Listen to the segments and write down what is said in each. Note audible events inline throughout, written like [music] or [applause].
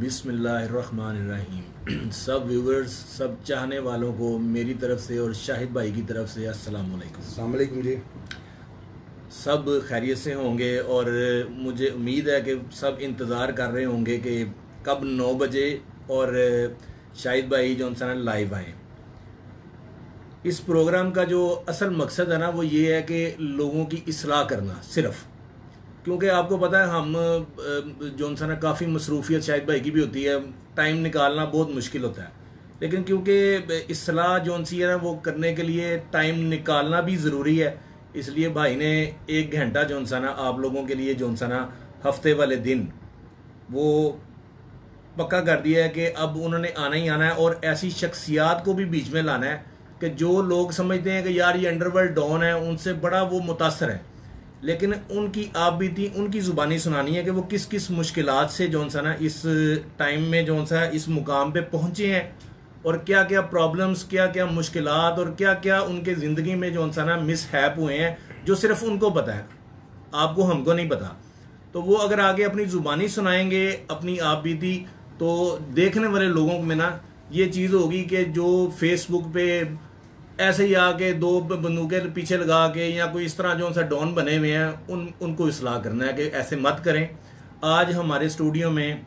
बिस्मिल्लाहिर्रहमानिर्रहीम। सब व्यूवर्स सब चाहने वालों को मेरी तरफ़ से और शाहिद भाई की तरफ़ से अस्सलाम वालेकुम। जी। सब खैरियत से होंगे और मुझे उम्मीद है कि सब इंतज़ार कर रहे होंगे कि कब नौ बजे और शाहिद भाई जो सा लाइव आए। इस प्रोग्राम का जो असल मकसद है ना वो ये है कि लोगों की असलाह करना सिर्फ़। क्योंकि आपको पता है हम जो सा ना काफ़ी मसरूफियत शायद भाई की भी होती है। टाइम निकालना बहुत मुश्किल होता है। लेकिन क्योंकि असलाह जो सी है ना, वो करने के लिए टाइम निकालना भी ज़रूरी है। इसलिए भाई ने एक घंटा जो सा ना आप लोगों के लिए जो सा ना हफ़्ते वाले दिन। वो पक्का कर दिया है कि अब उन्होंने आना ही आना है और ऐसी शख्सियात को भी बीच में लाना है कि जो लोग समझते हैं कि यार ये अंडरवर्ल्ड डॉन है, उनसे बड़ा वो मुतासर है। लेकिन उनकी आप भी थी, उनकी ज़ुबानी सुनानी है कि वो किस किस मुश्किल से जो सा ना इस टाइम में जो सा इस मुकाम पे पहुँचे हैं और क्या क्या प्रॉब्लम्स क्या क्या मुश्किल और क्या क्या उनके ज़िंदगी में जो सा ना मिस हैप हुए हैं, जो सिर्फ़ उनको पता है। आपको हमको नहीं पता। तो वो अगर आगे अपनी ज़ुबानी सुनाएँगे, अपनी आप बीती तो देखने वाले लोगों में ना ये चीज़ होगी कि जो फेसबुक पे ऐसे ही आके दो बंदूकें पीछे लगा के या कोई इस तरह जो सा डॉन बने हुए हैं, उन, उनको इसलाह करना है कि ऐसे मत करें। आज हमारे स्टूडियो में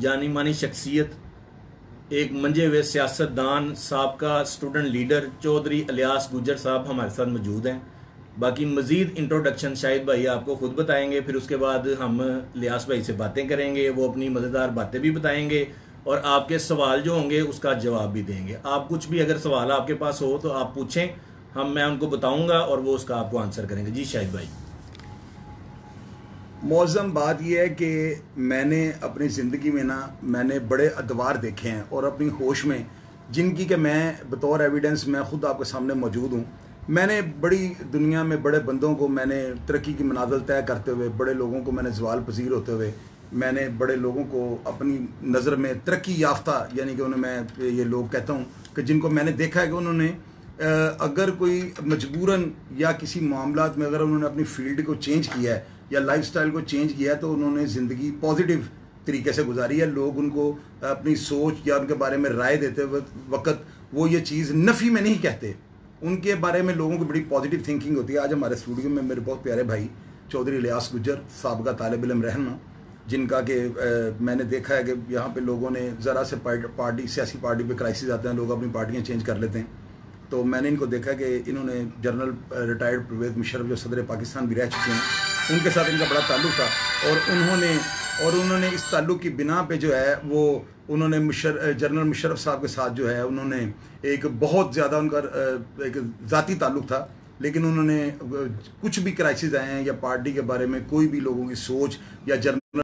जानी मानी शख्सियत, एक मंजे हुए सियासतदान सबका स्टूडेंट लीडर चौधरी अलियास गुजर साहब हमारे साथ मौजूद हैं। बाकी मज़ीद इंट्रोडक्शन शायद भाई आपको खुद बताएँगे, फिर उसके बाद हम लियास भाई से बातें करेंगे, वो अपनी मज़ेदार बातें भी बताएँगे। और आपके सवाल जो होंगे उसका जवाब भी देंगे। आप कुछ भी अगर सवाल आपके पास हो तो आप पूछें, हम, मैं उनको बताऊँगा और वो उसका आपको आंसर करेंगे। जी, शाहिद भाई। मौजम बात यह है कि मैंने अपनी ज़िंदगी में ना, मैंने बड़े अदवार देखे हैं और अपनी होश में, जिनकी के मैं बतौर एविडेंस मैं ख़ुद आपके सामने मौजूद हूँ। मैंने बड़ी दुनिया में बड़े बंदों को मैंने तरक्की की मनाजल तय करते हुए, बड़े लोगों को मैंने जवाल पजीर होते हुए मैंने बड़े लोगों को अपनी नज़र में तरक्की याफ्ता, यानी कि उन्हें मैं ये लोग कहता हूँ कि जिनको मैंने देखा है कि उन्होंने अगर कोई मजबूरन या किसी मामला में अगर उन्होंने अपनी फ़ील्ड को चेंज किया है या लाइफस्टाइल को चेंज किया है तो उन्होंने ज़िंदगी पॉजिटिव तरीके से गुजारी है। लोग उनको अपनी सोच या उनके बारे में राय देते वक्त वो ये चीज़ नफ़ी में नहीं कहते। उनके बारे में लोगों की बड़ी पॉजिटिव थिंकिंग होती है। आज हमारे स्टूडियो में मेरे बहुत प्यारे भाई चौधरी लियास गुजर सबका तालब इलम रहना जिनका कि मैंने देखा है कि यहाँ पे लोगों ने ज़रा से पार्टी सियासी पार्टी पे क्राइसिस आते हैं, लोग अपनी पार्टियाँ चेंज कर लेते हैं। तो मैंने इनको देखा कि इन्होंने जनरल रिटायर्ड परवेज मुशरफ जो सदर पाकिस्तान भी रह चुके हैं, उनके साथ इनका बड़ा ताल्लुक था और उन्होंने और उन्होंने इस ताल्लुक की बिना पे जो है, वो उन्होंने मुशर जनरल मुशरफ साहब के साथ जो है, उन्होंने एक बहुत ज़्यादा उनका एक ज़ाती ताल्लुक था। लेकिन उन्होंने कुछ भी क्राइसिस आए हैं या पार्टी के बारे में कोई भी लोगों की सोच या जनरल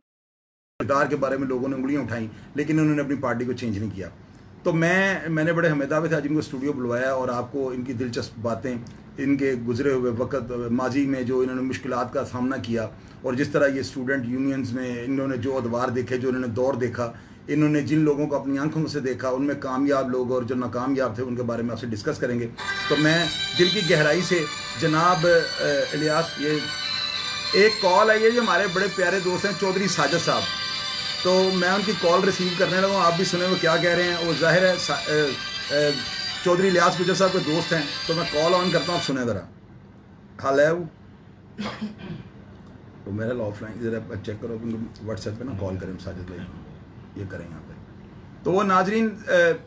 किरदार के बारे में लोगों ने उंगलियाँ उठाई, लेकिन उन्होंने अपनी पार्टी को चेंज नहीं किया। तो मैं, मैंने बड़े हमेदावे थे, आज इनको स्टूडियो बुलवाया और आपको इनकी दिलचस्प बातें, इनके गुजरे हुए वक्त, माजी में जो इन्होंने मुश्किल का सामना किया और जिस तरह ये स्टूडेंट यूनियंस में इन्होंने जो अदवार देखे, जो इन्होंने दौर देखा, इन्होंने जिन लोगों को अपनी आँखों से देखा, उनमें कामयाब लोग और जो नाकामयाब थे, उनके बारे में आपसे डिस्कस करेंगे। तो मैं दिल की गहराई से जनाब इलियास, ये एक कॉल आई है जो हमारे बड़े प्यारे दोस्त हैं, चौधरी साजद साहब। तो मैं उनकी कॉल रिसीव करने लगा आप भी सुने वो क्या कह रहे हैं। वो ज़ाहिर है चौधरी लियास गुजर साहब के दोस्त हैं तो मैं कॉल ऑन करता हूँ सुने ज़रा। हाल है वो तो मेरा ऑफलाइन ज़रा चेक करो व्हाट्सएप पे ना कॉल करें साजिद भाई। ये करें यहाँ पे। तो वो नाजरीन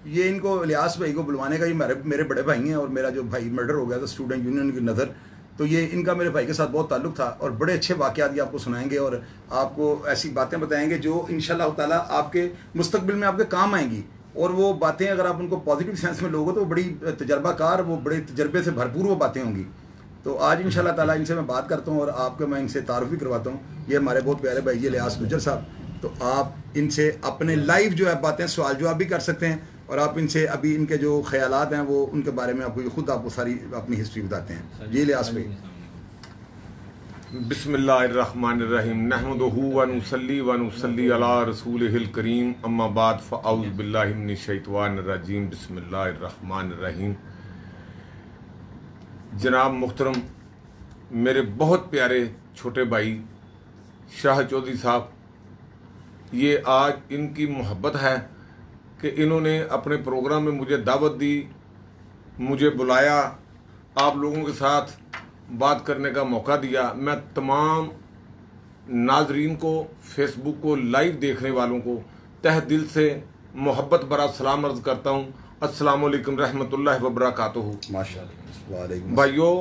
ये इनको लियास भाई को बुलवाने का ही मेरे मेरे बड़े भाई हैं और मेरा जो भाई मर्डर हो गया था स्टूडेंट यूनियन की नज़र तो ये इनका मेरे भाई के साथ बहुत ताल्लुक था और बड़े अच्छे वाक़ात आपको सुनाएँगे और आपको ऐसी बातें बताएँगे जो इन ताला आपके मुस्तबिल में आपके काम आएँगी। और वो बातें अगर आप उनको पॉजिटिव सेंस में लोगो तो बड़ी तजर्बाकार, वो बड़े तजर्बे से भरपूर वो बातें होंगी। तो आज इन ताला इनसे मैं बात करता हूँ और आपके मैं इनसे तारुफ भी करवाता हूँ। ये हमारे बहुत प्यारे भाई, ये लियास गुजर साहब। तो आप इनसे अपने लाइव जो है बातें सवाल जवाब भी कर सकते हैं। और आप इनसे अभी इनके जो ख्याल हैं वो उनके बारे में आपको खुद आपको सारी अपनी हिस्ट्री बताते हैं। जी लियास भाई बिस्मिल्लाहिर्रहमानिर्रहीम। नहमदुहु व नुसल्ली व नुसल्ली अला रसूलिहिल करीम। अम्मा बाद फ़अऊज़ बिल्लाहि मिनश शैतानिर रजीम। बिस्मिल्लाहिर्रहमानिर्रहीम। जनाब मुख्तरम मेरे बहुत प्यारे छोटे भाई शाह चौधरी साहब ये आज इनकी मोहब्बत है। कि इन्होंने अपने प्रोग्राम में मुझे दावत दी मुझे बुलाया आप लोगों के साथ बात करने का मौका दिया। मैं तमाम नाजरीन को फेसबुक को लाइव देखने वालों को तह दिल से मोहब्बत बरा सलाम अर्ज़ करता हूँ। अस्सलाम वालेकुम रहमतुल्लाहि व बरकातुहू। भाइयों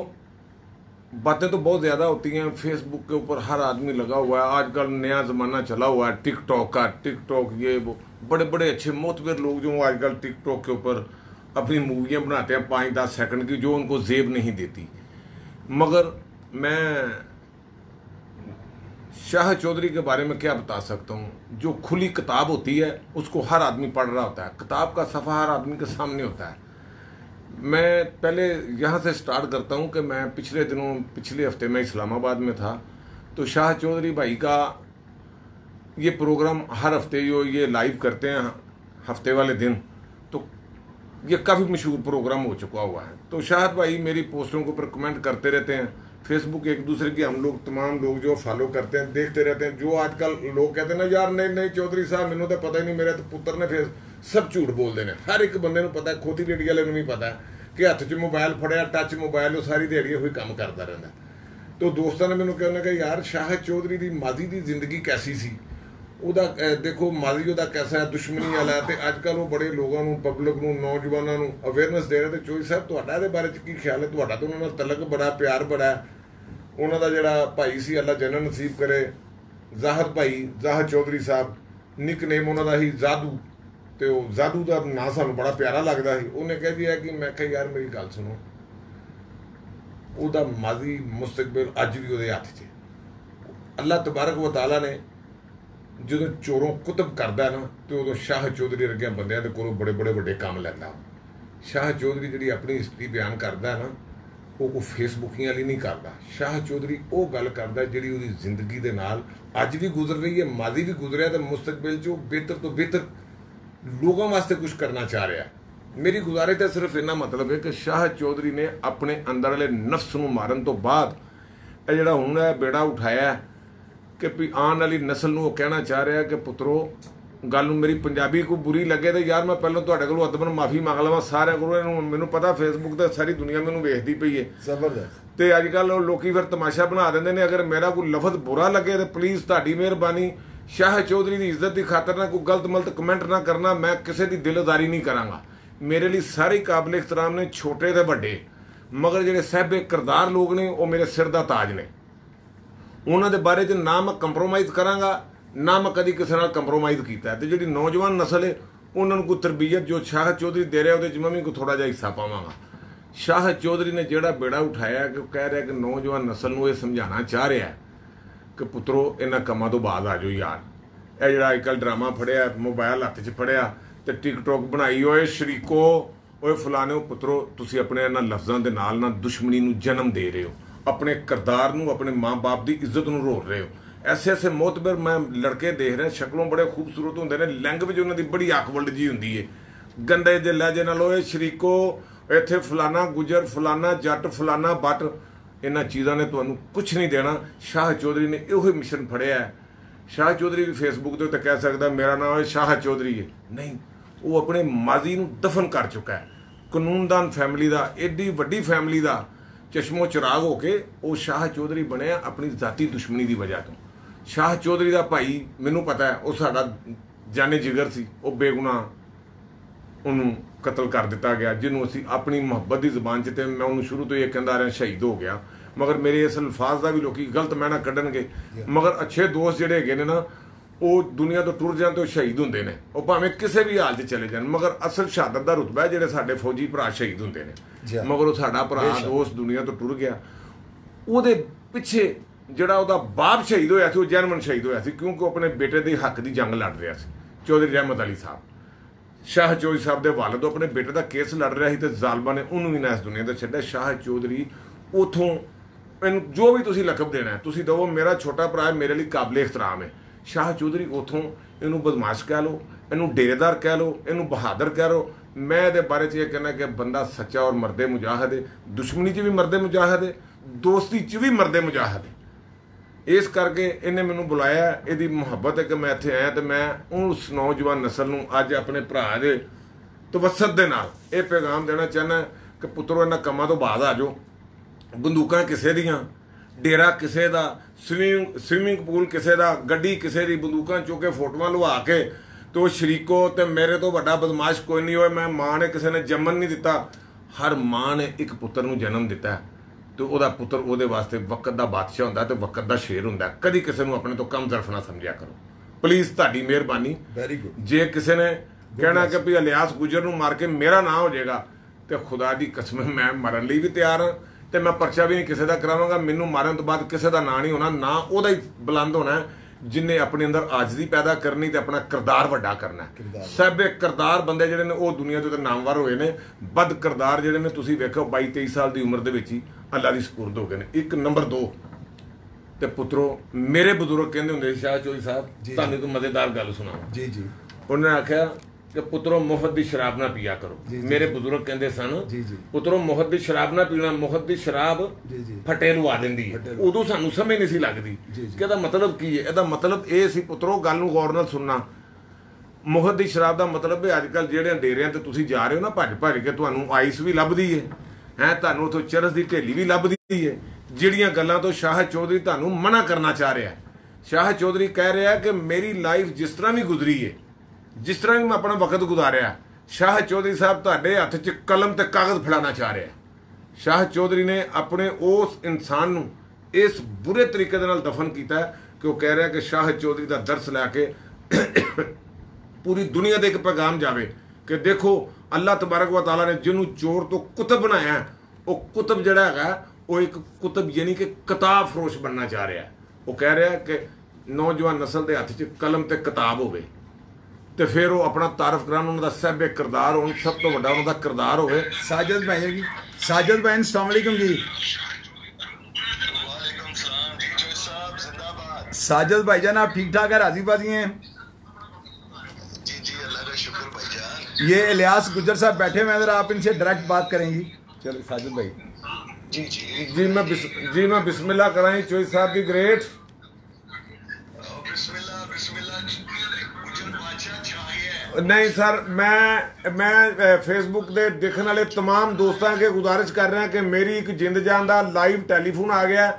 बातें तो बहुत ज़्यादा होती हैं। फेसबुक के ऊपर हर आदमी लगा हुआ है। आजकल नया जमाना चला हुआ है। टिकटॉक का टिकटॉक ये वो। बड़े बड़े अच्छे मोतबर लोग जो आजकल टिकटॉक के ऊपर अपनी मूवियाँ बनाते हैं, पाँच दस सेकंड की, जो उनको जेब नहीं देती। मगर मैं शाह चौधरी के बारे में क्या बता सकता हूँ? जो खुली किताब होती है, उसको हर आदमी पढ़ रहा होता है। किताब का सफ़ा हर आदमी के सामने होता है। मैं पहले यहाँ से स्टार्ट करता हूँ कि मैं पिछले दिनों, पिछले हफ़्ते में इस्लामाबाद में था तो शाह चौधरी भाई का ये प्रोग्राम हर हफ्ते जो ये लाइव करते हैं हफ्ते वाले दिन तो ये काफ़ी मशहूर प्रोग्राम हो चुका हुआ है तो शाहद भाई मेरी पोस्टों के ऊपर कमेंट करते रहते हैं फेसबुक एक दूसरे की हम लोग तमाम लोग जो फॉलो करते हैं देखते रहते हैं जो आजकल लोग कहते हैं ना यार नहीं नहीं चौधरी साहब मैनू तो पता ही नहीं मेरे तो पुत्र ने फेस सब ਝੂਠ ਬੋਲਦੇ ਨੇ ਹਰ ਇੱਕ ਬੰਦੇ ਨੂੰ ਪਤਾ ਖੋਤੀ ਰੇੜੀ ਵਾਲੇ ਨੂੰ ਵੀ ਪਤਾ ਕਿ ਹੱਥ 'ਚ ਮੋਬਾਈਲ ਫੜਿਆ ਟੱਚ ਮੋਬਾਈਲ ਉਹ ਸਾਰੀ ਦਿਹਾੜੀ ਉਹੀ ਕੰਮ ਕਰਦਾ ਰਹਿੰਦਾ ਤੋ ਦੋਸਤਾਂ ਨੇ ਮੈਨੂੰ ਕਹਿੰਦਾ ਕਿ ਯਾਰ ਸ਼ਾਹ ਚੌਧਰੀ ਦੀ ਮਾਜ਼ੀ ਦੀ ਜ਼ਿੰਦਗੀ ਕੈਸੀ ਸੀ ਉਹਦਾ ਦੇਖੋ ਮਾਜ਼ੀ ਉਹਦਾ ਕੈਸਾ ਹੈ, ਦੁਸ਼ਮਣੀ ਵਾਲਾ ਹੈ ਤੇ ਅੱਜ ਕੱਲ ਉਹ ਬੜੇ ਲੋਕਾਂ ਨੂੰ ਪਬਲਿਕ ਨੂੰ, ਨੌਜਵਾਨਾਂ ਨੂੰ ਅਵੇਅਰਨੈਸ ਦੇ ਰਿਹਾ ਤੇ ਚੋਈ ਸਾਹਿਬ, ਤੁਹਾਡਾ ਇਹਦੇ ਬਾਰੇ ਚ ਕੀ ਖਿਆਲ ਹੈ? ਤੁਹਾਡਾ ਤਾਂ ਉਹਨਾਂ ਨਾਲ ਤਲਕ ਬੜਾ, ਪਿਆਰ ਬੜਾ ਉਹਨਾਂ ਦਾ ਜਿਹੜਾ ਭਾਈ ਸੀ, ਅੱਲਾ ਜਨਨ ਨਸੀਬ ਕਰੇ, ਜ਼ਾਹਰ ਭਾਈ, ਜ਼ਾਹਰ ਚੌਧਰੀ ਸਾਹਿਬ ਨਿਕਨੇਮ ਉਹਨਾਂ ਦਾ ਹੀ ਜਾਦੂ ਤੇ ਉਹ ਜਾਦੂ ਦਾ ਨਾਂ ਸਾਨੂੰ ਬੜਾ ਪਿਆਰਾ ਲੱਗਦਾ ਸੀ। ਉਹਨੇ ਕਹਿ ਦਿਆ ਕਿ ਮੈਂ ਕਿਹਾ, ਯਾਰ, ਮੇਰੀ ਗੱਲ ਸੁਣੋ। ਉਹਦਾ ਮਾਜ਼ੀ ਮੁਸਤਕਬਲ ਅੱਜ ਵੀ ਉਹਦੇ ਹੱਥ 'ਚ ਹੈ। ਅੱਲਾਹ ਤਬਾਰਕ ਵਤਾਲਾ ਨੇ ਜਦੋਂ ਚੋਰੋਂ ਕੁਤਬ ਕਰਦਾ ਨਾ, ਤੇ ਉਦੋਂ ਸ਼ਾਹ ਚੌਧਰੀ ਵਰਗਿਆਂ ਬੰਦਿਆਂ ਦੇ ਕੋਲੋਂ ਬੜੇ ਬੜੇ ਵੱਡੇ ਕੰਮ ਲੈਂਦਾ। ਸ਼ਾਹ ਚੌਧਰੀ ਜਿਹੜੀ ਆਪਣੀ ਹਿਸਟਰੀ ਬਿਆਨ ਕਰਦਾ ਨਾ, ਉਹ ਕੋ ਫੇਸਬੁੱਕੀਆਂ ਲਈ ਨਹੀਂ ਕਰਦਾ। ਸ਼ਾਹ ਚੌਧਰੀ ਉਹ ਗੱਲ ਕਰਦਾ ਜਿਹੜੀ ਉਹਦੀ ਜ਼ਿੰਦਗੀ ਦੇ ਨਾਲ ਅੱਜ ਵੀ ਗੁਜ਼ਰ ਰਹੀ ਹੈ ਮਾਜ਼ੀ ਵੀ ਗੁਜ਼ਰਿਆ ਤੇ ਮੁਸਤਕਬਲ 'ਚ ਉਹ ਬਿਹਤਰ ਤੋਂ ਬਿਹਤਰ ਲੋਕਾਂ ਵਾਸਤੇ ਕੁਝ ਕਰਨਾ ਚਾਹ ਰਿਹਾ। ਮੇਰੀ ਗੁਜ਼ਾਰਿਸ਼ ਤਾਂ ਸਿਰਫ ਇਹਨਾਂ ਮਤਲਬ ਹੈ ਕਿ ਸ਼ਾਹ ਚੌਧਰੀ ਨੇ ਆਪਣੇ ਅੰਦਰ ਵਾਲੇ ਨਫਸ ਨੂੰ ਮਾਰਨ ਤੋਂ ਬਾਅਦ ਇਹ ਜਿਹੜਾ ਹੁਣ ਇਹ ਬੇੜਾ ਉਠਾਇਆ ਕਿ ਵੀ ਆਉਣ ਵਾਲੀ ਨਸਲ ਨੂੰ ਉਹ ਕਹਿਣਾ ਚਾਹ ਰਿਹਾ ਕਿ ਪੁੱਤਰੋ ਗੱਲ ਨੂੰ ਮੇਰੀ ਪੰਜਾਬੀ ਕੋ ਬੁਰੀ ਲੱਗੇ ਤੇ ਯਾਰ ਮੈਂ ਪਹਿਲਾਂ ਤੁਹਾਡੇ ਕੋਲੋਂ ਅਦਬਨ ਮਾਫੀ ਮੰਗ ਲਵਾਂ ਸਾਰਿਆਂ ਕੋਲੋਂ ਇਹਨੂੰ ਮੈਨੂੰ ਪਤਾ ਫੇਸਬੁੱਕ ਤੇ ਸਾਰੀ ਦੁਨੀਆ ਮੈਨੂੰ ਵੇਖਦੀ ਪਈ ਹੈ ਜ਼ਬਰਦਸਤ। ਤੇ ਅੱਜ ਕੱਲ ਉਹ ਲੋਕੀ ਫਿਰ ਤਮਾਸ਼ਾ ਬਣਾ ਦਿੰਦੇ ਨੇ ਅਗਰ ਮੇਰਾ ਕੋਈ ਲਫ਼ਜ਼ ਬੁਰਾ ਲੱਗੇ ਤੇ ਪਲੀਜ਼ ਤੁਹਾਡੀ ਮਿਹਰਬਾਨੀ ਸ਼ਾਹ ਚੌਧਰੀ ਦੀ ਇੱਜ਼ਤ ਦੀ ਖਾਤਰ ਨਾ ਕੋਈ ਗਲਤ ਮਲਤ ਕਮੈਂਟ ਨਾ ਕਰਨਾ ਮੈਂ ਕਿਸੇ ਦੀ ਦਿਲਦਾਰੀ ਨਹੀਂ ਕਰਾਂਗਾ। ਮੇਰੇ ਲਈ ਸਾਰੇ ਕਾਬਿਲ ਇਖਤਰਾਮ ਨੇ ਛੋਟੇ ਤੇ ਵੱਡੇ ਮਗਰ ਜਿਹੜੇ ਸਹਿਬੇ ਕਿਰਦਾਰ ਲੋਕ ਨੇ ਉਹ ਮੇਰੇ ਸਿਰ ਦਾ ਤਾਜ ਨੇ। ਉਹਨਾਂ ਦੇ ਬਾਰੇ 'ਚ ਨਾ ਮੈਂ ਕੰਪਰੋਮਾਈਜ਼ ਕਰਾਂਗਾ, ਨਾ ਮੈਂ ਕਦੀ ਕਿਸੇ ਨਾਲ ਕੰਪਰੋਮਾਈਜ਼ ਕੀਤਾ ਹੈ। ਤੇ ਜਿਹੜੀ ਨੌਜਵਾਨ ਨਸਲ ਹੈ, ਉਹਨਾਂ ਨੂੰ ਕੋਈ ਤਰਬੀਅਤ ਜੋ ਸ਼ਾਹ ਚੌਧਰੀ ਦੇ ਰਿਹਾ ਉਹਦੇ 'ਚ ਮੈਂ ਵੀ ਕੋਈ ਥੋੜਾ ਜਿਹਾ ਹਿੱਸਾ ਪਾਵਾਂਗਾ। ਸ਼ਾਹ ਚੌਧਰੀ ਨੇ ਜਿਹੜਾ ਬੇੜਾ ਉਠਾਇਆ ਕਿ ਉਹ ਕਹਿ ਰਿਹਾ ਕਿ ਨੌਜਵਾਨ ਨਸਲ ਨੂੰ ਇਹ ਸਮਝਾਉਣਾ ਚਾਹ ਰਿਹਾ ਕਿ ਪੁੱਤਰੋ, ਇਹਨਾਂ ਕੰਮਾਂ ਤੋਂ ਬਾਅਦ ਆ ਜਾਓ ਯਾਰ। ਇਹ ਜਿਹੜਾ ਅੱਜਕੱਲ ਡਰਾਮਾ ਫੜਿਆ, ਮੋਬਾਈਲ ਹੱਥ 'ਚ ਫੜਿਆ ਤੇ ਟਿਕਟੌਕ ਬਣਾਈ, ਓਏ ਸ਼ਰੀਕੋ, ਓਏ ਫਲਾਣਿਓ ਪੁੱਤਰੋ, ਤੁਸੀਂ ਆਪਣੇ ਇਹਨਾਂ ਲਫ਼ਜ਼ਾਂ ਦੇ ਨਾਲ ਨਾ ਦੁਸ਼ਮਣੀ ਨੂੰ ਜਨਮ ਦੇ ਰਹੇ ਹੋ। ਆਪਣੇ ਕਿਰਦਾਰ ਨੂੰ, ਆਪਣੇ ਮਾਂ-ਬਾਪ ਦੀ ਇੱਜ਼ਤ ਨੂੰ ਰੋਲ ਰਹੇ ਹੋ। ਐਸੇ ਐਸੇ ਮੋਤਬਰ ਮੈਂ ਲੜਕੇ ਦੇਖ ਰਿਹਾ, ਸ਼ਕਲੋਂ ਬੜੇ ਖੂਬਸੂਰਤ ਹੁੰਦੇ ਨੇ, ਲੈਂਗੁਏਜ ਉਹਨਾਂ ਦੀ ਬੜੀ ਆਕਵਲਡ ਜੀ ਹੁੰਦੀ ਏ। ਗੰਦੇ ਦੇ ਲਹਿਜੇ ਨਾਲ ਓਏ ਸ਼ਰੀਕੋ, ਇੱਥੇ ਫਲਾਣਾ ਗੁਜਰ ਫਲਾਣਾ ਜੱਟ ਫਲਾਣਾ ਬੱਟ, ਇਹਨਾਂ ਚੀਜ਼ਾਂ ਨੇ ਤੁਹਾਨੂੰ ਕੁਝ ਨਹੀਂ ਦੇਣਾ। ਸ਼ਾਹ ਚੌਧਰੀ ਨੇ ਇਹੋ ਹੀ ਮਿਸ਼ਨ ਫੜਿਆ ਸ਼ਾਹ ਚੌਧਰੀ ਵੀ ਫੇਸਬੁੱਕ ਦੇ ਉੱਤੇ ਕਹਿ ਸਕਦਾ, ਮੇਰਾ ਨਾਮ ਹੈ ਸ਼ਾਹ ਚੌਧਰੀ ਹੈ ਨਹੀਂ, ਉਹ ਆਪਣੇ ਮਾਜ਼ੀ ਨੂੰ ਦਫਨ ਕਰ ਚੁੱਕਾ ਹੈ। ਕਾਨੂੰਨਦਾਨ ਫੈਮਿਲੀ ਦਾ, ਏਡੀ ਵੱਡੀ ਫੈਮਿਲੀ ਦਾ ਚਸ਼ਮੋ ਚਿਰਾਗ ਹੋ ਕੇ ਉਹ ਸ਼ਾਹ ਚੌਧਰੀ ਬਣਿਆ ਆਪਣੀ ਜ਼ਾਤੀ ਦੁਸ਼ਮਣੀ ਦੀ ਵਜ੍ਹਾ ਤੋਂ। ਸ਼ਾਹ ਚੌਧਰੀ ਦਾ ਭਾਈ ਮੈਨੂੰ ਪਤਾ ਹੈ ਉਹ ਸਾਡਾ ਜਾਨੇ ਜਿਗਰ ਸੀ ਉਹ ਬੇਗੁਨਾਹ ਉਹਨੂੰ ਕਤਲ ਕਰ ਦਿੱਤਾ ਗਿਆ ਜਿਹਨੂੰ ਅਸੀਂ ਆਪਣੀ ਮੁਹੱਬਤ ਦੀ ਜ਼ੁਬਾਨ 'ਚ ਤੇ ਮੈਂ ਉਹਨੂੰ ਸ਼ੁਰੂ ਤੋਂ ਇਹ ਕਹਿੰਦਾ ਰਿਹਾ ਸ਼ਹੀਦ ਹੋ ਗਿਆ। ਮਗਰ ਮੇਰੇ ਇਸ ਅਲਫਾਜ਼ ਦਾ ਵੀ ਲੋਕੀ ਗਲਤ ਮੈਨਾ ਕੱਢਣਗੇ। ਮਗਰ ਅੱਛੇ ਦੋਸਤ ਜਿਹੜੇ ਹੈਗੇ ਨੇ ਨਾ ਉਹ ਦੁਨੀਆ ਤੋਂ ਟੁਰ ਜਾਣ ਤੇ ਉਹ ਸ਼ਹੀਦ ਹੁੰਦੇ ਨੇ। ਉਹ ਭਾਵੇਂ ਕਿਸੇ ਵੀ ਹਾਲ 'ਚ ਚਲੇ ਜਾਣ ਮਗਰ ਅਸਲ ਸ਼ਹਾਦਤ ਦਾ ਰੁਤਬਾ ਹੈ ਜਿਹੜੇ ਸਾਡੇ ਫੌਜੀ ਭਰਾ ਸ਼ਹੀਦ ਹੁੰਦੇ ਨੇ। ਮਗਰ ਉਹ ਸਾਡਾ ਭਰਾ। ਦੋਸਤ ਦੁਨੀਆ ਤੋਂ ਟੁਰ ਗਿਆ। ਉਹਦੇ ਪਿੱਛੇ ਜਿਹੜਾ ਉਹਦਾ ਬਾਪ ਸ਼ਹੀਦ ਹੋਇਆ ਸੀ ਉਹ ਜਰਮਨ ਸ਼ਹੀਦ ਹੋਇਆ ਸੀ ਕਿਉਂਕਿ ਉਹ ਆਪਣੇ ਬੇਟੇ ਦੇ ਹੱਕ ਦੀ ਜੰਗ ਲੜ ਰਿਹਾ ਸੀ ਚੌਧਰੀ ਰਹਿਮਤ ਅਲੀ ਸਾਹਿਬ। ਸ਼ਾਹ ਚੌਧਰੀ ਸਾਹਿਬ ਦੇ ਵਾਲਦ ਉਹ ਆਪਣੇ ਬੇਟੇ ਦਾ ਕੇਸ ਲੜ ਰਿਹਾ ਸੀ ਤੇ ਜ਼ਾਲਮਾਂ ਨੇ ਉਹਨੂੰ ਵੀ ਨਾ ਇਸ ਦੁਨੀਆ ਤੋਂ ਛੱਡਿਆ। ਸ਼ਾਹ ਚੌਧਰੀ ਉਥੋਂ ਇਹਨੂੰ ਜੋ ਵੀ ਤੁਸੀਂ ਲਕਬ ਦੇਣਾ ਤੁਸੀਂ ਦਵੋ ਮੇਰਾ ਛੋਟਾ ਭਰਾ ਮੇਰੇ ਲਈ ਕਾਬਲੇ ਇਖਤਰਾਮ ਹੈ। ਸ਼ਾਹ ਚੌਧਰੀ ਉਥੋਂ ਇਹਨੂੰ ਬਦਮਾਸ਼ ਕਹਿ ਲਓ, ਇਹਨੂੰ ਡੇਰੇਦਾਰ ਕਹਿ ਲਓ, ਇਹਨੂੰ ਬਹਾਦਰ ਕਹਿ ਲਓ। ਮੈਂ ਇਹਦੇ ਬਾਰੇ ਚ ਇਹ ਕਹਿਣਾ ਕਿ ਬੰਦਾ ਸੱਚਾ ਔਰ ਮਰਦੇ ਮੁਜਾਹਦ ਹੈ ਦੁਸ਼ਮਣੀ ਚ ਵੀ ਮਰਦੇ ਮੁਜਾਹਦ ਹੈ ਦੋਸਤੀ ਚ ਵੀ ਮਰਦੇ ਮੁਜਾਹਦ। ਹੈ ਇਸ ਕਰਕੇ ਇਹਨੇ ਮੈਨੂੰ ਬੁਲਾਇਆ, ਇਹਦੀ ਮੁਹੱਬਤ ਹੈ ਕਿ ਮੈਂ ਇੱਥੇ ਆਇਆ ਤੇ ਮੈਂ ਉਸ ਨੌਜਵਾਨ ਨਸਲ ਨੂੰ ਅੱਜ ਆਪਣੇ ਭਰਾ ਦੇ ਤਵਸਤ ਦੇ ਨਾਲ ਇਹ ਪੈਗਾਮ ਦੇਣਾ ਚਾਹੁੰਦਾ ਕਿ ਪੁੱਤਰੋ, ਇਹਨਾਂ ਕੰਮਾਂ ਤੋਂ ਬਾਅਦ ਆ ਜਾਓ। ਬੰਦੂਕਾਂ ਕਿਸੇ ਦੀਆਂ ਡੇਰਾ ਕਿਸੇ ਦਾ ਸਵਿਮਿੰਗ ਸਵਿਮਿੰਗ ਪੂਲ ਕਿਸੇ ਦਾ ਗੱਡੀ ਕਿਸੇ ਦੀ ਬੰਦੂਕਾਂ ਚੁੱਕ ਕੇ ਫੋਟੋਆਂ ਲਵਾ ਕੇ ਤੇ ਉਹ ਸ਼ਰੀਕੋ ਤੇ ਮੇਰੇ ਤੋਂ ਵੱਡਾ ਬਦਮਾਸ਼ ਕੋਈ ਨਹੀਂ ਹੋਏ ਮੈਂ ਮਾਂ ਨੇ ਕਿਸੇ ਨੇ ਜੰਮਣ ਨਹੀਂ ਦਿੱਤਾ। ਹਰ ਮਾਂ ਨੇ ਇੱਕ ਪੁੱਤਰ ਨੂੰ ਜਨਮ ਦਿੱਤਾ ਤੇ ਉਹਦਾ ਪੁੱਤਰ ਉਹਦੇ ਵਾਸਤੇ ਵਕਤ ਦਾ ਬਾਦਸ਼ਾਹ ਹੁੰਦਾ ਤੇ ਵਕਤ ਦਾ ਸ਼ੇਰ ਹੁੰਦਾ ਕਦੀ ਕਿਸੇ ਨੂੰ ਆਪਣੇ ਤੋਂ ਕਮ ਜ਼ਰਫ ਨਾ ਸਮਝਿਆ ਕਰੋ। ਪਲੀਜ਼ ਤੁਹਾਡੀ ਮਿਹਰਬਾਨੀ। ਵੈਰੀ ਗੁੱਡ ਜੇ ਕਿਸੇ ਨੇ ਕਹਿਣਾ ਕਿ ਵੀ ਇਲਿਆਸ ਗੁਜਰ ਨੂੰ ਮਾਰ ਕੇ ਮੇਰਾ ਨਾਂ ਹੋ ਜਾਏਗਾ ਤੇ ਖੁਦਾ ਦੀ ਕਸਮ ਮੈਂ ਮਰਨ ਲਈ ਵੀ ਤਿਆਰ ਹਾਂ। ਤੇ ਮੈਂ ਪਰਚਾ ਵੀ ਨਹੀਂ ਕਿਸੇ ਦਾ ਕਰਾਵਾਂਗਾ ਮੈਨੂੰ ਮਾਰਨ ਤੋਂ ਬਾਅਦ ਕਿਸੇ ਦਾ ਨਾਂ ਨਹੀਂ ਹੋਣਾ ਨਾ ਉਹਦਾ ਹੀ ਬੁਲੰਦ ਹੋਣਾ ਜਿਨੇ ਆਪਣੇ ਅੰਦਰ ਆਜਜ਼ੀ ਪੈਦਾ ਕਰਨੀ ਤੇ ਆਪਣਾ ਕਿਰਦਾਰ ਵੱਡਾ ਕਰਨਾ ਹੈ। ਸਭ ਇੱਕ ਕਿਰਦਾਰ ਬੰਦੇ ਜਿਹੜੇ ਨੇ ਉਹ ਦੁਨੀਆ ਦੇ ਉੱਤੇ ਨਾਮਵਰ ਹੋਏ ਨੇ ਬਦ ਕਿਰਦਾਰ ਜਿਹੜੇ ਨੇ ਤੁਸੀਂ ਵੇਖੋ 22 23 ਸਾਲ ਦੀ ਉਮਰ ਦੇ ਵਿੱਚ ਹੀ ਅੱਲਾ ਦੀ ਸਪੁਰਦ ਹੋ ਗਏ ਨੇ। ਇੱਕ ਨੰਬਰ 2 ਤੇ ਪੁੱਤਰੋ ਮੇਰੇ ਬਜ਼ੁਰਗ ਕਹਿੰਦੇ ਹੁੰਦੇ ਸ਼ਾਹ ਚੋਈ ਸਾਹਿਬ ਤੁਹਾਨੂੰ ਇੱਕ ਮਜ਼ੇਦਾਰ ਗੱਲ ਸੁਣਾਵਾਂ। ਜੀ ਜੀ। ਉਹਨਾਂ ਨੇ ਆਖਿਆ ਕਿ ਪੁੱਤਰੋ ਮੁਫਤ ਦੀ ਸ਼ਰਾਬ ਨਾ ਪੀਆ ਕਰੋ। ਮੇਰੇ ਬਜ਼ੁਰਗ ਕਹਿੰਦੇ ਸਨ। ਪੁੱਤਰੋ ਮੁਫਤ ਦੀ ਸ਼ਰਾਬ ਨਾ ਪੀਣਾ ਮੁਫਤ ਦੀ ਸ਼ਰਾਬ। ਫਟੇ ਲਵਾ ਦਿੰਦੀ ਹੈ। ਉਦੋਂ ਸਾਨੂੰ ਸਮਝ ਨਹੀਂ ਸੀ ਲੱਗਦੀ ਕਿ ਇਹਦਾ ਮਤਲਬ ਕੀ ਹੈ। ਇਹਦਾ ਮਤਲਬ ਇਹ ਸੀ ਪੁੱਤਰੋ ਗੱਲ ਨੂੰ ਗੌਰ ਨਾਲ ਸੁਣਨਾ। ਮੁਫਤ ਦੀ ਸ਼ਰਾਬ ਦਾ ਮਤਲਬ ਹੈ ਅੱਜ ਕੱਲ ਜਿਹੜੇ ਡੇਰਿਆਂ ਤੇ ਤੁਸੀਂ ਜਾ ਰਹੇ ਹੋ ਨਾ ਭੱਜ ਭੱਜ ਕੇ ਤੁਹਾਨੂੰ ਆਈਸ ਵੀ ਲੱਭਦੀ ਹੈ। ਹੈ ਤੁਹਾਨੂੰ ਉਥੋਂ ਚਰਸ ਦੀ ਢੇਲੀ ਵੀ ਲੱਭਦੀ ਹੈ। ਜਿਹੜੀਆਂ ਗੱਲਾਂ ਤੋਂ ਸ਼ਾਹ ਚੌਧਰੀ ਤੁਹਾਨੂੰ ਮਨਾ ਕਰਨਾ ਚਾਹ ਰਿਹਾ ਹੈ। ਸ਼ਾਹ ਚੌਧਰੀ ਕਹਿ ਰਿਹਾ ਕਿ ਮੇਰੀ ਲਾਈਫ ਜਿਸ ਤਰ੍ਹਾਂ ਵੀ ਗੁਜ਼ਰੀ ਹੈ ਜਿਸ ਤਰ੍ਹਾਂ ਵੀ ਮੈਂ ਆਪਣਾ ਵਕਤ ਗੁਜ਼ਾਰਿਆ, ਸ਼ਾਹ ਚੌਧਰੀ ਸਾਹਿਬ ਤੁਹਾਡੇ ਹੱਥ 'ਚ ਕਲਮ ਤੇ ਕਾਗਜ਼ ਫੜਾਉਣਾ ਚਾਹ ਰਿਹਾ। ਸ਼ਾਹ ਚੌਧਰੀ ਨੇ ਆਪਣੇ ਉਸ ਇਨਸਾਨ ਨੂੰ ਇਸ ਬੁਰੇ ਤਰੀਕੇ ਦੇ ਨਾਲ ਦਫਨ ਕੀਤਾ ਕਿ ਉਹ ਕਹਿ ਰਿਹਾ ਕਿ ਸ਼ਾਹ ਚੌਧਰੀ ਦਾ ਦਰਸ ਲੈ ਕੇ ਪੂਰੀ ਦੁਨੀਆ ਦੇ ਇੱਕ ਪੈਗਾਮ ਜਾਵੇ ਕਿ ਦੇਖੋ, ਅੱਲਾਹ ਤਬਾਰਕ ਵਾ ਤਾਲਾ ਨੇ ਜਿਹਨੂੰ ਚੋਰ ਤੋਂ ਕੁਤਬ ਬਣਾਇਆ, ਉਹ ਕੁਤਬ ਜਿਹੜਾ ਹੈਗਾ, ਉਹ ਇੱਕ ਕੁਤਬ ਯਾਨੀ ਕਿ ਕਿਤਾਬ ਫਰੋਸ਼ ਬਣਨਾ ਚਾਹ ਰਿਹਾ। ਉਹ ਕਹਿ ਰਿਹਾ ਕਿ ਨੌਜਵਾਨ ਨਸਲ ਦੇ ਹੱਥ 'ਚ ਕਲਮ ਤੇ ਕਿਤਾਬ ਹੋਵੇ। ਤੇ ਫਿਰ ਉਹ ਆਪਣਾ ਤਾਰਫ ਕਰਨ ਉਹਨਾਂ ਦਾ ਸਹਿਬੇ ਕਿਰਦਾਰ ਹੋਣ ਸਭ ਤੋਂ ਵੱਡਾ ਉਹਨਾਂ ਦਾ ਕਿਰਦਾਰ ਹੋਵੇ। ਸਾਜਦ ਭਾਈ ਜੀ ਸਾਜਦ ਭਾਈ ਅਸਲਾਮ ਅਲੈਕਮ ਜੀ। साजिद आप ठीक ठाक है राज़ी बाजी हैं ये इलियास गुजर साहब बैठे हुए हैं आप इनसे डायरेक्ट बात करेंगी चलो साजिद भाई जी जी जी मैं जी मैं बिस्मिल्लाह कराई चोई साहब भी ग्रेट ਨਹੀਂ ਸਰ ਮੈਂ ਮੈਂ ਫੇਸਬੁੱਕ ਦੇ ਦੇਖਣ ਵਾਲੇ तमाम ਦੋਸਤਾਂ ਕੇ ਗੁਜ਼ਾਰਿਸ਼ ਕਰ ਰਿਹਾ ਕਿ ਮੇਰੀ ਇੱਕ ਜਿੰਦ ਜਾਨ ਦਾ ਲਾਈਵ ਟੈਲੀਫੋਨ ਆ ਗਿਆ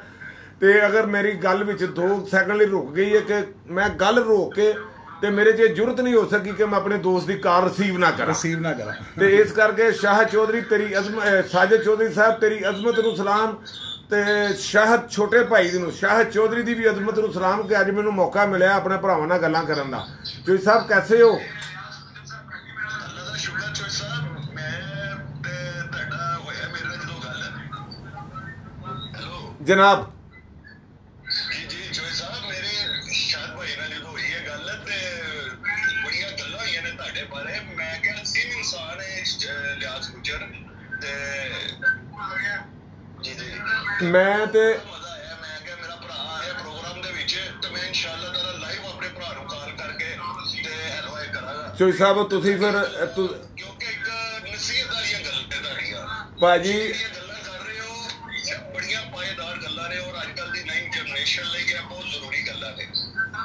ਤੇ ਅਗਰ ਮੇਰੀ ਗੱਲ ਵਿੱਚ 2 ਸੈਕਿੰਡ ਲਈ ਰੁਕ ਗਈ ਹੈ ਕਿ ਮੈਂ ਗੱਲ ਰੋਕ ਕੇ ਤੇ ਮੇਰੇ 'ਚ ਜੁਰਤ ਨਹੀਂ ਹੋ ਸਕੀ ਕਿ ਮੈਂ ਆਪਣੇ ਦੋਸਤ ਦੀ ਕਾਲ ਰਿਸੀਵ ਨਾ ਕਰਾਂ रिसीव ना करा ਤੇ ਇਸ ਕਰਕੇ ਸ਼ਾਹ ਚੌਧਰੀ ਤੇਰੀ ਅਜ਼ਮ ਅਹ ਸਾਜਦ ਚੌਧਰੀ ਸਾਹਿਬ ਤੇਰੀ ਅਜ਼ਮਤ ਨੂੰ ਸਲਾਮ ਤੇ ਸ਼ਾਹ ਛੋਟੇ ਭਾਈ ਦੀ ਨੂੰ ਸ਼ਾਹ ਚੌਧਰੀ ਦੀ ਵੀ ਅਜ਼ਮਤ ਨੂੰ ਸਲਾਮ ਕਿ ਅੱਜ ਮੈਨੂੰ ਮੌਕਾ ਮਿਲਿਆ ਆਪਣੇ ਭਰਾਵਾਂ ਨਾਲ ਗੱਲਾਂ ਕਰਨ ਦਾ ਚੋਈ ਸਾਹਿਬ ਕੈਸੇ ਹੋ ਜਨਾਬ। ਜੀ ਜੀ ਚੋਈ ਸਾਹਿਬ ਮੇਰੇ ਸ਼ਾਦ ਭਾਈ ਨਾਲ ਜਦੋਂ ਹੋਈ ਹੈ ਗੱਲ ਤੇ ਬੜੀਆਂ ਗੱਲਾਂ ਹੋਈਆਂ ਨੇ ਤੁਹਾਡੇ ਬਾਰੇ। ਮੈਂ ਕਿਹਾ ਸਿਮ ਇਨਸਾਨ ਹੈ ਅਹ, ਲਿਆਸ ਗੁਜਰ ਤੇ ਜੀ ਜੀ। ਮੈਂ ਤੇ ਮਜ਼ਾ ਆਇਆ। ਮੈਂ ਕਿਹਾ ਮੇਰਾ ਭਰਾ ਆਇਆ ਪ੍ਰੋਗਰਾਮ ਦੇ ਵਿੱਚ ਤੇ ਮੈਂ ਇਨਸ਼ਾਅੱਲਾ ਤਾਲਾ ਲਾਈਵ ਆਪਣੇ ਭਰਾ ਨੂੰ ਕਾਲ ਕਰਕੇ ਤੇ ਹੈਲੋ ਇਹ ਕਰਾਂਗਾ। ਚੋਈ ਸਾਹਿਬ ਤੁਸੀਂ ਫਿਰ ਤੁ- ਕਿਉਂਕਿ ਇੱਕ ਨਸੀਹਤ ਵਾਲੀਆਂ ਗੱਲਾਂ ਨੇ ਤੁਹਾਡੀਆਂ। ਭਾਜੀ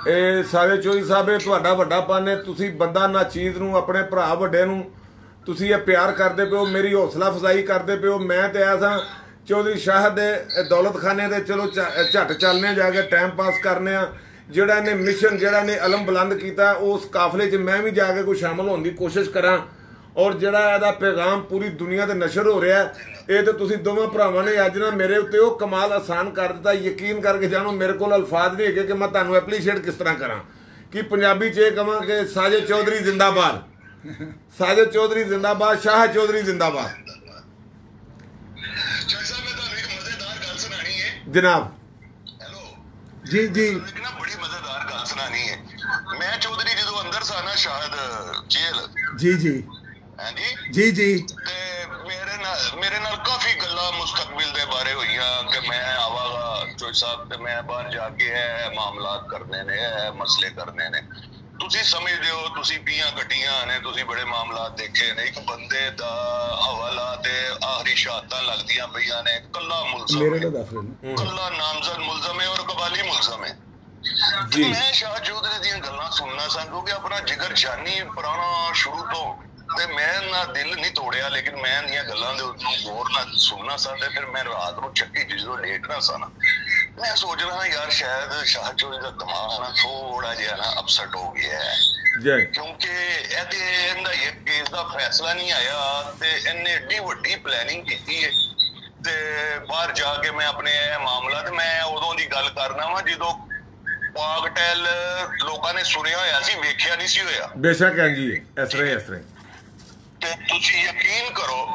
ਇਹ ਸਾਰੇ ਚੋਈ ਸਾਹਿਬ, ਇਹ ਤੁਹਾਡਾ ਵੱਡਾ ਪਨ ਹੈ। ਤੁਸੀਂ ਬੰਦਾ ਨਾ ਚੀਜ਼ ਨੂੰ, ਆਪਣੇ ਭਰਾ ਵੱਡੇ ਨੂੰ, ਤੁਸੀਂ ਇਹ ਪਿਆਰ ਕਰਦੇ ਪਿਓ ਮੇਰੀ ਹੌਸਲਾ ਫਜ਼ਾਈ ਕਰਦੇ ਪਿਓ ਮੈਂ ਤੇ ਐਸਾ ਚੌਧਰੀ ਸ਼ਾਹ ਦੇ ਦੌਲਤਖਾਨੇ ਦੇ ਚਲੋ ਝ- ਝੱਟ ਚੱਲਨੇ ਜਾ ਕੇ ਟਾਈਮ ਪਾਸ ਕਰਨੇ ਆ ਜਿਹੜਾ ਇਹਨੇ ਮਿਸ਼ਨ ਜਿਹੜਾ ਇਹਨੇ ਅਲਮ ਬੁਲੰਦ ਕੀਤਾ ਉਸ ਕਾਫਲੇ 'ਚ ਮੈਂ ਵੀ ਜਾ ਕੇ ਕੋਈ ਸ਼ਾਮਲ ਹੋਣ ਦੀ ਕੋਸ਼ਿਸ਼ ਕਰਾਂ। ਔਰ ਜਿਹੜਾ ਇਹਦਾ ਪੈਗਾਮ ਪੂਰੀ ਦੁਨੀਆ ਤੇ ਨਸ਼ਰ ਹੋ ਰਿਹਾ ਇਹ ਤੇ ਤੁਸੀਂ ਦੋਵਾਂ ਭਰਾਵਾਂ ਨੇ ਅੱਜ ਨਾ ਮੇਰੇ ਉੱਤੇ ਉਹ ਕਮਾਲ ਆਸਾਨ ਕਰ ਦਿੱਤਾ ਯਕੀਨ ਕਰਕੇ ਜਾਣੋ ਮੇਰੇ ਕੋਲ ਅਲਫਾਜ਼ ਨਹੀਂ ਹੈਗੇ ਕਿ ਮੈਂ ਤੁਹਾਨੂੰ ਐਪਰੀਸ਼ੀਏਟ ਕਿਸ ਤਰ੍ਹਾਂ ਕਰਾਂ। ਕਿ ਪੰਜਾਬੀ 'ਚ ਇਹ ਕਹਾਂ ਕਿ ਸਾਜੇ ਚੌਧਰੀ ਜ਼ਿੰਦਾਬਾਦ। ਸਾਜੇ ਚੌਧਰੀ ਜ਼ਿੰਦਾਬਾਦ ਸ਼ਾਹ ਚੌਧਰੀ ਜ਼ਿੰਦਾਬਾਦ। ਜਨਾਬ। ਜੀ ਜੀ। ਨਾ ਬੜੀ ਮਜ਼ੇਦਾਰ ਗੱਲ ਸੁਣਾਣੀ ਹੈ। ਮੈਂ ਚੌਧਰੀ ਜਦੋਂ ਅੰਦਰ ਸਾਨਾ ਸ਼ਾਇਦ ਜੇਲ ਜੀ ਜੀ। ਹਾਂਜੀ ਜੀ ਜੀ। ਤੇ ਨਾਲ ਮੇਰੇ ਨਾਲ ਕਾਫੀ ਗੱਲਾਂ ਮੁਸਤਕਬਲ ਦੇ ਬਾਰੇ ਹੋਈਆਂ ਕਿ ਮੈਂ ਆਵਾਂਗਾ ਚੋਈ ਸਾਹਿਬ ਤੇ ਮੈਂ ਬਾਹਰ ਜਾ ਕੇ ਇਹ ਮਾਮਲਾਤ ਕਰਨੇ ਨੇ ਇਹ ਮਸਲੇ ਕਰਨੇ ਨੇ। ਤੁਸੀਂ ਸਮਝਦੇ ਹੋ ਤੁਸੀਂ ਪੀਆਂ ਗੱਡੀਆਂ ਨੇ ਤੁਸੀਂ ਬੜੇ ਮਾਮਲਾਤ ਦੇਖੇ ਨੇ। ਇੱਕ ਬੰਦੇ ਦਾ ਹਵਾਲਾ ਤੇ ਆਖਰੀ ਸ਼ਹਾਦਤਾਂ ਲੱਗਦੀਆਂ ਪਈਆਂ ਨੇ ਕੱਲਾ ਮੁਲਜ਼ਮ ਮੇਰੇ ਹੈ। ਤੋਂ ਦੱਸ ਰਹੇ ਨੇ ਕੱਲਾ ਨਾਮਜ਼ਦ ਮੁਲਜ਼ਮ ਹੈ ਔਰ ਕਬਾਲੀ ਮੁਲਜ਼ਮ ਹੈ। ਜੀ। ਮੈਂ ਸ਼ਾਹ ਚੌਧਰੀ ਦੀਆਂ ਗੱਲਾਂ ਸੁਣਨਾ ਸਾਂ ਕਿਉਂਕਿ ਆਪਣਾ ਜਿਗਰ ਜਾਨੀ ਪੁਰਾਣਾ ਸ਼ੁਰੂ ਤੋਂ ਤੇ ਮੈਂ ਨਾ ਦਿਲ ਨਹੀਂ ਤੋੜਿਆ ਲੇਕਿਨ ਮੈਂ ਦੀਆਂ ਗੱਲਾਂ ਦੇ ਉੱਤੇ ਗੌਰ ਨਾਲ ਸੁਣਨਾ ਸਾਂ ਤੇ ਫਿਰ ਮੈਂ ਰਾਤ ਨੂੰ ਚੱਕੀ ਜਦੋਂ ਲੇਟਣਾ ਸਾਂ ਨਾ। ਮੈਂ ਸੋਚ ਰਿਹਾ ਯਾਰ ਸ਼ਾਇਦ ਸ਼ਾਹ ਚੌਧਰੀ ਦਾ ਦਿਮਾਗ ਨਾ ਥੋੜਾ ਜਿਹਾ ਨਾ ਅਪਸੈਟ ਹੋ ਗਿਆ ਹੈ। ਜੈ। ਕਿਉਂਕਿ ਇਹਦੇ ਇਹਦਾ ਇਹ ਕੇਸ ਦਾ ਫੈਸਲਾ ਨਹੀਂ ਆਇਆ ਤੇ ਇਹਨੇ ਏਡੀ ਵੱਡੀ ਪਲੈਨਿੰਗ ਕੀਤੀ ਹੈ। ਤੇ ਬਾਹਰ ਜਾ ਕੇ ਮੈਂ ਆਪਣੇ ਇਹ ਮਾਮਲਾ ਤੇ ਮੈਂ ਉਦੋਂ ਦੀ ਗੱਲ ਕਰਨਾ ਵਾਂ ਜਦੋਂ ਪਾਗਟੈਲ ਲੋਕਾਂ ਨੇ ਸੁਣਿਆ ਹੋਇਆ ਸੀ ਵੇਖਿਆ ਨਹੀਂ ਸੀ ਹੋਇਆ। ਬੇਸ਼ੱਕ ਹੈ ਜੀ ਇਸ ਤਰ੍ਹਾਂ ਇਸ ਤਰ੍ਹਾਂ। ਤੇ ਤੁਸੀਂ ਯਕੀਨ ਕਰੋ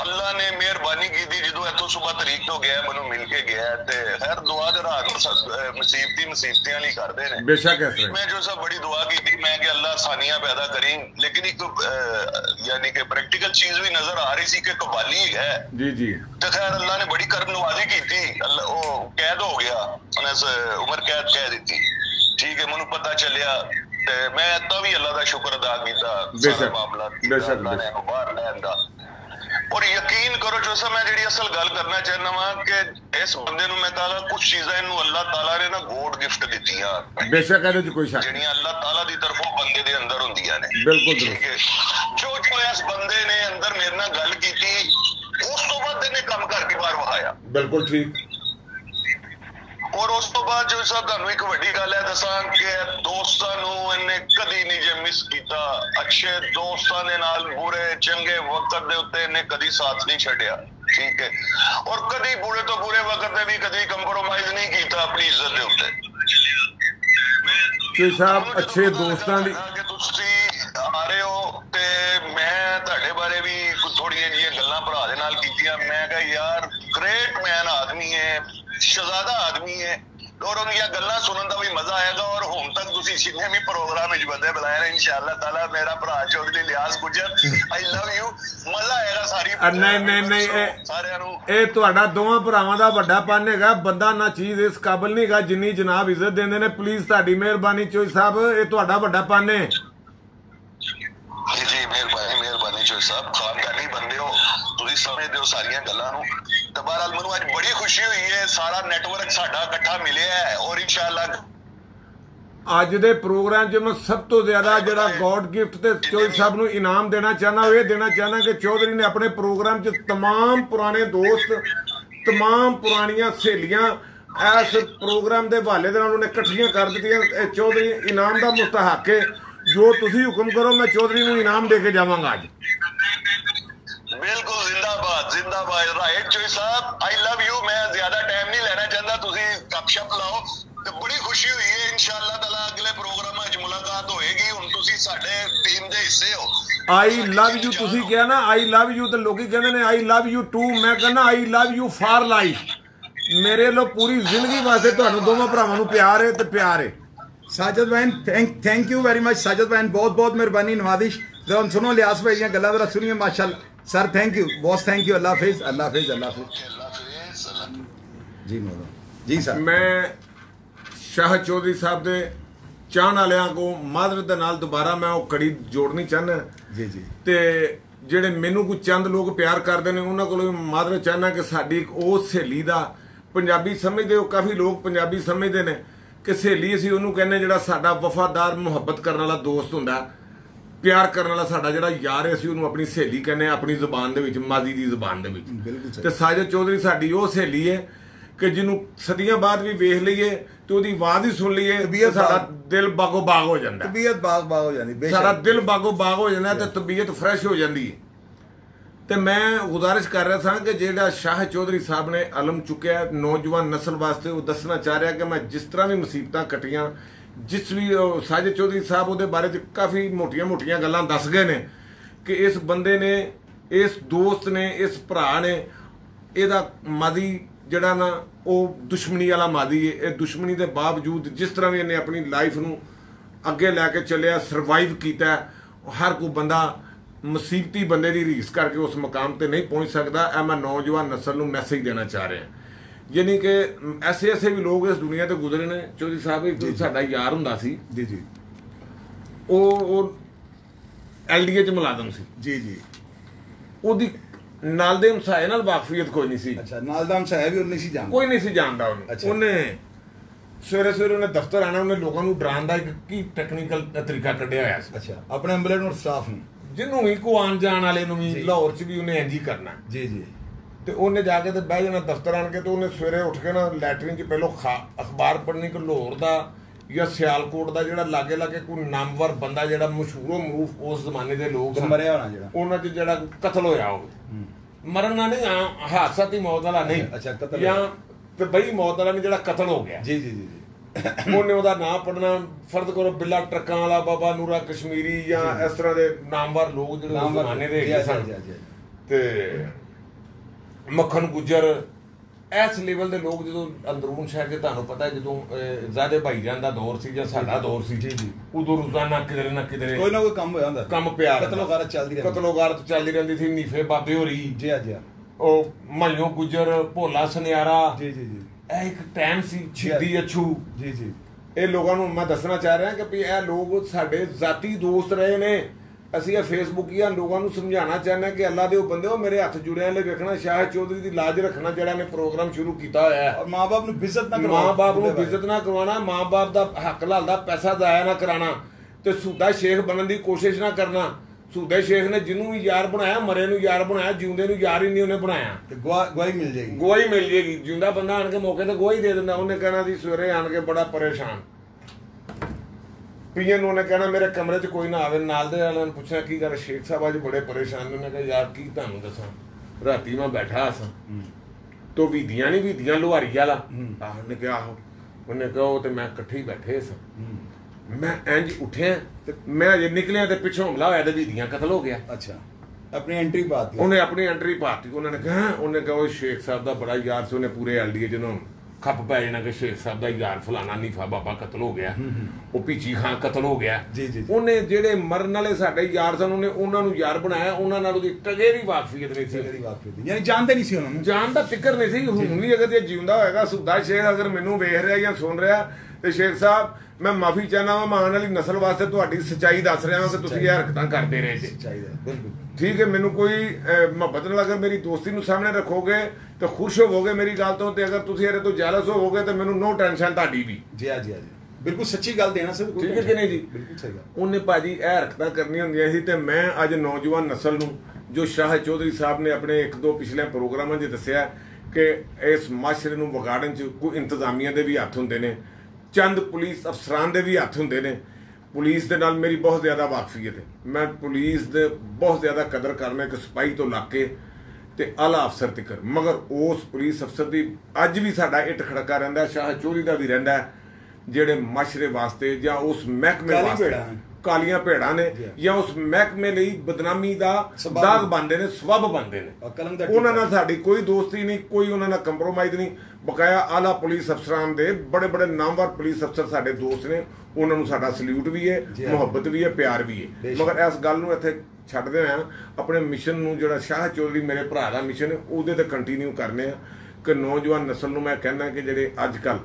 ਅੱਲਾ ਨੇ ਮਿਹਰਬਾਨੀ ਕੀਤੀ ਜਦੋਂ ਇੱਥੋਂ ਸਵੇਰ ਤਰੀਕ ਤੋਂ ਗਿਆ ਮੈਨੂੰ ਮਿਲ ਕੇ ਗਿਆ ਤੇ ਖੈਰ ਦੁਆ ਤੇ ਰਾਤ ਨੂੰ ਸ- ਅਹ ਮੁਸੀਬਤੀ ਮੁਸੀਬਤੀਆਂ ਲਈ ਕਰਦੇ ਨੇ ਬੇਸ਼ੱਕ ਇਸ ਤਰ੍ਹਾਂ ਹੀ। ਮੈਂ ਜੋ ਸਭ ਬੜੀ ਦੁਆ ਕੀਤੀ ਮੈਂ ਕਿ ਅੱਲਾ ਆਸਾਨੀਆਂ ਪੈਦਾ ਕਰੀ ਲੇਕਿਨ ਇੱਕ ਅਹ, ਯਾਨੀ ਕਿ ਪ੍ਰੈਕਟੀਕਲ ਚੀਜ਼ ਵੀ ਨਜ਼ਰ ਆ ਰਹੀ ਸੀ ਕਿ ਕਬਾਲੀ ਹੈ ਜੀ ਜੀ ਤੇ ਖੈਰ ਅੱਲਾ ਨੇ ਬੜੀ ਕਰਮ ਨਵਾਜ਼ੀ ਕੀਤੀ ਅੱਲਾ ਉਹ ਕੈਦ ਹੋ ਗਿਆ ਉਹਨੇ ਸ- ਉਮਰ ਕੈਦ ਕਹਿ ਦਿੱਤੀ ਠੀਕ ਹੈ ਮੈਨੂੰ ਪਤਾ ਚੱਲਿਆ ਤੇ ਮੈਂ ਤਾਂ ਵੀ ਅੱਲਾ ਦਾ ਸ਼ੁਕਰ ਅਦਾ ਕੀਤਾ ਬੇਸ਼ੱਕ, ਮਾਮਲਾ ਬੇਸ਼ੱਕ, ਅੱਲਾ ਬਾਹਰ ਲੈਣ ਦਾ ਔਰ ਯਕੀਨ ਕਰੋ ਜੋ ਸਾ ਮੈਂ ਜਿਹੜੀ ਅਸਲ ਗੱਲ ਕਰਨਾ ਚਾਹੁੰਦਾ ਵਾਂ ਕਿ ਇਸ ਬੰਦੇ ਨੂੰ ਮੈਂ ਕਹਾਂਗਾ ਕੁਝ ਚੀਜ਼ਾਂ ਇਹਨੂੰ ਅੱਲਾਹ ਤਾਲਾ ਨੇ ਨਾ ਗੋਡ ਗਿਫਟ ਦਿੱਤੀਆਂ। ਬੇਸ਼ੱਕ ਇਹਦੇ ਚ ਕੋਈ ਸ਼ੱਕ। ਜਿਹੜੀਆਂ ਅੱਲਾਹ ਤਾਲਾ ਦੀ ਤਰਫੋਂ ਬੰਦੇ ਦੇ ਅੰਦਰ ਹੁੰਦੀਆਂ ਨੇ। ਬਿਲਕੁਲ ਠੀਕ ਹੈ। ਜੋ ਜੋ ਇਸ ਬੰਦੇ ਨੇ ਅੰਦਰ ਮੇਰੇ ਨਾਲ ਗੱਲ ਕੀਤੀ ਉਸ ਤੋਂ ਬਾਅਦ ਇਹਨੇ ਕੰਮ ਕਰਕੇ ਬਾਹਰ ਵਹਾਇਆ। ਬਿਲਕੁਲ ਠੀਕ। ਔਰ ਉਸ ਤੋਂ ਬਾਅਦ ਜੋ ਸਭ ਤੁਹਾਨੂੰ ਇੱਕ ਵੱਡੀ ਗੱਲ ਹੈ ਦੱਸਾਂ ਕਿ ਦੋਸਤਾਂ ਨੂੰ ਇਹਨੇ ਕਦੀ ਨਹੀਂ ਜੇ ਮਿਸ ਕੀਤਾ। ਅੱਛੇ ਦੋਸਤਾਂ ਦੇ ਨਾਲ ਬੁਰੇ ਚੰਗੇ ਵਕਤ ਦੇ ਉੱਤੇ ਇਹਨੇ ਕਦੀ ਸਾਥ ਨਹੀਂ ਛੱਡਿਆ। ਠੀਕ ਹੈ। ਔਰ ਕਦੀ ਬੁਰੇ ਤੋਂ ਬੁਰੇ ਵਕਤ ਤੇ ਵੀ ਕਦੀ ਕੰਪਰੋਮਾਈਜ਼ ਨਹੀਂ ਕੀਤਾ ਆਪਣੀ ਇੱਜ਼ਤ ਦੇ ਉੱਤੇ। ਚੋਈ ਸਾਹਿਬ ਅੱਛੇ ਦੋਸਤਾਂ ਦੀ ਤੁਸੀਂ ਆ ਰਹੇ ਹੋ ਤੇ ਮੈਂ ਤੁਹਾਡੇ ਬਾਰੇ ਵੀ ਥੋੜੀਆਂ ਜਿਹੀਆਂ ਗੱਲਾਂ ਭਰਾ ਦੇ ਨਾਲ ਕੀਤੀਆਂ। ਮੈਂ ਕਿਹਾ ਯਾਰ ਗ੍ਰੇਟ ਮੈਨ ਆਦਮੀ ਹੈ। ਸ਼ਹਜ਼ਾਦਾ ਆਦਮੀ ਹੈ ਔਰ ਉਹਦੀਆਂ ਗੱਲਾਂ ਸੁਣਨ ਦਾ ਵੀ ਮਜ਼ਾ ਆਏਗਾ ਔਰ ਹੁਣ ਤੱਕ ਤੁਸੀਂ ਜਿੰਨੇ ਵੀ ਪ੍ਰੋਗਰਾਮ ਵਿੱਚ ਬੰਦੇ ਬੁਲਾਏ ਨੇ ਇਨਸ਼ਾਅੱਲਾ ਤਾਲਾ ਮੇਰਾ ਭਰਾ Chaudhry Ilyas Gujjar I love you ਮਜ਼ਾ ਆਏਗਾ ਸਾਰੀ ਨਹੀਂ, ਨਹੀਂ, ਨਹੀਂ, ਇਹ- ਸਾਰਿਆਂ ਨੂੰ। ਇਹ ਤੁਹਾਡਾ ਦੋਵਾਂ ਭਰਾਵਾਂ ਦਾ ਵੱਡਾ ਪੰਨ ਹੈਗਾ। ਬੰਦਾ ਨਾ ਚੀਜ਼ ਇਸ ਕਾਬਲ ਨਹੀਂ ਹੈਗਾ ਜਿੰਨੀ ਜਨਾਬ ਇੱਜ਼ਤ ਦਿੰਦੇ ਨੇ। ਪਲੀਜ਼ ਤੁਹਾਡੀ ਮਿਹਰਬਾਨੀ ਚੋਈ ਸਾਹਿਬ ਇਹ ਤੁਹਾਡਾ ਵੱਡਾ ਪੰਨ ਹੈ। ਜੀ ਜੀ ਮਿਹਰਬਾਨੀ ਮਿਹਰਬਾਨੀ ਚੋਈ ਸਾਹਿਬ ਖਾਨਦਾਨੀ ਬੰਦੇ ਹੋ ਤੁਸੀਂ ਸਮਝਦੇ ਹੋ ਸਾਰੀਆਂ ਗੱਲਾਂ ਨੂੰ ਤੇ ਬਹਰਾਲ ਮੈਨੂੰ ਅੱਜ ਬੜੀ ਖੁਸ਼ੀ ਹੋਈ ਹੈ ਸਾਰਾ ਨੈਟਵਰਕ ਸਾਡਾ ਇਕੱਠਾ ਮਿਲਿਆ ਹੈ ਔਰ ਇਨਸ਼ਾਅੱਲਾ ਅੱਜ ਦੇ ਪ੍ਰੋਗਰਾਮ 'ਚ ਮੈਂ ਸਭ ਤੋਂ ਜ਼ਿਆਦਾ ਜਿਹੜਾ ਗੋਡ ਗਿਫਟ ਤੇ ਚੋਈ ਸਾਹਿਬ ਨੂੰ ਇਨਾਮ ਦੇਣਾ ਚਾਹਨਾ ਉਹ ਇਹ ਦੇਣਾ ਚਾਹਨਾ ਕਿ ਚੌਧਰੀ ਨੇ ਆਪਣੇ ਪ੍ਰੋਗਰਾਮ 'ਚ तमाम ਪੁਰਾਣੇ ਦੋਸਤ तमाम ਪੁਰਾਣੀਆਂ ਸਹੇਲੀਆਂ ਇਸ ਪ੍ਰੋਗਰਾਮ ਦੇ ਹਵਾਲੇ ਦੇ ਨਾਲ ਉਹਨੇ ਇਕੱਠੀਆਂ ਕਰ ਦਿੱਤੀਆਂ ਇਹ ਚੌਧਰੀ ਇਨਾਮ ਦਾ ਮੁਸਤਹਕ ਹੈ ਜੋ ਤੁਸੀਂ ਹੁਕਮ ਕਰੋ ਮੈਂ ਚੌਧਰੀ ਨੂੰ ਇਨਾਮ ਦੇ ਕੇ ਜਾਵਾਂਗਾ ਅੱਜ। ਬਿਲਕੁਲ ਜ਼ਿੰਦਾਬਾਦ ਜ਼ਿੰਦਾਬਾਦ। Right ਚੋਈ Sahib I love you ਮੈਂ ਜ਼ਿਆਦਾ ਟਾਈਮ ਨਹੀਂ ਲੈਣਾ ਚਾਹੁੰਦਾ ਤੁਸੀਂ ਗੱਪਸ਼ਪ ਲਾਓ। ਤੇ ਬੜੀ ਖੁਸ਼ੀ ਹੋਈ ਹੈ ਇਨਸ਼ਾਅੱਲਾ ਤਾਲਾ ਅਗਲੇ ਪ੍ਰੋਗਰਾਮਾਂ 'ਚ ਮੁਲਾਕਾਤ ਹੋਏਗੀ। ਹੁਣ ਤੁਸੀਂ ਸਾਡੇ ਟੀਮ ਦੇ ਹਿੱਸੇ ਹੋ। ਆਈ ਲਵ ਯੂ ਤੁਸੀਂ ਕਿਹਾ ਨਾ ਆਈ ਲਵ ਯੂ ਤੇ ਲੋਕੀ ਕਹਿੰਦੇ ਨੇ ਆਈ ਲਵ ਯੂ ਟੂ ਮੈਂ ਕਹਿੰਦਾ I love you for life ਮੇਰੇ ਲੋ ਪੂਰੀ ਜ਼ਿੰਦਗੀ ਵਾਸਤੇ ਤੁਹਾਨੂੰ ਦੋਵਾਂ ਭਰਾਵਾਂ ਨੂੰ ਪਿਆਰ ਹੈ ਤੇ ਪਿਆਰ ਹੈ। Sajid ban thank thank you very much Sajid ban ਬਹੁਤ ਬਹੁਤ ਮਿਹਰਬਾਨੀ ਨਵਾਜ਼ਿਸ਼। ਜਦੋਂ ਸੁਣੋ ਲਿਆਸ ਭਾਈ ਦੀਆਂ ਗੱਲਾਂ ਜ਼ਰਾ ਸੁਣੀਏ ਮਾਸ਼ਾਅੱਲਾ। Sir thank you boss thank you ਅੱਲਾਹ ਹਾਫਿਜ਼ ਅੱਲਾਹ ਹਾਫਿਜ਼ ਅੱਲਾ ਹਾਫਿਜ਼। ਅੱਲਾ ਜੀ ਮੋਲਾ ਜੀ ਸਰ। ਮੈਂ ਸ਼ਾਹ ਚੌਧਰੀ ਸਾਹਿਬ ਦੇ ਚਾਹਣ ਵਾਲਿਆਂ ਕੋ ਮਾਦਰਤ ਦੇ ਨਾਲ ਦੁਬਾਰਾ ਮੈਂ ਉਹ ਕੜੀ ਜੋੜਨੀ ਚਾਹੁੰਦਾ। ਜੀ ਜੀ। ਤੇ ਜਿਹੜੇ ਮੈਨੂੰ ਕੋਈ ਚੰਦ ਲੋਕ ਪਿਆਰ ਕਰਦੇ ਨੇ ਉਹਨਾਂ ਕੋਲੋਂ ਵੀ ਮਾਦਰਤ ਚਾਹਨਾ ਕਿ ਸਾਡੀ ਉਹ ਸਹੇਲੀ ਦਾ ਪੰਜਾਬੀ ਸਮਝਦੇ ਹੋ ਕਾਫੀ ਲੋਕ ਪੰਜਾਬੀ ਸਮਝਦੇ ਨੇ। ਕਿ ਸਹੇਲੀ ਅਸੀਂ ਉਹਨੂੰ ਕਹਿੰਦੇ ਜਿਹੜਾ ਸਾਡਾ ਵਫਾਦਾਰ ਮੁਹੱਬਤ ਕਰਨ ਵਾਲਾ ਦੋਸਤ ਹੁੰਦਾ ਪਿਆਰ ਕਰਨ ਵਾਲਾ ਸਾਡਾ ਜਿਹੜਾ ਯਾਰ ਹੈ ਅਸੀਂ ਉਹਨੂੰ ਆਪਣੀ ਸਹੇਲੀ ਕਹਿੰਦੇ ਆਪਣੀ ਜ਼ੁਬਾਨ ਦੇ ਵਿੱਚ ਮਾਜ਼ੀ ਦੀ ਜ਼ੁਬਾਨ ਦੇ ਵਿੱਚ। ਤੇ ਸਾਜਦ ਚੌਧਰੀ ਸਾਡੀ ਉਹ ਸਹੇਲੀ ਹੈ ਕਿ ਜਿਹਨੂੰ ਸਦੀਆਂ ਬਾਅਦ ਵੀ ਵੇਖ ਲਈਏ ਤੇ ਉਹਦੀ ਆਵਾਜ਼ ਹੀ ਸੁਣ ਲਈਏ ਸਾਡਾ ਦਿਲ ਬਾਗੋ ਬਾਗ ਹੋ ਜਾਂਦਾ। ਤਬੀਅਤ ਬਾਗ ਬਾਗ ਹੋ ਜਾਂਦੀ ਸਾਡਾ ਦਿਲ ਬਾਗੋ ਬਾਗ ਹੋ ਜਾਂਦਾ ਤੇ ਤਬੀਅਤ ਫਰੈਸ਼ ਹੋ ਜਾਂਦੀ ਹੈ ਤੇ ਮੈਂ ਗੁਜ਼ਾਰਿਸ਼ ਕਰ ਰਿਹਾ ਸਾਂ ਕਿ ਜਿਹੜਾ ਸ਼ਾਹ ਚੌਧਰੀ ਸਾਹਿਬ ਨੇ ਅਲਮ ਚੁੱਕਿਆ, ਨੌਜਵਾਨ ਨਸਲ ਵਾਸਤੇ ਉਹ ਦੱਸਣਾ ਚਾਹ ਰਿਹਾ ਕਿ ਮੈਂ ਜਿਸ ਤਰ੍ਹਾਂ ਵੀ ਮੁਸੀਬਤਾਂ ਕਟੀਆਂ, ਜਿਸ ਵੀ ਉਹ ਚੌਧਰੀ ਸਾਹਿਬ ਉਹਦੇ ਬਾਰੇ ਚ ਕਾਫੀ ਮੋਟੀਆਂ-ਮੋਟੀਆਂ ਗੱਲਾਂ ਦੱਸ ਗਏ ਨੇ ਕਿ ਇਸ ਬੰਦੇ ਨੇ, ਇਸ ਦੋਸਤ ਨੇ, ਇਸ ਭਰਾ ਨੇ ਇਹਦਾ ਮਾਦੀ ਜਿਹੜਾ ਨਾ ਉਹ ਦੁਸ਼ਮਣੀ ਵਾਲਾ ਮਾਦੀ ਹੈ ਇਹ ਦੁਸ਼ਮਣੀ ਦੇ ਬਾਵਜੂਦ ਜਿਸ ਤਰ੍ਹਾਂ ਵੀ ਇਹਨੇ ਆਪਣੀ ਲਾਈਫ ਨੂੰ ਅੱਗੇ ਲੈ ਕੇ ਚੱਲਿਆ ਸਰਵਾਈਵ ਕੀਤਾ, ਹਰ ਕੋਈ ਬੰਦਾ ਮੁਸੀਬਤੀ ਬੰਦੇ ਦੀ ਰੀਸ ਕਰਕੇ ਉਸ ਮਕਾਮ ਤੇ ਨਹੀਂ ਪਹੁੰਚ ਸਕਦਾ ਇਹ ਮੈਂ ਨੌਜਵਾਨ ਨਸਲ ਨੂੰ ਮੈਸੇਜ ਦੇਣਾ ਚਾਹ ਰਿਹਾ। ਯਾਨੀ ਕਿ ਐਸੇ ਐਸੇ ਵੀ ਲੋਕ ਇਸ ਦੁਨੀਆ ਤੇ ਗੁਜ਼ਰੇ ਨੇ ਚੌਧਰੀ ਸਾਹਿਬ ਇੱਕ ਸਾਡਾ ਯਾਰ ਹੁੰਦਾ ਸੀ ਜੀ ਜੀ। ਉਹ ਉਹ ਐਲਡੀਏ ਚ ਮੁਲਾਜ਼ਮ ਸੀ। ਜੀ ਜੀ। ਉਹਦੀ ਨਾਲ ਦੇ ਹਮਸਾਏ ਨਾਲ ਵਾਕਫੀਅਤ ਕੋਈ ਨਹੀਂ ਸੀ। ਅੱਛਾ ਨਾਲ ਦਾ ਹਮਸਾਇਆ ਵੀ ਉਹ ਨਹੀਂ ਸੀ ਜਾਣਦਾ। ਕੋਈ ਨਹੀਂ ਸੀ ਜਾਣਦਾ ਉਹਨੂੰ। ਉਹਨੇ ਸਵੇਰੇ ਸਵੇਰੇ ਉਹਨੇ ਦਫ਼ਤਰ ਆਣਾ ਉਹਨੇ ਲੋਕਾਂ ਨੂੰ ਡਰਾਉਣ ਦਾ ਇੱਕ ਕੀ ਟੈਕਨੀਕਲ ਤਰੀਕਾ ਕੱਢਿਆ ਹੋਇਆ ਸੀ। ਅੱਛਾ ਆਪਣੇ ਐਮਬੂਲੈਂਸ ਨੂੰ ਸਟਾਫ ਨੂੰ। ਜਿਹਨੂੰ ਵੀ ਕੋ ਆਣ ਜਾਣ ਵਾਲੇ ਨੂੰ ਵੀ। ਲਾਹੌਰ 'ਚ ਵੀ ਉਹਨੇ ਇੰਜ ਹੀ ਕਰਨਾ। ਜੀ ਜੀ। ਤੇ ਉਹਨੇ ਜਾ ਕੇ ਤੇ ਬਹਿ ਜਾਣਾ ਦਫ਼ਤਰ ਆਣ ਕੇ ਤੇ ਉਹਨੇ ਸਵੇਰੇ ਉੱਠ ਕੇ ਨਾ ਲੈਟਰਿਨ 'ਚ ਪਹਿਲਾਂ ਅਖਬਾਰ ਪੜ੍ਹਨੀ ਕਿ ਲਾਹੌਰ ਦਾ ਜਾਂ ਸਿਆਲਕੋਟ ਦਾ ਜਿਹੜਾ ਲਾਗੇ ਲਾਗੇ ਕੋਈ ਨਾਮਵਰ ਬੰਦਾ ਜਿਹੜਾ ਮਸ਼ਹੂਰੋ ਮਰੂਫ ਉਸ ਜ਼ਮਾਨੇ ਦੇ ਲੋਕ ਮਰਿਆ ਹੋਣਾ ਜਿਹੜਾ। ਉਹਨਾਂ 'ਚ ਜਿਹੜਾ ਕਤਲ ਹੋਇਆ ਹੋਵੇ ਮਰਨ ਨਾਲ ਨਹੀਂ ਹਾਦਸਾ ਦੀ ਮੌਤ ਵਾਲਾ ਨਹੀਂ। ਅੱਛਾ, ਕਤਲ ਜਾਂ ਤੇ ਬਈ ਮੌਤ ਵਾਲਾ ਨਹੀਂ ਜਿਹੜਾ ਕਤਲ ਹੋ ਗਿਆ। ਜੀ ਜੀ ਜੀ। [coughs] ਉਹਨੇ ਉਹਦਾ ਨਾਮ ਪੜਨਾ ਫਰਜ਼ ਕਰੋ ਬਿੱਲਾ ਟਰੱਕਾਂ ਵਾਲਾ ਬਾਬਾ ਨੂਰਾ ਕਸ਼ਮੀਰੀ ਜਾਂ ਇਸ ਤਰ੍ਹਾਂ ਦੇ ਨਾਮਵਰ ਲੋਕ ਜਿਹੜੇ ਜ਼ਮਾਨੇ ਦੇ ਹੈਗੇ ਸਨ। ਤੇ ਮੱਖਣ ਗੁੱਜਰ ਇਸ ਲੈਵਲ ਦੇ ਲੋਕ ਜਦੋਂ ਅੰਦਰੂਨ ਸ਼ਹਿਰ ਦੇ ਤੁਹਾਨੂੰ ਪਤਾ ਹੈ ਜਦੋਂ ਜ਼ਾਦੇ ਭਾਈਜਾਨ ਦਾ ਦੌਰ ਸੀ ਜਾਂ ਸਾਡਾ ਦੌਰ ਸੀ ਜੀ, ਜੀ। ਉਦੋਂ ਰੋਜ਼ਾਨਾ ਕਿਧਰੇ ਨਾ ਕਿਧਰੇ ਕੋਈ ਨਾ ਕੋਈ ਕੰਮ ਹੋਇਆ ਹੁੰਦਾ। ਕੰਮ ਪਿਆ ਕਤਲੋ ਗਾਰਤ ਚੱਲਦੀ ਰਹਿੰਦੀ। ਕਤਲੋ ਗਾਰਤ ਚੱਲਦੀ ਰਹਿੰਦੀ ਸੀ ਨੀਫੇ ਬਾਬੇ ਹੋਰੀ। ਜੀ ਆ ਜੀ ਆ। ਉਹ ਮਾਈਓ ਗੁੱਜਰ ਭੋਲਾ ਸੁਨਿਆਰਾ। ਜੀ ਜੀ ਜੀ। ਇਹ ਇੱਕ ਟਾਈਮ ਸੀ ਛਿੱਦੀ ਅਛੂ। ਜੀ ਜੀ। ਇਹ ਲੋਕਾਂ ਨੂੰ ਮੈਂ ਦੱਸਣਾ ਚਾਹ ਰਿਹਾ ਕਿ ਵੀ ਇਹ ਲੋਕ ਸਾਡੇ ਜ਼ਾਤੀ ਦੋਸਤ ਰਹੇ ਨੇ। ਅਸੀਂ ਇਹ ਫੇਸਬੁੱਕੀਆਂ ਲੋਕਾਂ ਨੂੰ ਸਮਝਾਉਣਾ ਚਾਹੁੰਦੇ ਕਿ ਅੱਲਾ ਦੇ ਉਹ ਬੰਦੇ ਉਹ ਮੇਰੇ ਹੱਥ ਜੁੜਿਆਂ ਲੈ ਵੇਖਣਾ ਸ਼ਾਹ ਚੌਧਰੀ ਦੀ ਲਾਜ ਰੱਖਣਾ ਜਿਹੜਾ ਨੇ ਪ੍ਰੋਗਰਾਮ ਸ਼ੁਰੂ ਕੀਤਾ ਹੋਇਆ ਹੈ। ਔਰ ਮਾਂ-ਬਾਪ ਨੂੰ ਇੱਜ਼ਤ ਨਾ ਕਰਵਾਓ। ਮਾਂ-ਬਾਪ ਨੂੰ। ਇੱਜ਼ਤ ਨਾ ਕਰਵਾਉਣਾ ਮਾਂ-ਬਾਪ ਦਾ ਹੱਕ ਲਾਲ ਦਾ ਪੈਸਾ ਜ਼ਾਇਆ ਨਾ ਕਰਾਣਾ ਤੇ ਸੂਦਾ ਸ਼ੇਖ ਬਣਨ ਦੀ ਕੋਸ਼ਿਸ਼ ਨਾ ਕਰਨਾ। ਸੂਦਾ ਸ਼ੇਖ ਨੇ ਜਿਹਨੂੰ ਵੀ ਯਾਰ ਬਣਾਇਆ ਮਰੇ ਨੂੰ ਯਾਰ ਬਣਾਇਆ ਜਿਉਂਦੇ ਨੂੰ ਯਾਰ ਹੀ ਨਹੀਂ ਉਹਨੇ ਬਣਾਇਆ। ਤੇ ਗਵਾ- ਗਵਾਹੀ ਮਿਲ ਜਾਏਗੀ। ਗੋਈ ਮਿਲ ਜੇਗੀ ਜਿਉਂਦਾ ਬੰਦਾ ਆਣ ਕੇ ਮੌਕੇ ਤੇ ਗੋਈ ਦੇ ਦਿੰਦਾ ਉਹਨੇ ਕਹਿਣਾ ਸੀ ਸਵੇਰੇ ਆਣ ਕੇ ਬੜਾ ਪਰੇਸ਼ਾਨ। ਪੀਐਨ ਨੂੰ ਉਹਨੇ ਕਹਿਣਾ ਮੇਰੇ ਕਮਰੇ 'ਚ ਕੋਈ ਨਾ ਆਵੇ। ਨਾਲ ਦੇ ਵਾਲਿਆਂ ਨੂੰ ਪੁੱਛਿਆ ਕੀ ਗੱਲ? ਸ਼ੇਖ ਸਾਹਿਬ ਅੱਜ ਬੜੇ ਪਰੇਸ਼ਾਨ ਨੇ। ਉਹਨੇ ਕਿਹਾ ਯਾਰ ਕੀ ਤੁਹਾਨੂੰ ਦੱਸਾਂ? ਰਾਤੀ ਮੈਂ ਬੈਠਾ ਸਾਂ। ਤੋ ਵੀਦੀਆਂ ਨਹੀਂ ਵੀਦੀਆਂ ਲੋਹਾਰੀ ਵਾਲਾ? ਆਹ ਉਹਨੇ ਕਿਹਾ ਉਹਨੇ ਕਿਹਾ ਉਹ ਤੇ ਮੈਂ ਇਕੱਠੇ ਹੀ ਬੈਠੇ ਸਾਂ। ਮੈਂ ਇੰਜ ਉੱਠਿਆ ਤੇ ਮੈਂ ਅਜੇ ਨਿਕਲਿਆ ਤੇ ਪਿੱਛੋਂ ਹਮਲਾ ਹੋਇਆ ਤੇ ਵੀਦੀਆਂ ਕਤਲ ਹੋ ਗਿਆ। ਅੱਛਾ। ਆਪਣੀ ਐਂਟਰੀ ਪਾਤੀ ਉਹਨੇ ਆਪਣੀ ਐਂਟਰੀ ਪਾਤੀ ਉਹਨਾਂ ਨੇ ਕਿਹਾ ਉਹਨੇ ਕਿਹਾ ਉਹ ਸ਼ੇਖ ਸਾਹਿਬ ਦਾ ਬੜਾ ਯਾਰ ਸੀ ਉਹਨੇ ਪੂਰੇ ਐਲਡੀਏ ਜਿਹਨੂੰ ਖੱਪ ਪੈ ਜਾਣਾ ਕਿ ਸ਼ੇਖ ਸਾਹਿਬ ਦਾ ਯਾਰ ਫਲਾਣਾ ਨੀਫਾ ਬਾਬਾ ਕਤਲ ਹੋ ਗਿਆ। ਉਹ ਪੀਚੀ ਖਾਨ ਕਤਲ ਹੋ ਗਿਆ। ਜੀ, ਜੀ, ਜੀ। ਉਹਨੇ ਜਿਹੜੇ ਮਰਨ ਵਾਲੇ ਸਾਡੇ ਯਾਰ ਸਨ ਉਹਨੇ ਉਹਨਾਂ ਨੂੰ ਯਾਰ ਬਣਾਇਆ। ਉਹਨਾਂ ਨਾਲ ਉਹਦੀ ਟਗੇਰੀ ਵਾਕਫੀਅਤ ਨਹੀਂ ਸੀ। ਵਾਪਰੀ ਦੀ ਯਾਨੀ ਜਾਣਦੇ ਨਹੀਂ ਸੀ ਉਹਨਾਂ ਨੂੰ। ਜਾਨ ਦਾ ਫਿਕਰ ਨਹੀਂ ਸੀ। ਹੁਣ ਵੀ ਅਗਰ ਜੇ ਜਿਉਂਦਾ ਹੋਏਗਾ ਸੁਦਾ ਸ਼ੇਖ ਅਗਰ ਮੈਨੂੰ ਵੇਖ ਰਿਹਾ ਜਾਂ ਸੁਣ ਰਿਹਾ ਤੇ ਸ਼ੇਖ ਸਾਹਿਬ ਮੈਂ ਮਾਫੀ ਚਾਹਨਾ ਵਾਂ ਮਾਂ ਵਾਲੀ ਨਸਲ ਵਾਸਤੇ ਤੁਹਾਡੀ ਸੱਚਾਈ ਦੱਸ ਰਿਹਾ ਹਾਂ ਕਿ ਤੁਸੀਂ ਇਹ ਹਰਕਤਾਂ ਕਰਦੇ ਰਹੇ ਜੇ। ਚਾਹੀਦਾ ਬਿਲਕੁਲ। ਠੀਕ ਹੈ ਮੈਨੂੰ ਕੋਈ ਮੁਹੱਬਤ ਨਾਲ ਅਗਰ ਮੇਰੀ ਦੋਸਤੀ ਨੂੰ ਸਾਹਮਣੇ ਰੱਖੋਗੇ ਤਾਂ ਖੁਸ਼ ਹੋਵੋਗੇ ਮੇਰੀ ਗੱਲ ਤੋਂ ਤੇ ਅਗਰ ਤੁਸੀਂ ਇਹਦੇ ਤੋਂ ਜੈਲਸ ਹੋਵੋਗੇ ਤਾਂ ਮੈਨੂੰ ਨੋ ਟੈਨਸ਼ਨ ਤੁਹਾਡੀ ਵੀ। ਜੀ ਆ ਜੀ ਆ ਜੀ ਬਿਲਕੁਲ ਸੱਚੀ ਗੱਲ ਦੇਣਾ ਸਰ ਠੀਕ ਹੈ ਕਿ ਨਹੀਂ ਜੀ? ਬਿਲਕੁਲ ਸਹੀ ਗੱਲ। ਉਹਨੇ ਭਾਜੀ ਇਹ ਹਰਕਤਾਂ ਕਰਨੀਆਂ ਹੁੰਦੀਆਂ ਸੀ ਤੇ ਮੈਂ ਅੱਜ ਨੌਜਵਾਨ ਨਸਲ ਨੂੰ ਜੋ ਸ਼ਾਹ ਚੌਧਰੀ ਸਾਹਿਬ ਨੇ ਆਪਣੇ ਇੱਕ ਦੋ ਪਿਛਲੇ ਪ੍ਰੋਗਰਾਮਾਂ 'ਚ ਦੱਸਿਆ ਕਿ ਇਸ ਮਾਸ਼ਰੇ ਨੂੰ ਵਿਗਾੜਨ 'ਚ ਕੋਈ ਇੰਤਜ਼ਾਮੀਆਂ ਦੇ ਵੀ ਹੱਥ ਹੁੰਦੇ ਨੇ। ਚੰਦ ਪੁਲਿਸ ਅਫਸਰਾਂ ਦੇ ਵੀ ਹੱਥ ਹੁੰਦੇ ਨੇ। ਪੁਲਿਸ ਦੇ ਨਾਲ ਮੇਰੀ ਬਹੁਤ ਜ਼ਿਆਦਾ ਵਾਕਫੀਅਤ ਹੈ। ਮੈਂ ਪੁਲਿਸ ਦੇ ਬਹੁਤ ਜ਼ਿਆਦਾ ਕਦਰ ਕਰਨਾ ਇੱਕ ਸਿਪਾਹੀ ਤੋਂ ਲੱਗ ਕੇ ਤੇ ਆਲਾ ਅਫਸਰ ਤੱਕ ਮਗਰ ਉਸ ਪੁਲਿਸ ਅਫਸਰ ਦੀ ਅੱਜ ਵੀ ਸਾਡਾ ਇੱਟ ਖੜਕਾ ਰਹਿੰਦਾ ਸ਼ਾਹ ਚੋਰੀ ਦਾ ਵੀ ਰਹਿੰਦਾ ਜਿਹੜੇ ਮਸ਼ਰੇ ਵਾਸਤੇ ਜਾਂ ਉਸ ਮਹਿਕਮੇ ਵਾਸਤੇ। ਕਾਲੀਆਂ ਭੇੜਾਂ ਨੇ ਜੀ। ਉਸ ਮਹਿਕਮੇ ਲਈ ਬਦਨਾਮੀ ਦਾ। ਦਾਗ ਬੰਦੇ ਨੇ ਸਬਬ ਬੰਦੇ ਨੇ ਉਹਨਾਂ। ਨਾਲ ਸਾਡੀ ਕੋਈ ਦੋਸਤੀ ਨਹੀਂ ਕੋਈ ਉਹਨਾਂ ਨਾਲ ਕੰਪਰੋਮਾਈਜ਼ ਨਹੀਂ ਬਕਾਇਆ ਆਲਾ ਪੁਲਿਸ ਅਫਸਰਾਂ ਦੇ ਬੜੇ ਬੜੇ ਨਾਮਵਰ ਪੁਲਿਸ ਅਫਸਰ ਸਾਡੇ ਦੋਸਤ ਨੇ ਉਹਨਾਂ ਨੂੰ ਸਾਡਾ ਸਲੂਟ ਵੀ ਹੈ। ਮੁਹੱਬਤ ਵੀ ਹੈ ਪਿਆਰ ਵੀ ਹੈ। ਮਗਰ ਇਸ ਗੱਲ ਨੂੰ ਇੱਥੇ ਛੱਡਦੇ ਆ ਆਪਣੇ ਮਿਸ਼ਨ ਨੂੰ ਜਿਹੜਾ ਸ਼ਾਹ ਚੌਧਰੀ ਮੇਰੇ ਭਰਾ ਦਾ ਮਿਸ਼ਨ ਹੈ ਉਹਦੇ ਤੇ ਕੰਟੀਨਿਊ ਕਰਨੇ ਆ ਕਿ ਨੌਜਵਾਨ ਨਸਲ ਨੂੰ ਮੈਂ ਕਹਿੰਦਾ ਕਿ ਜਿਹੜੇ ਅੱਜ ਕੱਲ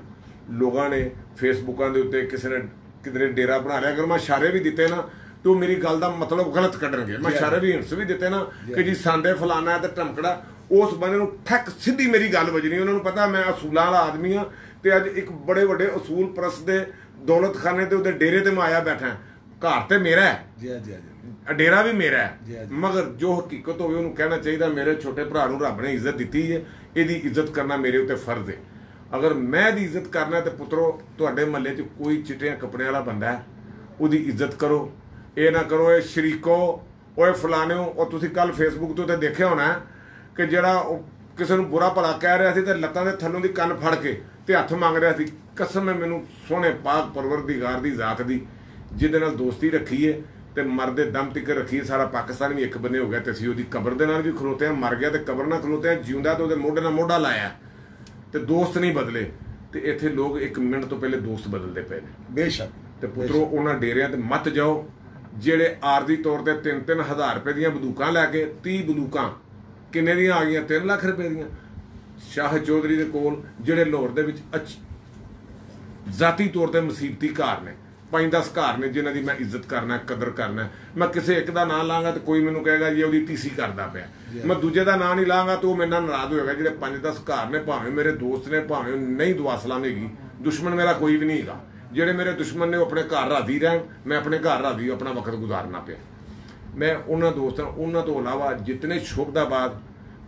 ਲੋਕਾਂ ਨੇ ਫੇਸਬੁੱਕਾਂ ਦੇ ਉੱਤੇ ਕਿਸੇ ਨੇ ਕਿਧਰੇ ਡੇਰਾ ਬਣਾ ਲਿਆ ਅਗਰ ਮੈਂ ਇਸ਼ਾਰੇ ਵੀ ਦਿੱਤੇ ਨਾ ਤੇ ਮੇਰੀ ਗੱਲ ਦਾ ਮਤਲਬ ਗਲਤ ਕੱਢਣਗੇ ਮੈਂ। ਇਸ਼ਾਰੇ ਵੀ ਹਿੰਸ ਵੀ ਦਿੱਤੇ ਨਾ ਕਿ ਜੀ ਸੰਦੇ ਫਲਾਣਾ ਤੇ ਧਮਕੜਾ ਉਸ ਬੰਦੇ ਨੂੰ ਠੱਕ ਸਿੱਧੀ ਮੇਰੀ ਗੱਲ ਵਜਣੀ ਉਹਨਾਂ ਨੂੰ ਪਤਾ ਮੈਂ ਅਸੂਲਾਂ ਵਾਲਾ ਆਦਮੀ ਆ ਤੇ ਅੱਜ ਇੱਕ ਬੜੇ ਵੱਡੇ ਅਸੂਲ ਪ੍ਰਸਤ ਦੇ ਦੌਲਤਖਾਨੇ ਤੇ ਉਹਦੇ ਡੇਰੇ ਤੇ ਮੈਂ ਆਇਆ ਬੈਠਾ ਘਰ ਤੇ ਮੇਰਾ ਹੈ। ਜੀ ਜੀ ਜੀ। ਡੇਰਾ ਵੀ ਮੇਰਾ ਹੈ। ਮਗਰ ਜੋ ਹਕੀਕਤ ਹੋਵੇ ਉਹਨੂੰ ਕਹਿਣਾ ਚਾਹੀਦਾ ਮੇਰੇ ਛੋਟੇ ਭਰਾ ਨੂੰ ਰੱਬ ਨੇ ਇੱਜ਼ਤ ਦਿੱਤੀ ਹੈ ਇਹਦੀ ਇੱਜ਼ਤ ਕਰਨਾ ਮੇਰੇ ਉੱਤੇ ਫਰਜ਼ ਹੈ। ਅਗਰ ਮੈਂ ਦੀ ਇੱਜ਼ਤ ਕਰਨਾ ਤੇ ਪੁੱਤਰੋ, ਤੁਹਾਡੇ ਮਹੱਲੇ 'ਚ ਕੋਈ ਚਿੱਟਿਆਂ ਕੱਪੜਿਆਂ ਵਾਲਾ ਬੰਦਾ ਉਹਦੀ ਇੱਜ਼ਤ ਕਰੋ ਇਹ ਨਾ ਕਰੋ, ਇਹ ਸ਼ਰੀਕੋ, ਓਏ ਫਲਾਣਿਓ, ਉਹ ਤੁਸੀਂ ਕੱਲ ਫੇਸਬੁੱਕ ਤੋਂ ਤੇ ਦੇਖਿਆ ਹੋਣਾ ਕਿ ਜਿਹੜਾ ਉਹ ਕਿਸੇ ਨੂੰ ਬੁਰਾ ਭਲਾ ਕਹਿ ਰਿਹਾ ਸੀ ਤੇ ਲੱਤਾਂ ਦੇ ਥੱਲੋਂ ਦੀ ਕੰਨ ਫੜ ਕੇ ਤੇ ਹੱਥ ਮੰਗ ਰਿਹਾ ਸੀ ਕਸਮ ਹੈ ਮੈਨੂੰ ਸੋਹਣੇ ਪਾਕ ਪਰਵਰਦੀਗਾਰ ਦੀ ਜ਼ਾਤ ਦੀ, ਜਿਹਦੇ ਨਾਲ ਦੋਸਤੀ ਰੱਖੀ ਏ ਤੇ ਮਰਦੇ ਦਮ ਤੱਕ ਰੱਖੀ ਏ। ਸਾਰਾ ਪਾਕਿਸਤਾਨ ਵੀ ਇੱਕ ਬੰਨੇ ਹੋ ਗਿਆ ਤੇ ਅਸੀਂ ਉਹਦੀ ਕਬਰ ਦੇ ਨਾਲ ਵੀ ਖਲੋਤੇ ਆ ਮਰ ਗਿਆ ਤੇ ਕਬਰ ਨਾਲ ਖਲੋਤੇ ਆ ਜਿਉਂਦਾ ਤੇ ਉਹਦੇ ਮੋਢੇ ਨਾਲ ਮੋਢਾ ਲਾਇਆ ਤੇ ਦੋਸਤ ਨਹੀਂ ਬਦਲੇ। ਤੇ ਇੱਥੇ ਲੋਕ ਇੱਕ ਮਿੰਟ ਤੋਂ ਪਹਿਲੇ ਦੋਸਤ ਬਦਲਦੇ ਪਏ ਨੇ। ਬੇਸ਼ੱਕ ਤੇ ਪੁੱਤਰੋ ਉਹਨਾਂ ਡੇਰਿਆਂ ਤੇ ਮਤ ਜਾਓ ਜਿਹੜੇ ਆਰਜ਼ੀ ਤੌਰ ਤੇ 3-3 ਹਜ਼ਾਰ ਰੁਪਏ ਦੀਆਂ ਬੰਦੂਕਾਂ ਲੈ ਕੇ 30 ਬੰਦੂਕਾਂ ਕਿੰਨੇ ਦੀਆਂ ਆ ਗਈਆਂ? 3 ਲੱਖ ਰੁਪਏ ਦੀਆਂ। ਸ਼ਾਹ ਚੌਧਰੀ ਦੇ ਕੋਲ ਜਿਹੜੇ ਲਾਹੌਰ ਦੇ ਵਿੱਚ ਜ਼ਾਤੀ ਤੌਰ ਤੇ ਮੁਸੀਬਤੀ ਘਰ ਨੇ ਪੰਜ ਦਸ ਘਰ ਨੇ ਜਿਨ੍ਹਾਂ ਦੀ ਮੈਂ ਇੱਜ਼ਤ ਕਰਨਾ ਕਦਰ ਕਰਨਾ ਮੈਂ ਕਿਸੇ ਇੱਕ ਦਾ ਨਾਂ ਲਾਂਗਾ ਤੇ ਕੋਈ ਮੈਨੂੰ ਕਹੇਗਾ ਜੀ ਉਹਦੀ ਟੀਸੀ ਕਰਦਾ ਪਿਆ। ਮੈਂ ਦੂਜੇ ਦਾ ਨਾਂ ਨਹੀਂ ਲਾਂਗਾ ਤੇ ਉਹ ਮੇਰੇ ਨਾਲ ਨਾਰਾਜ਼ ਹੋਏਗਾ ਜਿਹੜੇ ਪੰਜ ਦਸ ਘਰ ਨੇ ਭਾਵੇਂ ਮੇਰੇ ਦੋਸਤ ਨੇ ਭਾਵੇਂ ਨਹੀਂ ਦੁਆ ਸਲਾਮ ਹੈਗੀ। ਦੁਸ਼ਮਣ ਮੇਰਾ ਕੋਈ ਵੀ ਨਹੀਂ ਹੈਗਾ। ਜਿਹੜੇ ਮੇਰੇ ਦੁਸ਼ਮਣ ਨੇ ਉਹ ਆਪਣੇ ਘਰ ਰਾਜ਼ੀ ਰਹਿਣ ਮੈਂ ਆਪਣੇ ਘਰ ਰਾਜ਼ੀ ਆਪਣਾ ਵਕਤ ਗੁਜ਼ਾਰਨਾ ਪਿਆ। ਮੈਂ ਉਹਨਾਂ ਦੋਸਤਾਂ ਉਹਨਾਂ ਤੋਂ ਇਲਾਵਾ ਜਿਤਨੇ ਸ਼ੁਭਦਾਬਾਦ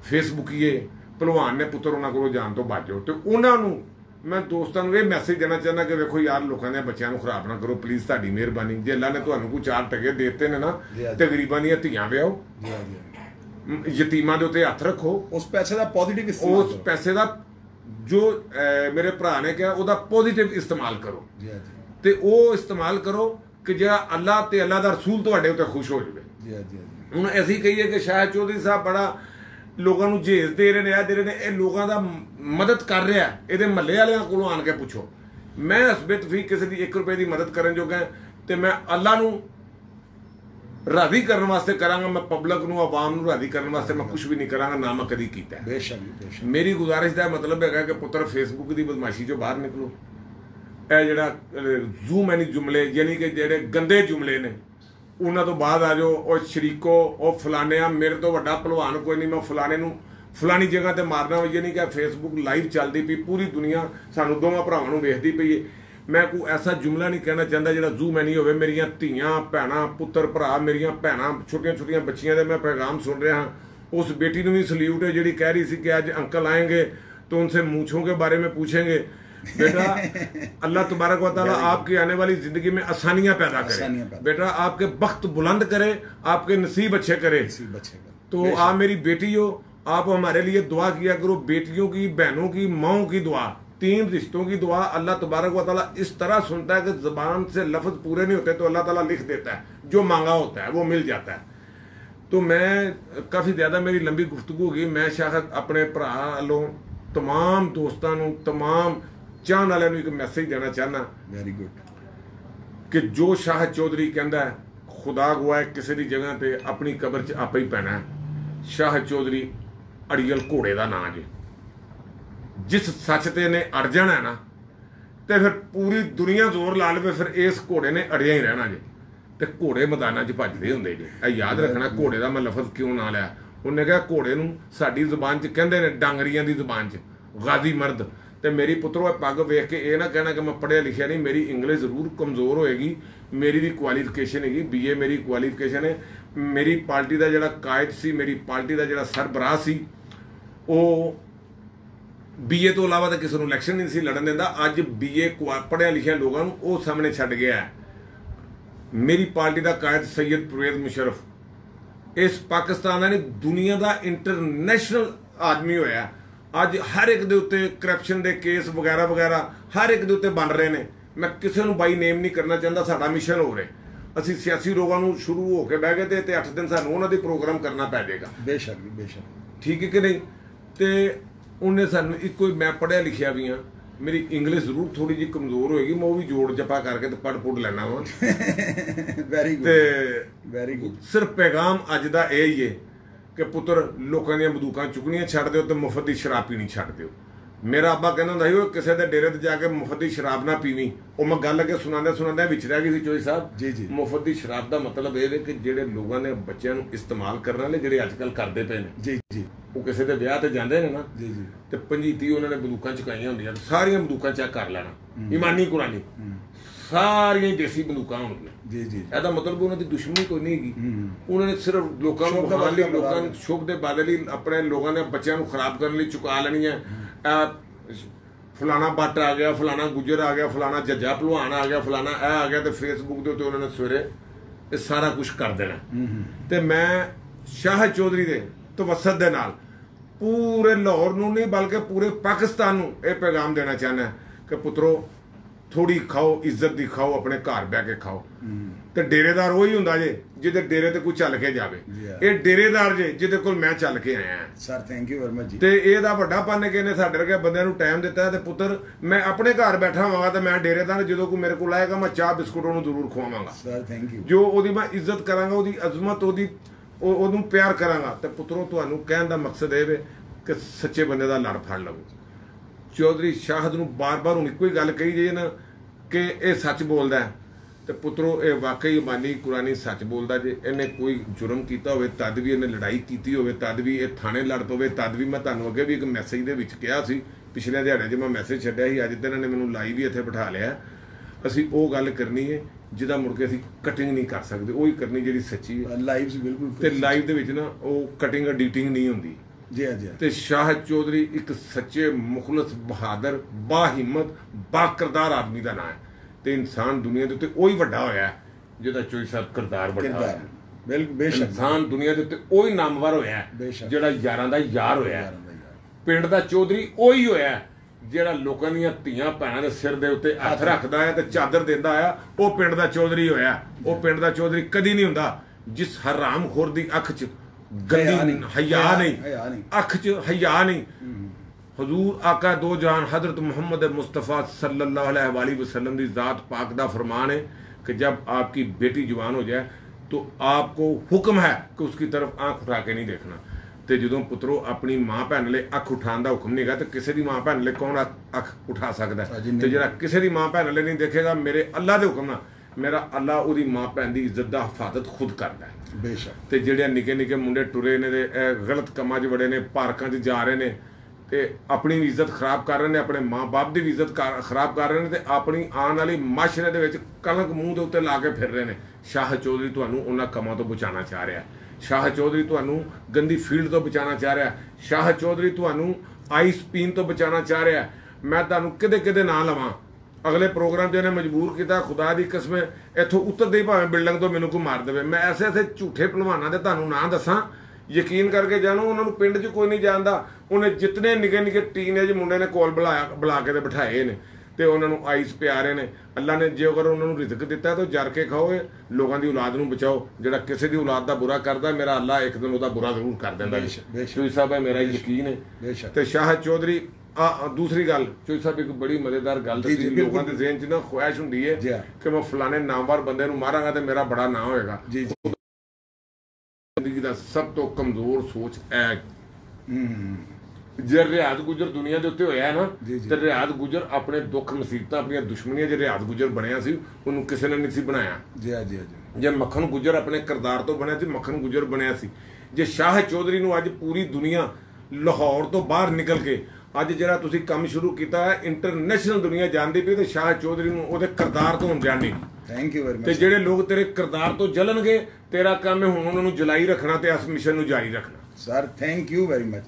ਫੇਸਬੁਕੀਏ ਭਲਵਾਨ ਨੇ ਪੁੱਤਰ ਉਹਨਾਂ ਕੋਲੋਂ ਜਾਣ ਤੋਂ ਬਾਜੋ ਤੇ ਉਹਨਾਂ ਨੂੰ ਮੈਂ ਦੋਸਤਾਂ ਨੂੰ ਇਹ ਮੈਸੇਜ ਦੇਣਾ ਚਾਹੁੰਦਾ ਕਿ ਵੇਖੋ ਯਾਰ ਲੋਕਾਂ ਦੇ ਬੱਚਿਆਂ ਨੂੰ ਖਰਾਬ ਨਾ ਕਰੋ ਪਲੀਜ਼ ਤੁਹਾਡੀ ਮਿਹਰਬਾਨੀ। ਜੇ ਅੱਲਾ ਨੇ ਤੁਹਾਨੂੰ ਕੋਈ ਚਾਰ ਟਕੇ ਦੇ ਦਿੱਤੇ ਨੇ ਨਾ। ਤੇ ਗਰੀਬਾਂ ਦੀਆਂ ਧੀਆਂ ਵਿਆਹੋ। ਯਤੀਮਾਂ ਦੇ ਉੱਤੇ ਹੱਥ ਰੱਖੋ। ਉਸ ਪੈਸੇ ਦਾ ਪੋਜ਼ਿਟਿਵ ਇਸਤੇਮਾਲ ਉਸ। ਪੈਸੇ ਦਾ ਜੋ ਮੇਰੇ ਭਰਾ ਨੇ ਕਿਹਾ ਉਹਦਾ ਪੋਜ਼ਿਟਿਵ ਇਸਤੇਮਾਲ ਕਰੋ। ਜੀ ਹਾਂ, ਜੀ। ਤੇ ਉਹ ਇਸਤੇਮਾਲ ਕਰੋ ਕਿ ਜਿਹੜਾ ਅੱਲਾ ਤੇ ਅੱਲਾ ਦਾ ਰਸੂਲ ਤੁਹਾਡੇ ਉੱਤੇ ਖੁਸ਼ ਹੋ ਜਾਵੇ। ਜੀ ਜੀ ਹੁਣ ਅਸੀਂ ਕਹੀਏ ਕਿ ਸ਼ਾਹ ਚੌਧਰੀ ਸਾਹਿਬ ਬੜਾ ਲੋਕਾਂ ਨੂੰ ਜੇਜ਼ ਦੇ ਰਹੇ ਨੇ ਆ ਦੇ ਰਹੇ ਨੇ ਇਹ ਲੋਕਾਂ ਦਾ ਮਦਦ ਕਰ ਰਿਹਾ ਇਹਦੇ ਮੱਲੇ ਵਾਲਿਆਂ ਕੋਲੋਂ ਆਣ ਕੇ ਪੁੱਛੋ। ਮੈਂ ਹਸਬਤ ਵੀ ਕਿਸੇ ਦੀ 1 ਰੁਪਏ ਦੀ ਮਦਦ ਕਰਨ ਜੋਗਾ ਤੇ ਮੈਂ ਅੱਲਾ ਨੂੰ ਰਾਜ਼ੀ ਕਰਨ ਵਾਸਤੇ ਕਰਾਂਗਾ ਮੈਂ ਪਬਲਿਕ ਨੂੰ ਆਵਾਮ ਨੂੰ ਰਾਜ਼ੀ ਕਰਨ ਵਾਸਤੇ ਮੈਂ ਕੁਝ ਵੀ ਨਹੀਂ ਕਰਾਂਗਾ ਨਾ ਮੈਂ ਕਦੀ ਕੀਤਾ। ਹੈ। ਬੇਸ਼ੱਕ ਬੇਸ਼ੱਕ। ਮੇਰੀ ਗੁਜ਼ਾਰਿਸ਼ ਦਾ ਮਤਲਬ ਹੈਗਾ ਕਿ ਪੁੱਤਰ ਫੇਸਬੁੱਕ ਦੀ ਬਦਮਾਸ਼ੀ ਚੋਂ ਬਾਹਰ ਨਿਕਲੋ। ਇਹ ਜਿਹੜਾ ਜ਼ੂਮ ਐਨੀ ਜੁਮਲੇ ਯਾਨੀ ਕਿ ਜਿਹੜੇ ਗੰਦੇ ਜੁਮਲੇ ਨੇ ਉਹਨਾਂ ਤੋਂ ਬਾਅਦ ਆ ਜਾਓ ਉਹ ਸ਼ਰੀਕੋ ਉਹ ਫਲਾਣਿਆ ਮੇਰੇ ਤੋਂ ਵੱਡਾ ਭਲਵਾਨ ਕੋਈ ਨਹੀਂ ਮੈਂ ਫਲਾਣੇ ਨੂੰ ਫਲਾਣੀ ਜਗ੍ਹਾ ਤੇ ਮਾਰਨਾ ਹੋਈ ਯਾਨੀ ਕਿ ਫੇਸਬੁੱਕ ਲਾਈਵ ਚੱਲਦੀ ਪਈ ਪੂਰੀ ਦੁਨੀਆ ਸਾਨੂੰ ਦੋਵਾਂ ਭਰਾਵਾਂ ਨੂੰ ਵੇਖਦੀ ਪਈ ਏ। ਮੈਂ ਕੋਈ ਐਸਾ ਜੁਮਲਾ ਨਹੀਂ ਕਹਿਣਾ ਚਾਹੁੰਦਾ ਜਿਹੜਾ ਜ਼ੂਮ ਐਨੀ ਹੋਵੇ ਮੇਰੀਆਂ ਧੀਆਂ ਭੈਣਾਂ ਪੁੱਤਰ ਭਰਾ ਮੇਰੀਆਂ ਭੈਣਾਂ ਛੋਟੀਆਂ ਛੋਟੀਆਂ ਬੱਚੀਆਂ ਦੇ ਮੈਂ ਪੈਗਾਮ ਸੁਣ ਰਿਹਾ ਹਾਂ उस बेटी ने भी सल्यूट है ਜਿਹੜੀ ਕਹਿ ਰਹੀ ਸੀ ਕਿ ਅੱਜ अंकल आएंगे तो उनसे मूछों के बारे में पूछेंगे बेटा अल्लाह तबारक व ताला आपकी आने वाली जिंदगी में आसानियां पैदा आसानियां करे पैदा बेटा आपके बख्त बुलंद करे आपके नसीब अच्छे करे इसी बच्चे का तो आप मेरी बेटी हो आप हमारे लिए दुआ किया करो बेटियों की बहनों की माओ की दुआ तीन रिश्तों की दुआ अल्लाह तबारक व ताला इस तरह सुनता है कि जबान से लफ्ज पूरे नहीं होते तो अल्लाह ताला लिख देता है जो मांगा होता है वो मिल जाता है तो मैं ਕਾਫੀ ਜ਼ਿਆਦਾ ਮੇਰੀ ਲੰਬੀ ਗੁਫ਼ਤਗੂ ਹੋ ਗਈ ਮੈਂ ਸ਼ਾਇਦ ਆਪਣੇ ਭਰਾ ਵੱਲੋਂ तमाम ਦੋਸਤਾਂ ਨੂੰ तमाम ਚਾਹਣ ਵਾਲਿਆਂ ਨੂੰ ਇੱਕ ਮੈਸੇਜ ਦੇਣਾ ਚਾਹਨਾ वेरी गुड ਕਿ ਜੋ ਸ਼ਾਹ ਚੌਧਰੀ ਕਹਿੰਦਾ ਹੈ, ਖੁਦਾ ਗਵਾਏ ਕਿਸੇ ਦੀ ਜਗ੍ਹਾ ਤੇ ਆਪਣੀ ਕਬਰ 'ਚ ਆਪੇ ਹੀ ਪੈਣਾ ਹੈ। ਸ਼ਾਹ ਚੌਧਰੀ ਅੜੀਅਲ ਘੋੜੇ ਦਾ ਨਾਂ ਜੇ ਜਿਸ ਸੱਚ ਤੇ ਨੇ ਅੜ ਜਾਣਾ ਨਾ ਤੇ ਫਿਰ ਪੂਰੀ ਦੁਨੀਆ ਜ਼ੋਰ ਲਾ ਲਵੇ ਫਿਰ ਇਸ ਘੋੜੇ ਨੇ ਅੜਿਆ ਹੀ ਰਹਿਣਾ ਜੇ। ਤੇ ਘੋੜੇ ਮੈਦਾਨਾਂ 'ਚ ਭੱਜਦੇ ਹੁੰਦੇ ਜੇ। ਇਹ ਯਾਦ ਰੱਖਣਾ ਘੋੜੇ ਦਾ ਮੈਂ ਲਫ਼ਜ਼ ਕਿਉਂ ਨਾ ਲਿਆ? ਉਹਨੇ ਕਿਹਾ ਘੋੜੇ ਨੂੰ ਸਾਡੀ ਜ਼ੁਬਾਨ 'ਚ ਕਹਿੰਦੇ ਨੇ ਡਾਂਗਰੀਆਂ ਦੀ ਜ਼ੁਬਾਨ 'ਚ ਗਾਜ਼ੀ ਮਰਦ। ਤੇ ਮੇਰੀ ਪੁੱਤਰੋ ਇਹ ਪੱਗ ਵੇਖ ਕੇ ਇਹ ਨਾ ਕਹਿਣਾ ਕਿ ਮੈਂ ਪੜ੍ਹਿਆ ਲਿਖਿਆ ਨਹੀਂ ਮੇਰੀ ਇੰਗਲਿਸ਼ ਜ਼ਰੂਰ ਕਮਜ਼ੋਰ ਹੋਏਗੀ ਮੇਰੀ ਵੀ ਕੁਆਲੀਫਿਕੇਸ਼ਨ ਹੈਗੀ ਬੀਏ ਮੇਰੀ ਕੁਆਲੀਫਿਕੇਸ਼ਨ ਹੈ। ਮੇਰੀ ਪਾਰਟੀ ਦਾ ਜਿਹੜਾ ਕਾਇਦ ਸੀ ਮੇਰੀ ਪਾਰਟੀ ਦਾ ਜਿਹੜਾ ਸਰਬਰਾਹ ਸੀ ਉਹ ਬੀਏ ਤੋਂ ਇਲਾਵਾ ਤਾਂ ਕਿਸੇ ਨੂੰ ਇਲੈਕਸ਼ਨ ਨਹੀਂ ਸੀ ਲੜਨ ਦਿੰਦਾ। ਅੱਜ ਬੀਏ ਪੜਿਆ ਲਿਖਿਆ ਲੋਕਾਂ ਨੂੰ ਉਹ ਸਾਹਮਣੇ ਛੱਡ ਗਿਆ ਮੇਰੀ ਪਾਰਟੀ ਦਾ ਕਾਇਦ ਸੈਦ ਪ੍ਰਵੇਦ ਮੁਸ਼ਰਫ। ਇਸ ਪਾਕਿਸਤਾਨ ਦਾ ਨਹੀਂ ਦੁਨੀਆ ਦਾ ਇੰਟਰਨੈਸ਼ਨਲ ਆਦਮੀ ਹੋਇਆ ਅੱਜ ਹਰ ਇੱਕ ਦੇ ਉੱਤੇ ਕਰਪਸ਼ਨ ਦੇ ਕੇਸ ਵਗੈਰਾ ਵਗੈਰਾ ਹਰ ਇੱਕ ਦੇ ਉੱਤੇ ਬਣ ਰਹੇ ਨੇ। ਮੈਂ ਕਿਸੇ ਨੂੰ ਬਾਈ ਨੇਮ ਨਹੀਂ ਕਰਨਾ ਚਾਹੁੰਦਾ ਸਾਡਾ ਮਿਸ਼ਨ ਹੋ। ਰਿਹਾ ਅਸੀਂ ਸਿਆਸੀ ਰੋਗਾਂ ਨੂੰ ਸ਼ੁਰੂ ਹੋ ਕੇ ਬਹਿ ਗਏ ਤੇ 8 ਦਿਨ ਸਾਨੂੰ ਉਹਨਾਂ ਦੀ ਪ੍ਰੋਗਰਾਮ ਕਰਨਾ ਪੈ ਜਾਏਗਾ। ਬੇਸ਼ੱਕ ਬੇਸ਼ੱਕ। ਠੀਕ ਹੈ ਕਿ ਨਹੀਂ? ਤੇ ਉਹਨੇ ਸਾਨੂੰ ਇੱਕੋ ਹੀ ਮੈਂ ਪੜਿਆ ਲਿਖਿਆ ਵੀ ਆ ਮੇਰੀ ਇੰਗਲਿਸ਼ ਜ਼ਰੂਰ ਥੋੜੀ ਜਿਹੀ ਕਮਜ਼ੋਰ ਹੋਏਗੀ ਮੈਂ ਉਹ ਵੀ ਜੋੜ ਜਪਾ ਕਰਕੇ ਤੇ ਪੜ ਪੁੱਟ ਲੈਣਾ ਵਾ। ਵੈਰੀ ਗੁੱਡ ਤੇ ਵੈਰੀ ਗੁੱਡ ਸਿਰਫ ਪੈਗਾਮ ਅੱਜ ਦਾ ਇਹ ਹੀ ਹੈ ਕਿ ਪੁੱਤਰ ਲੋਕਾਂ ਦੀਆਂ ਬਦੂਕਾਂ ਚੁਕਣੀਆਂ ਛੱਡ ਦਿਓ ਤੇ ਮੁਫਤ ਦੀ ਸ਼ਰਾਬ ਪੀਣੀ ਛੱਡ ਦਿਓ। ਮੇਰਾ ਅੱਬਾ ਕਹਿੰਦਾ ਹੁੰਦਾ ਸੀ ਉਹ ਕਿਸੇ ਦੇ ਡੇਰੇ ਤੇ ਜਾ ਕੇ ਮੁਫਤ ਦੀ ਸ਼ਰਾਬ ਨਾ ਪੀਵੀ। ਉਹ ਮੈਂ ਗੱਲ ਅੱਗੇ ਸੁਣਾਉਂਦਾ ਸੁਣਾਉਂਦਾ ਵਿੱਚ ਰਹਿ ਗਈ ਸੀ ਚੋਈ ਸਾਹਿਬ। ਜੀ ਜੀ। ਮੁਫਤ ਦੀ ਸ਼ਰਾਬ ਦਾ ਮਤਲਬ ਇਹ ਹੈ ਕਿ ਜਿਹੜੇ ਲੋਕਾਂ ਨੇ ਬੱਚਿਆਂ ਨੂੰ ਇਸਤੇਮਾਲ ਕਰਨ ਨੇ ਜਿਹੜੇ ਅੱਜਕੱਲ ਕਰਦੇ ਪਏ ਨੇ। ਜੀ ਜੀ। ਉਹ ਕਿਸੇ ਦੇ ਵਿਆਹ ਤੇ ਜਾਂਦੇ ਨੇ ਨਾ ਜੀ ਜੀ। ਤੇ ਪੰਜੀਤੀ ਉਹਨਾਂ ਨੇ ਬੰਦੂਕਾਂ ਚੁਕਾਈਆਂ ਹੁੰਦੀਆਂ ਸਾਰੀਆਂ ਬੰਦੂਕਾਂ ਚੈੱਕ ਕਰ ਲੈਣਾ। ਇਮਾਨੀ ਕੁਰਾਨੀ। ਸਾਰੀਆਂ ਦੇਸੀ ਬੰਦੂਕਾਂ ਹੋਣਗੀਆਂ। ਜੀ ਜੀ। ਇਹਦਾ ਮਤਲਬ ਉਹਨਾਂ ਦੀ ਦੁਸ਼ਮਣੀ ਕੋਈ ਨਹੀਂ ਹੈਗੀ। ਉਹਨਾਂ ਨੇ ਸਿਰਫ ਲੋਕਾਂ ਨੂੰ ਖਾਣ ਲੋਕਾਂ ਨੂੰ ਸ਼ੁਭ ਦੇ ਬਾਦਲ ਲਈ ਆਪਣੇ ਲੋਕਾਂ ਦੇ ਬੱਚਿਆਂ ਨੂੰ ਖਰਾਬ ਕਰਨ ਲਈ ਚੁਕਾ ਲੈਣੀਆਂ। ਫਲਾਣਾ ਬੱਟ ਆ ਗਿਆ ਫਲਾਣਾ ਗੁੱਜਰ ਆ ਗਿਆ ਫਲਾਣਾ ਜੱਜਾ ਭਲਵਾਨ ਆ ਗਿਆ ਫਲਾਣਾ ਇਹ ਆ ਗਿਆ ਤੇ ਫੇਸਬੁੱਕ ਦੇ ਉੱਤੇ ਉਹਨਾਂ ਨੇ ਸਵੇਰੇ ਇਹ ਸਾਰਾ ਕੁਝ ਕਰ ਦੇਣਾ। ਤੇ ਮੈਂ ਸ਼ਾਹ ਚੌਧਰੀ ਦੇ ਤਵਸਤ ਦੇ ਨਾਲ ਪੂਰੇ ਲਾਹੌਰ ਨੂੰ ਨਹੀਂ ਬਲਕਿ ਪੂਰੇ ਪਾਕਿਸਤਾਨ ਨੂੰ ਇਹ ਪੈਗਾਮ ਦੇਣਾ ਚਾਹੁੰਦਾ ਕਿ ਪੁੱਤਰੋ ਥੋੜੀ ਖਾਓ ਇੱਜ਼ਤ ਦੀ ਖਾਓ ਆਪਣੇ ਘਰ ਬਹਿ ਕੇ ਖਾਓ। ਤੇ ਡੇਰੇਦਾਰ ਉਹ ਹੀ ਹੁੰਦਾ ਜੇ ਜਿਹਦੇ ਡੇਰੇ ਤੇ ਕੋਈ ਚੱਲ ਕੇ ਜਾਵੇ। ਇਹ ਡੇਰੇਦਾਰ ਜੇ ਜਿਹਦੇ ਕੋਲ ਮੈਂ ਚੱਲ ਕੇ ਆਇਆ। ਸਰ ਥੈਂਕ ਯੂ ਵਰਮਾ ਜੀ। ਤੇ ਇਹਦਾ ਵੱਡਾ ਪੰਨ ਕਿ ਇਹਨੇ ਸਾਡੇ ਵਰਗੇ ਬੰਦਿਆਂ ਨੂੰ ਟਾਈਮ ਦਿੱਤਾ ਤੇ ਪੁੱਤਰ ਮੈਂ ਆਪਣੇ ਘਰ ਬੈਠਾ ਹੋਵਾਂਗਾ ਤੇ ਮੈਂ ਡੇਰੇਦਾਰ ਜਦੋਂ ਕੋਈ ਮੇਰੇ ਕੋਲ ਆਏਗਾ ਮੈਂ ਚਾਹ ਬਿਸਕੁਟ ਉਹਨੂੰ ਜ਼ਰੂਰ ਖਵਾਵਾਂਗਾ। ਸਰ ਥੈਂਕ ਯੂ ਜੋ ਉਹਦੀ ਮੈਂ ਇੱਜ਼ਤ ਕਰਾਂਗਾ ਉਹਦੀ ਅਜ਼ਮਤ ਉਹਦੀ ਉਹਨੂੰ ਪਿਆਰ ਕਰਾਂਗਾ ਤੇ ਪੁੱਤਰੋ ਤੁਹਾਨੂੰ ਕਹਿਣ ਦਾ ਮਕਸਦ ਇਹ ਵੇ ਕਿ ਸੱਚੇ ਬੰਦੇ ਦਾ ਲੜ ਫੜ ਲਵੋ। ਚੌਧਰੀ ਸ਼ਾਹਦ ਨੂੰ ਬਾਰ-ਬਾਰ ਹੁਣ ਇੱਕੋ ਹੀ ਗੱਲ ਕਹੀ ਜੇ ਨਾ ਕਿ ਇਹ ਸੱਚ ਬੋਲਦਾ ਹੈ। ਤੇ ਪੁੱਤਰੋ ਇਹ ਵਾਕਈ ਬਾਨੀ ਕੁਰਾਨੀ ਸੱਚ ਬੋਲਦਾ ਜੇ ਇਹਨੇ ਕੋਈ ਜੁਰਮ ਕੀਤਾ ਹੋਵੇ ਤਦ ਵੀ ਇਹਨੇ ਲੜਾਈ ਕੀਤੀ ਹੋਵੇ ਤਦ ਵੀ ਇਹ ਥਾਣੇ ਲੜ ਪਵੇ ਤਦ ਵੀ ਮੈਂ ਤੁਹਾਨੂੰ ਅੱਗੇ ਵੀ ਇੱਕ ਮੈਸੇਜ ਦੇ ਵਿੱਚ ਕਿਹਾ ਸੀ ਪਿਛਲੇ ਦਿਹਾੜੇ 'ਚ ਮੈਂ ਮੈਸੇਜ ਛੱਡਿਆ ਸੀ ਅੱਜ ਤੇ ਇਹਨਾਂ ਨੇ ਮੈਨੂੰ ਲਾਈਵ ਹੀ ਇੱਥੇ ਬਿਠਾ ਲਿਆ। ਅਸੀਂ ਉਹ ਗੱਲ ਕਰਨੀ ਹੈ ਜਿਹਦਾ ਮੁੜ ਕੇ ਅਸੀਂ ਕਟਿੰਗ ਨਹੀਂ ਕਰ ਸਕਦੇ ਉਹੀ ਕਰਨੀ ਜਿਹੜੀ ਸੱਚੀ ਹੈ ਲਾਈਵਸ ਬਿਲਕੁਲ ਤੇ ਲਾਈਵ ਦੇ ਵਿੱਚ ਨਾ ਉਹ ਕਟਿੰਗ ਐਡੀਟਿੰਗ ਨਹੀਂ ਹੁੰਦੀ। ਜੀ ਹਾਂ ਜੀ। ਤੇ ਸ਼ਾਹ ਚੌਧਰੀ ਇੱਕ ਸੱਚੇ ਮੁਖਲਸ ਬਹਾਦਰ ਬਾ ਹਿੰਮਤ ਬਾ ਕਰਦਾਰ ਆਦਮੀ ਦਾ ਨਾਮ ਹੈ। ਤੇ ਇਨਸਾਨ ਦੁਨੀਆ ਦੇ ਉੱਤੇ ਉਹੀ ਵੱਡਾ ਹੋਇਆ ਜਿਹਦਾ ਚੋਈ ਸਾਹਿਬ ਕਰਦਾਰ ਵੱਡਾ ਹੋਇਆ। ਬਿਲਕੁਲ ਬੇਸ਼ੱਕ ਇਨਸਾਨ ਦੁਨੀਆ ਦੇ ਉੱਤੇ ਉਹੀ ਨਾਮਵਰ ਹੋਇਆ। ਜਿਹੜਾ ਯਾਰਾਂ ਦਾ ਯਾਰ ਹੋਇਆ। ਪਿੰਡ ਦਾ ਚੌਧਰੀ ਉਹੀ ਹੋਇਆ ਜਿਹੜਾ ਲੋਕਾਂ ਦੀਆਂ ਧੀਆਂ ਭੈਣਾਂ ਦੇ ਸਿਰ ਦੇ ਉੱਤੇ ਹੱਥ ਰੱਖਦਾ ਹੈ ਤੇ ਚਾਦਰ ਦਿੰਦਾ ਆ ਉਹ ਪਿੰਡ ਦਾ ਚੌਧਰੀ ਹੋਇਆ। ਉਹ ਪਿੰਡ ਦਾ ਚੌਧਰੀ ਕਦੀ ਨਹੀਂ ਹੁੰਦਾ ਜਿਸ ਹਰਾਮਖੋਰ ਦੀ ਅੱਖ 'ਚ ਗੰਦੀ ਹਿਆ- ਨਹੀਂ ਹਿਆ ਨਹੀਂ। ਅੱਖ 'ਚ ਹਿਆ ਨਹੀਂ हजूर आका दो जान हजरत मोहम्मद मुस्तफ़ा सल्लल्लाहु अलैहि वसल्लम की ज़ात पाक का फरमान है कि जब आपकी बेटी जवान हो जाए तो आपको हुक्म है कि उसकी तरफ आंख उठा के नहीं देखना ਤੇ ਜਦੋਂ ਪੁੱਤਰੋ ਆਪਣੀ ਮਾਂ ਭੈਣ ਲਈ ਅੱਖ ਉਠਾਉਣ ਦਾ ਹੁਕਮ ਨਹੀਂਗਾ ਤੇ ਕਿਸੇ ਦੀ ਮਾਂ ਭੈਣ ਲਈ ਕੌਣ ਅੱਖ- ਅੱਖ ਉਠਾ ਸਕਦਾ ਹੈ? ਹਾਂਜੀ, ਨਹੀਂ। ਤੇ ਜਿਹੜਾ ਕਿਸੇ ਦੀ ਮਾਂ ਭੈਣ ਲਈ ਨਹੀਂ ਦੇਖੇਗਾ ਮੇਰੇ ਅੱਲਾ ਦੇ ਹੁਕਮ ਨਾਲ ਮੇਰਾ ਅੱਲਾ ਉਹਦੀ ਮਾਂ ਭੈਣ ਦੀ ਇੱਜ਼ਤ ਦਾ ਹਿਫਾਜ਼ਤ ਖੁਦ ਕਰਦਾ ਹੈ ਬੇਸ਼ੱਕ ਤੇ ਜਿਹੜੇ ਨਿੱਕੇ ਨਿੱਕੇ ਮੁੰਡੇ ਟੁਰੇ ਨੇ ਤੇ ਇਹ ਗਲਤ ਕੰਮਾਂ 'ਚ ਵੜੇ ਨੇ ਪਾਰਕਾਂ 'ਚ ਜਾ ਰਹੇ ਨੇ ਤੇ ਆਪਣੀ ਵੀ ਇੱਜ਼ਤ ਖਰਾਬ ਕਰ ਰਹੇ ਨੇ, ਆਪਣੇ ਮਾਪੇ ਦੀ ਵੀ ਇੱਜ਼ਤ ਕਰ- ਖਰਾਬ ਕਰ ਰਹੇ ਨੇ ਤੇ ਆਪਣੀ ਆਉਣ ਵਾਲੀ ਮਾਸ਼ਰੇ ਦੇ ਵਿੱਚ ਕਲੰਕ ਮੂੰਹ ਦੇ ਉੱਤੇ ਲਾ ਕੇ ਫਿਰ ਰਹੇ ਨੇ। ਸ਼ਾਹ ਚੌਧਰੀ ਤੁਹਾਨੂੰ ਉਹਨਾਂ ਕੰਮਾਂ ਤੋਂ ਬਚਾਉਣਾ ਚਾਹ ਰਿਹਾ। ਸ਼ਾਹ ਚੌਧਰੀ ਤੁਹਾਨੂੰ ਗੰਦੀ ਫੀਲਡ ਤੋਂ ਬਚਾਉਣਾ ਚਾਹ ਰਿਹਾ। ਸ਼ਾਹ ਚੌਧਰੀ ਤੁਹਾਨੂੰ ਆਈਸ ਪੀਣ ਤੋਂ ਬਚਾਉਣਾ ਚਾਹ ਰਿਹਾ। ਮੈਂ ਤੁਹਾਨੂੰ ਕਿਤੇ ਕਿਤੇ ਨਾ ਲਵਾਂ। ਅਗਲੇ ਪ੍ਰੋਗਰਾਮ 'ਚ ਇਹਨੇ ਮਜਬੂਰ ਕੀਤਾ, ਖੁਦਾ ਦੀ ਕਸਮ, ਇੱਥੋਂ ਉਤਰਦੇ ਹੀ ਭਾਵੇਂ ਬਿਲਡਿੰਗ ਤੋਂ ਮੈਨੂੰ ਕੋਈ ਮਾਰ ਦੇਵੇ। ਮੈਂ ਐਸੇ ਐਸੇ ਝੂਠੇ ਪਹਿਲਵਾਨਾਂ ਦੇ ਤੁਹਾਨੂੰ ਨਾਂ ਦੱਸਾਂ ਯਕੀਨ ਕਰਕੇ ਜਾਣੋ ਉਹਨਾਂ ਨੂੰ ਪਿੰਡ 'ਚ ਕੋਈ ਨਹੀਂ ਜਾਣਦਾ। ਉਹਨੇ ਜਿਤਨੇ ਨਿੱਕੇ ਨਿੱਕੇ ਟੀਨੇਜ ਮੁੰਡੇ ਨੇ ਕੋਲ ਬੁਲਾਇਆ ਬੁਲਾ ਕੇ ਤੇ ਬਿਠਾਏ ਨੇ। ਤੇ ਉਹਨਾਂ ਨੂੰ ਆਈਸ ਪਿਆਰੇ ਨੇ। ਅੱਲਾ ਨੇ ਜੇ ਅਗਰ ਉਹਨਾਂ ਨੂੰ ਰਿਜ਼ਕ ਦਿੱਤਾ ਤਾਂ ਜਰ ਕੇ ਖਾਓਗੇ ਲੋਕਾਂ ਦੀ ਔਲਾਦ ਨੂੰ ਬਚਾਓ। ਜਿਹੜਾ ਕਿਸੇ ਦੀ ਔਲਾਦ ਦਾ ਬੁਰਾ ਕਰਦਾ ਮੇਰਾ ਅੱਲਾ ਇੱਕ ਦਿਨ ਉਹਦਾ ਬੁਰਾ ਜ਼ਰੂਰ ਕਰ ਦਿੰਦਾ। ਚੋਈ ਸਾਹਿਬ ਹੈ ਮੇਰਾ ਯਕੀਨ ਹੈ। ਤੇ ਸ਼ਾਹ ਚੌਧਰੀ ਆ ਦੂਸਰੀ ਗੱਲ ਚੋਈ ਸਾਹਿਬ ਇੱਕ ਬੜੀ ਮਜ਼ੇਦਾਰ ਗੱਲ ਦੱਸੀ। ਲੋਕਾਂ ਦੇ ਜ਼ਿਹਨ 'ਚ ਨਾ ਖੁਆਇਸ਼ ਹੁੰਦੀ ਹੈ। ਕਿ ਮੈਂ ਫਲਾਣੇ ਨਾਮਵਰ ਬੰਦੇ ਨੂੰ ਮਾਰਾਂਗਾ ਤੇ ਮੇਰਾ ਬੜਾ ਨਾਂ ਹੋਏਗਾ। ਜੀ ਜੀ। ਜ਼ਿੰਦਗੀ ਦਾ ਸਭ ਤੋਂ ਕਮਜ਼ੋਰ ਸੋਚ ਹੂੰ ਜੇ ਰਿਆਤ ਗੁਜਰ ਦੁਨੀਆ ਦੇ ਉੱਤੇ ਹੋਇਆ ਹੈ ਨਾ। ਤੇ ਰਿਆਤ ਗੁਜਰ ਆਪਣੇ ਦੁੱਖ ਮੁਸੀਬਤਾਂ ਆਪਣੀਆਂ ਦੁਸ਼ਮਣੀਆਂ ਜੇ ਰਿਆਤ ਗੁਜਰ ਬਣਿਆ ਸੀ ਉਹਨੂੰ ਕਿਸੇ ਨੇ ਨਹੀਂ ਸੀ ਬਣਾਇਆ। ਜੀ ਹਾਂ, ਜੀ ਹਾਂ, ਜੀ। ਜੇ ਮੱਖਣ ਗੁਜਰ ਆਪਣੇ ਕਿਰਦਾਰ ਤੋਂ ਬਣਿਆ ਸੀ ਮੱਖਣ ਗੁਜਰ ਬਣਿਆ ਸੀ। ਜੇ ਸ਼ਾਹ ਚੌਧਰੀ ਨੂੰ ਅੱਜ ਪੂਰੀ ਦੁਨੀਆ ਲਾਹੌਰ ਤੋਂ ਬਾਹਰ ਨਿਕਲ ਕੇ ਅੱਜ ਜਿਹੜਾ ਤੁਸੀਂ ਕੰਮ ਸ਼ੁਰੂ ਕੀਤਾ ਹੈ ਇੰਟਰਨੈਸ਼ਨਲ ਦੁਨੀਆ ਜਾਣਦੀ ਪਈ ਤੇ ਸ਼ਾਹ ਚੌਧਰੀ ਨੂੰ ਉਹਦੇ ਕਿਰਦਾਰ ਤੋਂ ਹੁਣ ਜਾਣਦੀ ਥੈਂਕ ਯੂ ਵੈਰੀ ਤੇ ਮਚ ਜਿਹੜੇ ਲੋਕ ਤੇਰੇ ਕਿਰਦਾਰ ਤੋਂ ਜਲਣਗੇ ਤੇਰਾ ਕੰਮ ਹੈ ਹੁਣ ਉਹਨਾਂ ਨੂੰ ਜਲਾਈ ਰੱਖਣਾ ਤੇ ਇਸ ਮਿਸ਼ਨ ਨੂੰ ਜਾਰੀ ਰੱਖਣਾ। Sir thank you very much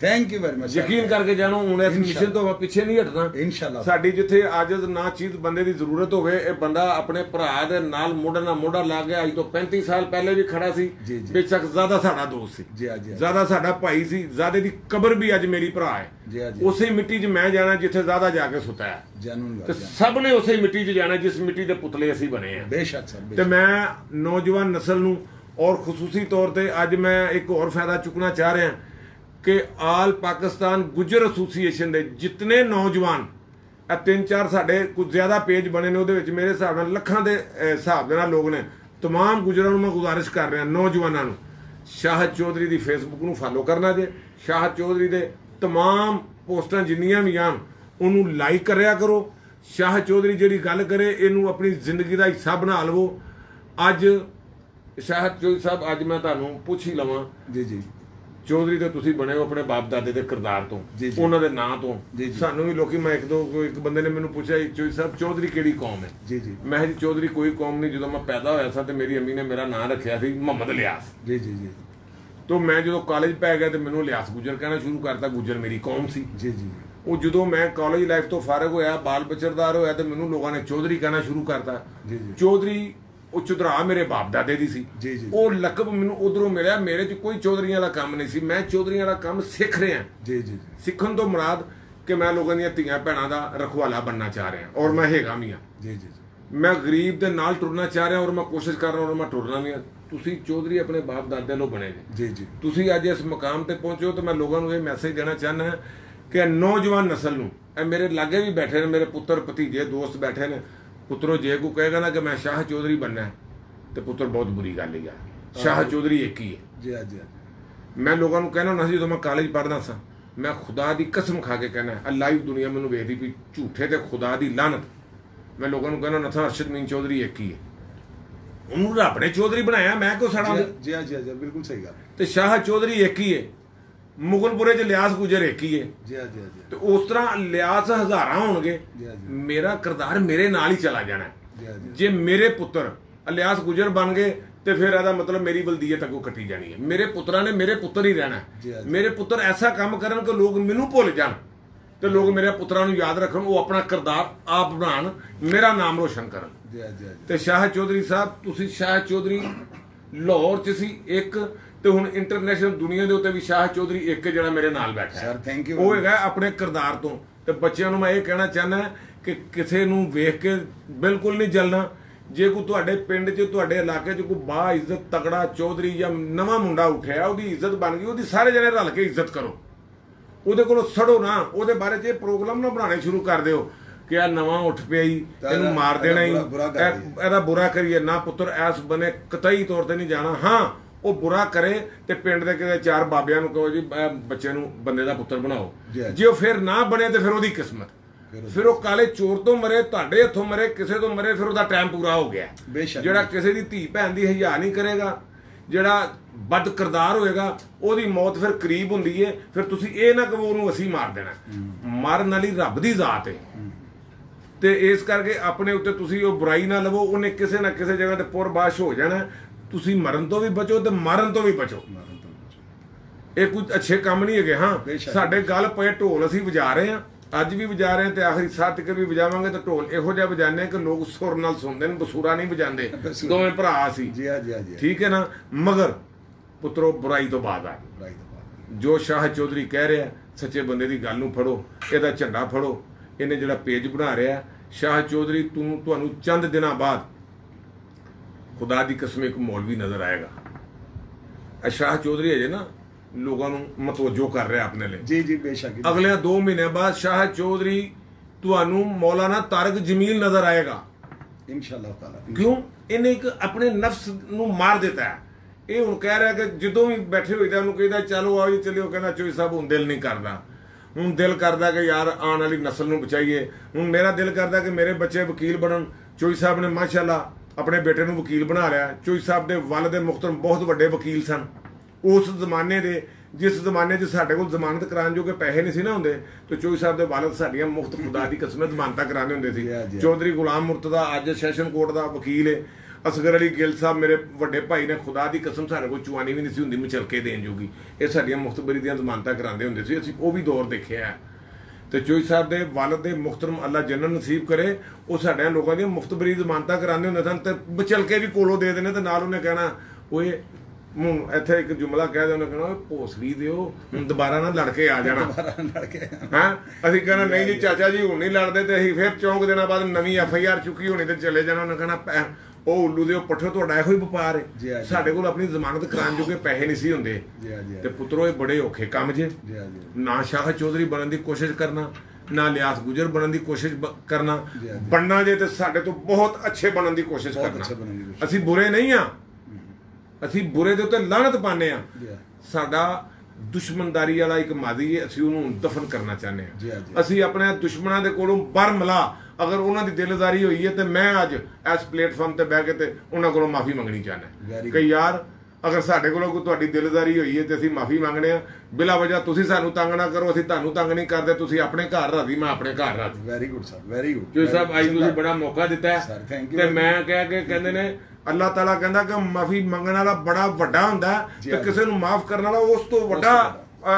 thank you very much ਯਕੀਨ ਕਰਕੇ ਜਾਣੋ ਹੁਣ ਇਸ ਮਿਸ਼ਨ ਤੋਂ ਆਪਾਂ ਪਿੱਛੇ ਨਹੀਂ ਹਟਣਾ। ਇਨਸ਼ਾਅੱਲਾ। ਸਾਡੀ ਜਿੱਥੇ ਆਜਜ਼ ਨਾ ਚੀਜ਼ ਬੰਦੇ ਦੀ ਜ਼ਰੂਰਤ ਹੋਵੇ ਇਹ ਬੰਦਾ ਆਪਣੇ ਭਰਾ ਦੇ ਨਾਲ ਮੋਢਾ ਨਾਲ ਮੋਢਾ ਲਾ ਕੇ ਅੱਜ ਤੋਂ 35 ਸਾਲ ਪਹਿਲੇ ਵੀ ਖੜਾ ਸੀ। ਬੇਸ਼ੱਕ ਜ਼ਿਆਦਾ ਸਾਡਾ ਦੋਸਤ ਸੀ। ਜੀ, ਹਾਂ, ਜੀ। ਜ਼ਿਆਦਾ ਸਾਡਾ ਭਾਈ ਸੀ ਜ਼ਿਆਦੇ ਦੀ ਕਬਰ ਵੀ ਅੱਜ ਮੇਰੀ ਭਰਾ ਹੈ। ਜੀ, ਜੀ। ਉਸੇ ਮਿੱਟੀ 'ਚ ਮੈਂ ਜਾਣਾ ਜਿੱਥੇ ਜ਼ਿਆਦਾ ਜਾ ਕੇ ਸੁੱਤਾ ਹੈ। ਜਨੂਨ ਤੇ ਸਭ ਨੇ ਉਸੇ ਮਿੱਟੀ 'ਚ ਜਾਣਾ ਜਿਸ ਮਿੱਟੀ ਦੇ ਪੁਤਲੇ ਅਸੀਂ ਬਣੇ ਆ ਬੇਸ਼ੱਕ ਸਰ ਤੇ ਮੈਂ ਨੌਜਵਾਨ ਨਸਲ ਨੂੰ ਔਰ ਖਸੂਸੀ ਤੌਰ ਤੇ ਅੱਜ ਮੈਂ ਇੱਕ ਹੋਰ ਫਾਇਦਾ ਚੁੱਕਣਾ ਚਾਹ ਰਿਹਾ। ਕਿ ਆਲ ਪਾਕਿਸਤਾਨ ਗੁਜਰ ਐਸੋਸੀਏਸ਼ਨ ਦੇ ਜਿਤਨੇ ਨੌਜਵਾਨ ਇਹ ਤਿੰਨ ਚਾਰ ਸਾਡੇ ਕੁਝ ਜ਼ਿਆਦਾ ਪੇਜ ਬਣੇ ਨੇ ਉਹਦੇ ਵਿੱਚ ਮੇਰੇ ਹਿਸਾਬ ਨਾਲ ਲੱਖਾਂ ਦੇ ਅਹ, ਹਿਸਾਬ ਦੇ ਨਾਲ ਲੋਕ ਨੇ तमाम ਗੁਜਰਾਂ ਨੂੰ ਮੈਂ ਗੁਜ਼ਾਰਿਸ਼ ਕਰ ਰਿਹਾ ਨੌਜਵਾਨਾਂ ਨੂੰ ਸ਼ਾਹ ਚੌਧਰੀ ਦੀ ਫੇਸਬੁੱਕ ਨੂੰ ਫਾਲੋ ਕਰਨਾ ਜੇ ਸ਼ਾਹ ਚੌਧਰੀ ਦੇ तमाम ਪੋਸਟਾਂ ਜਿੰਨੀਆਂ ਵੀ ਆਣ ਉਹਨੂੰ ਲਾਈਕ ਕਰਿਆ ਕਰੋ ਸ਼ਾਹ ਚੌਧਰੀ ਜਿਹੜੀ ਗੱਲ ਕਰੇ ਇਹਨੂੰ ਆਪਣੀ ਜ਼ਿੰਦਗੀ ਦਾ ਹਿੱਸਾ ਬਣਾ ਲਵੋ ਅੱਜ ਸ਼ਾਹ ਚੌਧਰੀ ਸਾਹਿਬ ਅੱਜ ਮੈਂ ਤੁਹਾਨੂੰ ਪੁੱਛ ਹੀ ਲਵਾਂ ਜੀ ਜੀ ਚੌਧਰੀ ਤੇ ਤੁਸੀਂ ਬਣੇ ਹੋ ਆਪਣੇ ਬਾਪ ਦਾਦੇ ਦੇ ਕਿਰਦਾਰ ਤੋਂ ਜੀ, ਜੀ। ਉਹਨਾਂ ਦੇ ਨਾਂ ਤੋਂ। ਜੀ, ਜੀ। ਸਾਨੂੰ ਵੀ ਲੋਕੀ ਮੈਂ ਇੱਕ ਦੋ ਕੋਈ ਇੱਕ ਬੰਦੇ ਨੇ ਮੈਨੂੰ ਪੁੱਛਿਆ ਚੌਧਰੀ ਸਾਹਿਬ ਚੌਧਰੀ ਕਿਹੜੀ ਕੌਮ ਹੈ? ਜੀ ਜੀ। ਮੈਂ ਕਿਹਾ ਜੀ ਚੌਧਰੀ ਕੋਈ ਕੌਮ ਨਹੀਂ ਜਦੋਂ ਮੈਂ ਪੈਦਾ ਹੋਇਆ ਸਾਂ ਤੇ ਮੇਰੀ ਅੰਮੀ ਨੇ ਮੇਰਾ ਨਾਂ ਰੱਖਿਆ ਸੀ ਮੁਹੰਮਦ ਲਿਆਸ ਜੀ ਜੀ ਜੀ। ਤੋਂ ਮੈਂ ਜਦੋਂ ਕਾਲਜ ਪੈ ਗਿਆ ਤੇ ਮੈਨੂੰ ਲਿਆਸ ਗੁਜਰ ਕਹਿਣਾ ਸ਼ੁਰੂ ਕਰਤਾ ਗੁਜਰ ਮੇਰੀ ਕੌਮ ਸੀ। ਜੀ ਜੀ। ਉਹ ਜਦੋਂ ਮੈਂ ਕਾਲਜ ਲਾਈਫ ਤੋਂ ਫਾਰਗ ਹੋਇਆ ਬਾਲ ਬਚਰਦਾਰ ਹੋਇਆ ਤੇ ਮੈਨੂੰ ਲੋਕਾਂ ਨੇ ਚੌਧਰੀ ਕਹਿਣਾ ਸ਼ੁਰੂ ਕਰਤਾ। ਜੀ, ਜੀ। ਚੌਧਰੀ ਉਹ ਚੁਦਰਾ ਮੇਰੇ ਬਾਪ ਦਾਦੇ ਦੀ ਸੀ। ਜੀ, ਜੀ। ਉਹ ਲਕਬ ਮੈਨੂੰ ਉਧਰੋਂ ਮਿਲਿਆ ਮੇਰੇ 'ਚ ਕੋਈ ਚੌਧਰੀਆਂ ਵਾਲਾ ਕੰਮ ਨਹੀਂ ਸੀ। ਮੈਂ ਚੌਧਰੀਆਂ ਵਾਲਾ ਕੰਮ ਸਿੱਖ ਰਿਹਾ। ਜੀ ਜੀ ਸਿੱਖਣ ਤੋਂ ਮੁਰਾਦ ਕਿ ਮੈਂ ਲੋਕਾਂ ਦੀਆਂ ਧੀਆਂ ਭੈਣਾਂ ਦਾ ਰਖਵਾਲਾ ਬਣਨਾ ਚਾਹ ਰਿਹਾ। ਔਰ ਮੈਂ ਹੈਗਾ ਵੀ ਹਾਂ। ਜੀ ਜੀ ਮੈਂ ਗਰੀਬ ਦੇ ਨਾਲ ਟੁਰਨਾ ਚਾਹ ਰਿਹਾ ਔਰ ਮੈਂ ਕੋਸ਼ਿਸ਼ ਕਰ ਰਿਹਾ ਔਰ ਮੈਂ ਟੁਰਨਾ ਵੀ ਹਾਂ। ਤੁਸੀਂ ਚੌਧਰੀ ਆਪਣੇ ਬਾਪ ਦਾਦੇ ਲੋ ਬਣੇ ਨੇ। ਜੀ ਜੀ। ਤੁਸੀਂ ਅੱਜ ਇਸ ਮੁਕਾਮ ਤੇ ਪਹੁੰਚੇ ਹੋ ਤਾਂ ਮੈਂ ਲੋਕਾਂ ਨੂੰ ਇਹ ਮੈਸੇਜ ਦੇਣਾ ਚਾਹੁੰਦਾ ਹਾਂ ਕਿ ਨੌਜਵਾਨ ਨਸਲ ਨੂੰ ਇਹ ਮੇਰੇ ਲਾਗੇ ਵੀ ਬੈਠੇ ਨੇ ਮੇਰੇ ਪੁੱਤਰ ਭਤੀਜੇ ਦੋਸਤ ਬੈਠੇ ਨੇ ਪੁੱਤਰੋ ਜੇ ਕੋ ਕਹੇਗਾ ਨਾ ਕਿ ਮੈਂ ਸ਼ਾਹ ਚੌਧਰੀ ਬਣਨਾ ਹੈ ਤੇ ਪੁੱਤਰ ਬਹੁਤ ਬੁਰੀ ਗੱਲ ਹੀ ਆ। ਸ਼ਾਹ ਚੌਧਰੀ ਇੱਕ ਹੀ ਹੈ। ਜੀ ਹਾਂ, ਜੀ। ਮੈਂ ਲੋਕਾਂ ਨੂੰ ਕਹਿਣਾ ਹੁੰਦਾ ਸੀ ਜਦੋਂ ਮੈਂ ਕਾਲਜ ਪੜ੍ਹਦਾ ਸਾਂ ਮੈਂ ਖੁਦਾ ਦੀ ਕਸਮ ਖਾ ਕੇ ਕਹਿਣਾ ਹੈ ਲਾਈਵ ਦੁਨੀਆ ਮੈਨੂੰ ਵੇਖਦੀ ਵੀ ਝੂਠੇ ਤੇ ਖੁਦਾ ਦੀ ਲਾਨਤ ਮੈਂ ਲੋਕਾਂ ਨੂੰ ਕਹਿੰਦਾ ਨਥਾ ਅਰਸ਼ਦ ਮੀਨ ਚੌਧਰੀ ਇੱਕ ਹੀ ਹੈ। ਉਹਨੂੰ ਰੱਬ ਨੇ ਚੌਧਰੀ ਬਣਾਇਆ ਮੈਂ ਕਿਉਂ ਸੜਾ ਜੀ ਜੀ ਜੀ ਜੀ ਬਿਲਕੁਲ ਸਹੀ ਗੱਲ। ਤੇ ਸ਼ਾਹ ਚੌਧਰੀ ਇੱਕ ਹੀ ਹੈ। ਮੁਗਲਪੁਰੇ ਚ ਲਿਆਸ ਗੁਜਰ ਇੱਕ ਹੀ ਹੈ ਜੀ ਜੀ ਜੀ ਤੇ ਉਸ ਤਰ੍ਹਾਂ ਲਿਆਸ ਹਜ਼ਾਰਾਂ ਹੋਣਗੇ। ਮੇਰਾ ਕਿਰਦਾਰ ਮੇਰੇ ਨਾਲ ਹੀ ਚਲਾ ਜਾਣਾ। ਜੀ ਮੇਰੇ ਪੁੱਤਰ ਅਲਿਆਸ ਗੁਜਰ ਬਣ ਗਏ ਤੇ ਫਿਰ ਇਹਦਾ ਮਤਲਬ ਮੇਰੀ ਬਲਦੀਅਤ ਅੱਗੋਂ ਕੱਟੀ ਜਾਣੀ ਹੈ। ਮੇਰੇ ਪੁੱਤਰਾਂ ਨੇ ਮੇਰੇ ਪੁੱਤਰ ਹੀ ਰਹਿਣਾ। ਮੇਰੇ ਪੁੱਤਰ ਐਸਾ ਕੰਮ ਕਰਨ ਕਿ ਲੋਕ ਮੈਨੂੰ ਭੁੱਲ ਜਾਣ ਤੇ ਲੋਕ ਮੇਰੇ ਪੁੱਤਰਾਂ ਨੂੰ ਯਾਦ ਰੱਖਣ ਉਹ ਆਪਣਾ ਕਿਰਦਾਰ ਆਪ ਬਣਾਉਣ ਮੇਰਾ ਨਾਮ ਰੋਸ਼ਨ ਕਰਨ। ਤੇ ਸ਼ਾਹ ਚੌਧਰੀ ਸਾਹਿਬ ਤੁਸੀਂ ਸ਼ਾਹ ਚੌਧਰੀ ਲਾਹੌਰ ਚ ਸੀ ਇੱਕ ਤੇ ਹੁਣ ਇੰਟਰਨੈਸ਼ਨਲ ਦੁਨੀਆ ਦੇ ਉੱਤੇ ਵੀ ਸ਼ਾਹ ਚੌਧਰੀ ਇੱਕ ਜਿਹੜਾ ਮੇਰੇ ਨਾਲ ਬੈਠਾ ਹੈ। Sir, thank you ਉਹ ਹੈਗਾ ਆਪਣੇ ਕਿਰਦਾਰ ਤੋਂ। ਤੇ ਬੱਚਿਆਂ ਨੂੰ ਮੈਂ ਇਹ ਕਹਿਣਾ ਚਾਹੁੰਦਾ ਕਿ ਕਿਸੇ ਨੂੰ ਵੇਖ ਕੇ ਬਿਲਕੁਲ ਨਹੀਂ ਜਲਣਾ। ਜੇ ਕੋਈ ਤੁਹਾਡੇ ਪਿੰਡ 'ਚ ਤੁਹਾਡੇ ਇਲਾਕੇ 'ਚ ਕੋਈ ਬਾ ਇੱਜ਼ਤ ਤਗੜਾ ਚੌਧਰੀ ਜਾਂ ਨਵਾਂ ਮੁੰਡਾ ਉੱਠਿਆ ਉਹਦੀ ਇੱਜ਼ਤ ਬਣ ਗਈ ਉਹਦੀ ਸਾਰੇ ਜਣੇ ਰਲ ਕੇ ਇੱਜ਼ਤ ਕਰੋ। ਉਹਦੇ ਕੋਲੋਂ ਸੜੋ ਨਾ ਉਹਦੇ ਬਾਰੇ 'ਚ ਇਹ ਪ੍ਰੋਗਰਾਮ ਨਾ ਬਣਾਉਣੇ ਸ਼ੁਰੂ ਕਰ ਦਿਓ ਕਿ ਆ ਨਵਾਂ ਉੱਠ ਪਿਆ ਹੀ ਇਹਨੂੰ ਮਾਰ ਦੇਣਾ ਹੀ ਇਹਦਾ ਬੁਰਾ ਕਰੀਏ। ਨਾ ਪੁੱਤਰ ਐਸ ਬਨੇ ਕਤਈ ਤੌਰ ਤੇ ਨਹੀਂ ਜਾਣਾ। ਹਾਂ ਉਹ ਬੁਰਾ ਕਰੇ ਤੇ ਪਿੰਡ ਦੇ ਕਿਸੇ ਚਾਰ ਬਾਬਿਆਂ ਨੂੰ ਕਹੋ ਜੀ ਬੱਚੇ ਨੂੰ ਬੰਦੇ ਦਾ ਪੁੱਤਰ ਬਣਾਓ। ਜੀ, ਉਹ ਫਿਰ ਨਾ ਬਣੇ ਤੇ ਫਿਰ ਉਹਦੀ ਕਿਸਮਤ। ਫਿਰ ਉਹ- ਕਾਲੇ ਚੋਰ ਤੋਂ ਮਰੇ ਤੁਹਾਡੇ ਹੱਥੋਂ ਮਰੇ ਕਿਸੇ ਤੋਂ ਮਰੇ ਫਿਰ ਉਹਦਾ ਟਾਈਮ ਪੂਰਾ ਹੋ ਗਿਆ। ਜਿਹੜਾ ਕਿਸੇ ਦੀ ਧੀ ਭੈਣ ਦੀ ਹਯਾ ਨਹੀਂ ਕਰੇਗਾ ਜਿਹੜਾ ਬਦ ਕਿਰਦਾਰ ਹੋਏਗਾ ਉਹਦੀ ਮੌਤ ਫਿਰ ਕਰੀਬ ਹੁੰਦੀ ਏ ਫਿਰ ਤੁਸੀਂ ਇਹ ਨਾ ਕਹੋ ਉਹਨੂੰ ਅਸੀਂ ਮਾਰ ਦੇਣਾ। ਮਾਰਨ ਵਾਲੀ ਰੱਬ ਦੀ ਜ਼ਾਤ ਏ। ਤੇ ਇਸ ਕਰਕੇ ਆਪਣੇ ਉੱਤੇ ਤੁਸੀਂ ਉਹ ਬੁਰਾਈ ਨਾ ਲਵੋ ਉਹਨੇ ਕਿਸੇ ਨਾ ਕਿਸੇ ਜਗ੍ਹਾ ਤੇ ਪੁਰਬਾਸ਼ ਹੋ ਜਾਣਾ। ਤੁਸੀਂ ਮਰਨ ਤੋਂ ਵੀ ਬਚੋ ਤੇ ਮਾਰਨ ਤੋਂ ਵੀ ਬਚੋ। ਮਾਰਨ ਤੋਂ ਬਚੋ। ਇਹ ਕੋਈ ਅੱਛੇ ਕੰਮ ਨਹੀਂ ਹੈਗੇ ਹਾਂ। ਸਾਡੇ ਗੱਲ ਪਏ ਢੋਲ ਅਸੀਂ ਵਜਾ ਰਹੇ ਹਾਂ। ਅੱਜ ਵੀ ਵਜਾ ਰਹੇ ਹਾਂ ਤੇ ਆਖਰੀ ਸਾਹ ਤੱਕ ਵੀ ਵਜਾਵਾਂਗੇ ਤੇ ਢੋਲ ਇਹੋ ਜਿਹਾ ਵਜਾਣੇ ਕਿ ਲੋਕ ਸੁਰ ਨਾਲ ਸੁਣਦੇ ਨੇ ਬਸੂਰਾ ਨਹੀਂ ਵਜਾਉਂਦੇ। ਦੋਵੇਂ ਭਰਾ ਸੀ। ਜੀ ਜੀ ਜੀ ਠੀਕ ਹੈ ਨਾ? ਮਗਰ ਪੁੱਤਰੋ ਬੁਰਾਈ ਤੋਂ ਬਾਅਦ ਆ। ਰਾਈਟ ਬਾਤ ਜੋ ਸ਼ਾਹ ਚੌਧਰੀ ਕਹਿ ਰਿਹਾ ਸੱਚੇ ਬੰਦੇ ਦੀ ਗੱਲ ਨੂੰ ਫੜੋ ਇਹਦਾ ਝੰਡਾ ਫੜੋ ਇਹਨੇ ਜਿਹੜਾ ਪੇਜ ਬਣਾ ਰਿਹਾ ਸ਼ਾਹ ਚੌਧਰੀ ਤੂੰ ਤੁਹਾਨੂੰ ਚੰਦ ਦਿਨਾਂ ਬਾਅਦ ਖੁਦਾ ਦੀ ਕਸਮ ਇੱਕ ਮੌਲਵੀ ਨਜ਼ਰ ਆਏਗਾ। ਸ਼ਾਹ ਚੌਧਰੀ ਅਜੇ ਨਾ ਲੋਕਾਂ ਨੂੰ ਮਤਵਜੋ ਕਰ ਰਿਹਾ ਆਪਣੇ ਲਈ। ਜੀ ਜੀ ਬੇਸ਼ੱਕ। ਅਗਲੇ 2 ਮਹੀਨੇ ਬਾਅਦ ਸ਼ਾਹ ਚੌਧਰੀ ਤੁਹਾਨੂੰ ਮੌਲਾਨਾ ਤਾਰਕ ਜਮੀਲ ਨਜ਼ਰ ਆਏਗਾ। ਇਨਸ਼ਾਅੱਲਾ ਤਾਲਾ। ਕਿਉਂ? ਇਹਨੇ ਇੱਕ ਆਪਣੇ ਨਫਸ ਨੂੰ ਮਾਰ ਦਿੱਤਾ ਹੈ। ਇਹ ਹੁਣ ਕਹਿ ਰਿਹਾ ਕਿ ਜਦੋਂ ਵੀ ਬੈਠੇ ਹੋਏ ਤਾਂ ਉਹਨੂੰ ਕਹਿੰਦਾ ਚਲੋ ਆਓ ਜੀ ਚਲਿਓ ਕਹਿੰਦਾ ਚੋਈ ਸਾਹਿਬ ਹੁਣ ਦਿਲ ਨਹੀਂ ਕਰਦਾ। ਹੁਣ ਦਿਲ ਕਰਦਾ ਕਿ ਯਾਰ ਆਉਣ ਵਾਲੀ ਨਸਲ ਨੂੰ ਬਚਾਈਏ। ਹੁਣ ਮੇਰਾ ਦਿਲ ਕਰਦਾ ਕਿ ਮੇਰੇ ਬੱਚੇ ਵਕੀਲ ਬਣਨ। ਚੋਈ ਸਾਹਿਬ ਨੇ ਮਾਸ਼ਾਅੱਲਾ ਆਪਣੇ ਬੇਟੇ ਨੂੰ ਵਕੀਲ ਬਣਾ ਲਿਆ। ਚੋਈ ਸਾਹਿਬ ਦੇ ਵਾਲਦ ਮੁਖਤਰਮ ਬਹੁਤ ਵੱਡੇ ਵਕੀਲ ਸਨ। ਉਸ ਜ਼ਮਾਨੇ ਦੇ ਜਿਸ ਜ਼ਮਾਨੇ 'ਚ ਸਾਡੇ ਕੋਲ ਜ਼ਮਾਨਤ ਕਰਾਉਣ ਜੋਗੇ ਪੈਸੇ ਨਹੀਂ ਸੀ ਨਾ ਹੁੰਦੇ ਤੇ ਚੋਈ ਸਾਹਿਬ ਦੇ ਵਾਲਦ ਸਾਡੀਆਂ ਮੁਫਤ ਖੁਦਾ ਦੀ ਕਸਮ ਜ਼ਮਾਨਤਾਂ ਕਰਾਉਂਦੇ ਹੁੰਦੇ ਸੀ। ਚੌਧਰੀ ਗੁਲਾਮ ਮੁਰਤਦਾ ਅੱਜ ਸੈਸ਼ਨ ਕੋਰਟ ਦਾ ਵਕੀਲ ਹੈ ਅਸਗਰ ਅਲੀ ਗਿੱਲ ਸਾਹਿਬ ਮੇਰੇ ਵੱਡੇ ਭਾਈ ਨੇ ਖੁਦਾ ਦੀ ਕਸਮ ਸਾਡੇ ਕੋਲ ਚੁਆਨੀ ਵੀ ਨਹੀਂ ਸੀ ਹੁੰਦੀ ਮਚਲਕੇ ਦੇਣ ਜੋਗੀ। ਇਹ ਸਾਡੀਆਂ ਮੁਖਤਬਰੀ ਦੀਆਂ ਜ਼ਮਾਨਤਾਂ ਕਰਾਉਂਦੇ ਹੁੰਦੇ ਸੀ। ਅਸੀਂ ਉਹ ਵੀ ਦੌਰ ਦੇਖਿਆ ਹੈ। ਤੇ ਚੋਈ ਸਾਹਿਬ ਦੇ ਵਾਲਦ ਦੇ ਮੁਖਤਰਮ ਅੱਲਾ ਜੰਨਤ ਨਸੀਬ ਕਰੇ ਉਹ ਸਾਡੇ ਲੋਕਾਂ ਦੀਆਂ ਮੁਖਤਬਰੀ ਜ਼ਮਾਨਤਾਂ ਕਰਾਉਂਦੇ ਹੁੰਦੇ ਸਨ ਤੇ ਬਚਲਕੇ ਵੀ ਕੋਲੋਂ ਦੇ ਦੇਣੇ ਤੇ ਨਾਲ ਉਹਨੇ ਕਹਿਣਾ ਓਏ ਹੁਣ ਇੱਥੇ ਇੱਕ ਜੁਮਲਾ ਕਹਿ ਦੇ ਉਹਨੇ ਕਹਿਣਾ ਭੋਸੜੀ ਦਿਓ ਹੁਣ ਦੁਬਾਰਾ ਨਾ ਲੜ ਕੇ ਆ ਜਾਣਾ। ਦੁਬਾਰਾ ਲੜ ਕੇ ਹਾਂ? ਅਸੀਂ ਕਹਿੰਦਾ ਨਹੀਂ ਜੀ ਚਾਚਾ ਜੀ ਹੁਣ ਨਹੀਂ ਲੜਦੇ ਤੇ ਅਸੀਂ ਫਿਰ ਚੌਂਕ ਦਿਨਾਂ ਬਾਅਦ ਨਵੀਂ ਐਫ ਆਈ ਆਰ ਚੁੱਕੀ ਹੋਣੀ ਤੇ ਚਲੇ ਜਾਣਾ ਉਹਨੇ ਕਹਿਣਾ ਉਹ ਉੱਲੂ ਦੇ ਪੱਠੇ ਤੁਹਾਡਾ ਇਹੋ ਹੀ ਵਪਾਰ ਹੈ। ਸਾਡੇ ਕੋਲ ਆਪਣੀ ਜ਼ਮਾਨਤ ਕਰਾਉਣ ਜੋਗੇ ਪੈਸੇ ਨਹੀਂ ਸੀ ਹੁੰਦੇ। ਤੇ ਪੁੱਤਰੋ ਇਹ ਬੜੇ ਔਖੇ ਕੰਮ ਜੇ। ਨਾ ਸ਼ਾਹ ਚੌਧਰੀ ਬਣਨ ਦੀ ਕੋਸ਼ਿਸ਼ ਕਰਨਾ ਨਾ ਲਿਆਸ ਗੁਜਰ ਬਣਨ ਦੀ ਕੋਸ਼ਿਸ਼ ਕਰਨਾ। ਬਣਨਾ ਜੇ ਤੇ ਸਾਡੇ ਤੋਂ ਬਹੁਤ ਅੱਛੇ ਬਣਨ ਦੀ ਕੋਸ਼ਿਸ਼ ਕਰਨਾ। ਅਸੀਂ ਬੁਰੇ ਨਹੀਂ ਆ। ਅਸੀਂ ਬੁਰੇ ਦੇ ਉੱਤੇ ਲਾਹਨਤ ਪਾਣੇ ਆ। ਸਾਡਾ ਦੁਸ਼ਮਣਦਾਰੀ ਵਾਲਾ ਇੱਕ ਮਾਦੀ ਹੈ ਅਸੀਂ ਉਹਨੂੰ ਦਫਨ ਕਰਨਾ ਚਾਹੁੰਦੇ ਹਾਂ। ਅਸੀਂ ਆਪਣੇ ਦੁਸ਼ਮਣਾਂ ਦੇ ਕੋਲੋਂ ਬਰਮਲਾ ਅਗਰ ਉਹਨਾਂ ਦੀ ਦਿਲਦਾਰੀ ਹੋਈ ਹੈ ਤੇ ਮੈਂ ਅੱਜ ਇਸ ਪਲੇਟਫਾਰਮ ਤੇ ਬਹਿ ਕੇ ਤੇ ਉਹਨਾਂ ਕੋਲੋਂ ਮਾਫੀ ਮੰਗਣੀ ਚਾਹੁੰਦਾ ਕਿ ਯਾਰ ਅਗਰ ਸਾਡੇ ਕੋਲੋਂ ਕੋਈ ਤੁਹਾਡੀ ਦਿਲਦਾਰੀ ਹੋਈ ਹੈ ਤੇ ਅਸੀਂ ਮਾਫੀ ਮੰਗਣੇ ਆ ਬਿਲਾ ਵਜ੍ਹਾ ਤੁਸੀਂ ਸਾਨੂੰ ਤੰਗ ਨਾ ਕਰੋ ਅਸੀਂ ਤੁਹਾਨੂੰ ਤੰਗ ਨਹੀਂ ਕਰਦੇ ਤੁਸੀਂ ਆਪਣੇ ਘਰ ਰਾਜ਼ੀ ਮੈਂ ਆਪਣੇ ਘਰ ਰਾਜ਼ੀ। Very good sir very good ਜੋ ਸਾਹਿਬ ਅੱਜ ਤੁਸੀਂ ਬੜਾ ਮੌਕਾ ਦਿੱਤਾ ਤੇ ਮੈਂ ਕਹਿ ਕੇ ਕਹਿੰਦੇ ਨੇ ਅੱਲਾਹ ਤਾਲਾ ਕਹਿੰਦਾ ਕਿ ਮਾਫੀ ਮੰਗਣ ਵਾਲਾ ਬੜਾ ਵੱਡਾ ਹੁੰਦਾ ਤੇ। ਕਿਸੇ ਨੂੰ ਮਾਫ ਕਰਨ ਵਾਲਾ ਉਸ ਤੋਂ ਵੱਡਾ